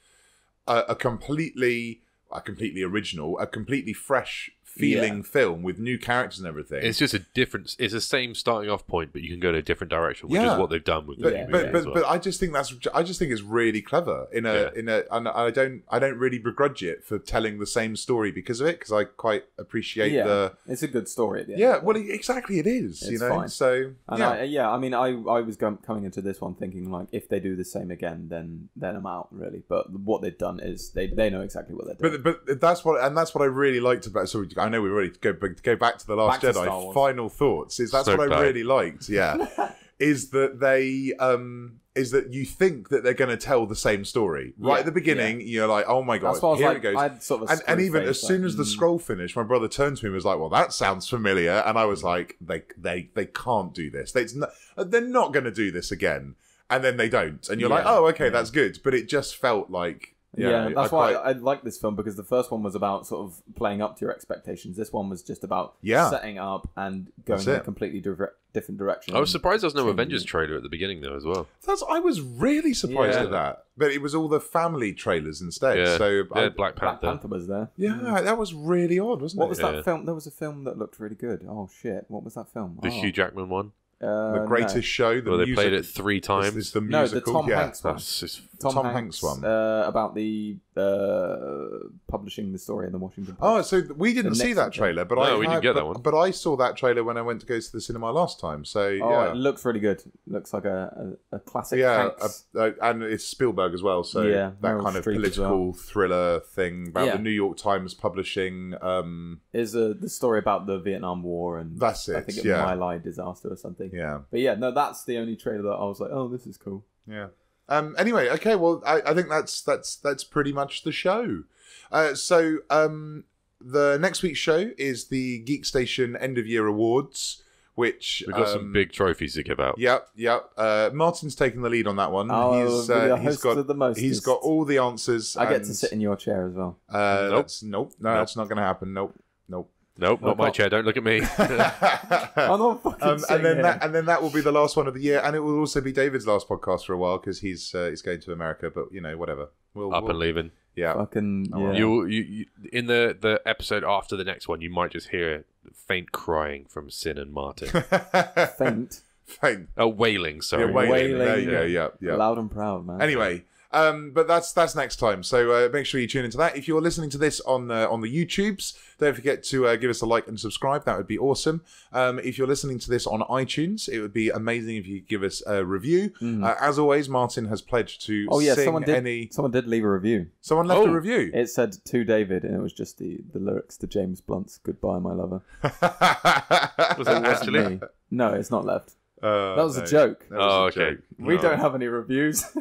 C: a, a completely a completely original, a completely fresh feeling
B: Yeah.
C: film with new characters and everything.
A: It's just a different. It's the same starting off point, but you can go in a different direction, which
C: Yeah.
A: is what they've done with
C: but
A: the
B: Yeah,
C: but
A: movie
C: but,
A: as well.
C: but I just think that's I just think it's really clever in a
A: Yeah.
C: in a and I don't I don't really begrudge it for telling the same story because of it because I quite appreciate
B: yeah,
C: the
B: it's a good story. At the end
C: yeah
B: of it.
C: well exactly it is you know
B: fine.
C: so
B: And
C: yeah
B: I, yeah, I mean, I, I was going, coming into this one thinking like, if they do the same again, then then I'm out really. But what they've done is they they know exactly what they're doing.
C: But but that's what and that's what I really liked about. So I know we're ready to go to go back to the Last
B: Back
C: Jedi. Final thoughts is that's
A: So
C: what I
A: glad.
C: really liked. Yeah, is that they um is that you think that they're going to tell the same story right
B: Yeah,
C: at the beginning. You're like, oh my god,
B: That's why I was
C: here
B: like,
C: it goes.
B: Sort of
C: and, and even
B: face,
C: as soon
B: like,
C: as the
B: mm.
C: scroll finished, my brother turned to me and was like, "Well, that sounds familiar," and I was like, "They, they, they can't do this. They, it's not, they're not going to do this again." And then they don't, and you're like, "Oh, okay,
B: yeah.
C: that's good." But it just felt like,
B: Yeah,
C: yeah,
B: that's
C: I
B: why
C: quite-
B: I, I like this film because the first one was about sort of playing up to your expectations. This one was just about
C: Yeah.
B: setting up and going in a completely dire- different direction.
A: I was surprised there was no
B: Changing
A: Avengers trailer at the beginning though as well.
C: That's I was really surprised
B: Yeah.
C: at that. But it was all the family trailers instead.
A: Yeah,
C: So
A: yeah,
C: I-
A: Black
B: Black
A: Panther.
B: Panther was there.
C: yeah, mm. that was really odd, wasn't
B: What
C: it?
B: was
A: Yeah.
B: that film? There was a film that looked really good. Oh shit! What was that film?
A: The
B: oh.
A: Hugh Jackman one,
B: Uh,
C: the greatest
B: no.
C: show. The
A: where they
C: music,
A: played it three times.
C: is the
B: No, the
C: musical.
B: Tom
C: yeah.
B: Hanks one.
A: That's
B: Tom,
C: Tom
B: Hanks,
C: Hanks one.
B: uh, about the uh, publishing the story in the Washington
C: Oh, so we didn't
B: The
C: see that trailer, but
A: No,
C: I
A: we didn't
C: had-
A: get that one.
C: But I saw that trailer when I went to go to the cinema last time. So
B: Oh,
C: yeah,
B: it looks really good. Looks like a, a, a classic.
C: yeah,
B: Hanks.
C: uh, and it's Spielberg as well. So
B: Yeah,
C: that
B: Meryl
C: kind of
B: Streep as
C: political thriller thing about
B: Yeah.
C: the New York Times publishing. Um,
B: is uh, the story about the Vietnam War and
C: That's it.
B: I think it
C: yeah.
B: My Lai disaster or something.
C: Yeah,
B: But yeah, no, that's the only trailer that I was like, oh, this is cool.
C: Yeah. Um. Anyway, okay. Well, I, I think that's that's that's pretty much the show. Uh. So, um, the next week's show is the Geek Station End of Year Awards, which
A: we've got
C: um,
A: some big trophies to give out.
C: Yep, yep. Uh, Martin's taking the lead on that one.
B: Oh,
C: he's
B: the
C: uh, he's
B: host
C: got
B: the most
C: he's
B: is-
C: got all the answers.
B: I get to sit in your chair as well.
C: Uh,
A: Nope.
C: That's, nope. No,
A: Nope.
C: that's not going to happen. Nope. Nope.
A: Nope, not my chair. Don't look at me.
B: I'm not fucking
C: Um, and then
B: here.
C: that, and then that will be the last one of the year, and it will also be David's last podcast for a while because he's uh, he's going to America. But you know, whatever. We'll,
A: Up
C: we'll-
A: and leaving.
C: yeah.
B: fucking
C: Oh,
B: yeah.
A: You, you, you, in the the episode after the next one, you might just hear faint crying from Sinn and Martin.
B: faint,
C: Faint.
A: oh, wailing. Sorry.
C: Yeah, wailing.
B: Wailing.
C: There you go. Yeah, yeah.
B: loud and proud, man.
C: Anyway, um, but that's that's next time. So uh, make sure you tune into that. If you're listening to this on uh, on the YouTubes, don't forget to uh, give us a like and subscribe. That would be awesome. Um, if you're listening to this on iTunes, it would be amazing if you could give us a review. Uh, as always, Martin has pledged to
B: oh yeah,
C: sing
B: someone did.
C: any.
B: Someone did leave a review.
C: Someone left a
A: Oh.
C: review.
B: It said to David, and it was just the, the lyrics to James Blunt's "Goodbye, My Lover."
A: Was it actually?
B: Me. No, it's not left.
C: Uh,
B: That was
C: no,
B: a joke.
C: that was
A: Oh,
C: a
A: okay.
C: joke.
B: We
C: No.
B: don't have any reviews.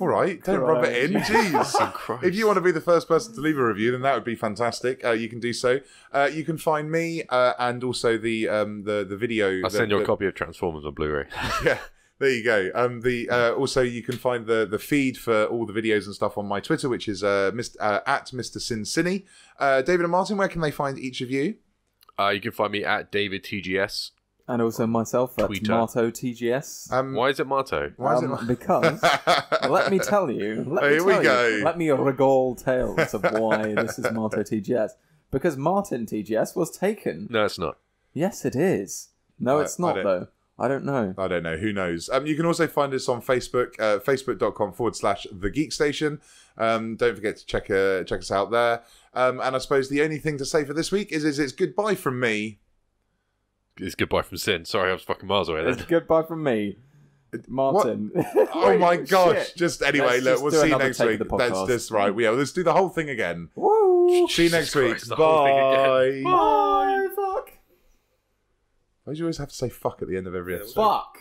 C: All right, don't rub it in. Jeez. If you want to be the first person to leave a review, then that would be fantastic. Uh, you can do so. Uh, you can find me uh, and also the um, the the video.
A: I'll send you a copy of Transformers on Blu-ray.
C: Yeah, there you go. Um, the uh, also you can find the the feed for all the videos and stuff on my Twitter, which is uh, Mr. Uh, at Mr. Sinn Sinny. Uh, David and Martin, where can they find each of you?
A: Uh, you can find me at David TGS.
B: And also myself at
A: Twitter.
B: Marto TGS.
C: Um,
A: Why is it Marto?
C: why is it
B: Um, because let me tell you, let me
C: Here we
B: tell
C: go.
B: you, let me regale tales of why this is Marto TGS. Because Martin TGS was taken.
A: No, it's not.
B: Yes, it is. No,
C: I-
B: it's not
C: don't-
B: though. I don't know.
C: I don't know. Who knows? Um, you can also find us on Facebook, uh, facebook.com forward slash The Geek Station. Um, don't forget to check uh, check us out there. Um, and I suppose the only thing to say for this week is, is it's goodbye from me.
A: It's goodbye from Sinn. Sorry, I was fucking miles away
B: It's goodbye from me, Martin.
C: Oh my
B: Wait,
C: gosh!
B: shit.
C: Just anyway,
B: Let's
C: look,
B: just
C: we'll
B: do
C: see you
B: another
C: next
B: take
C: week.
B: of the
C: That's
B: podcast.
C: just right. Yeah, let's do the whole thing again.
B: Woo!
C: See you
A: Jesus
C: next week.
A: Christ, the whole thing again.
C: Bye.
B: Bye. Fuck.
C: Why do you always have to say fuck at the end of every episode?
B: Fuck.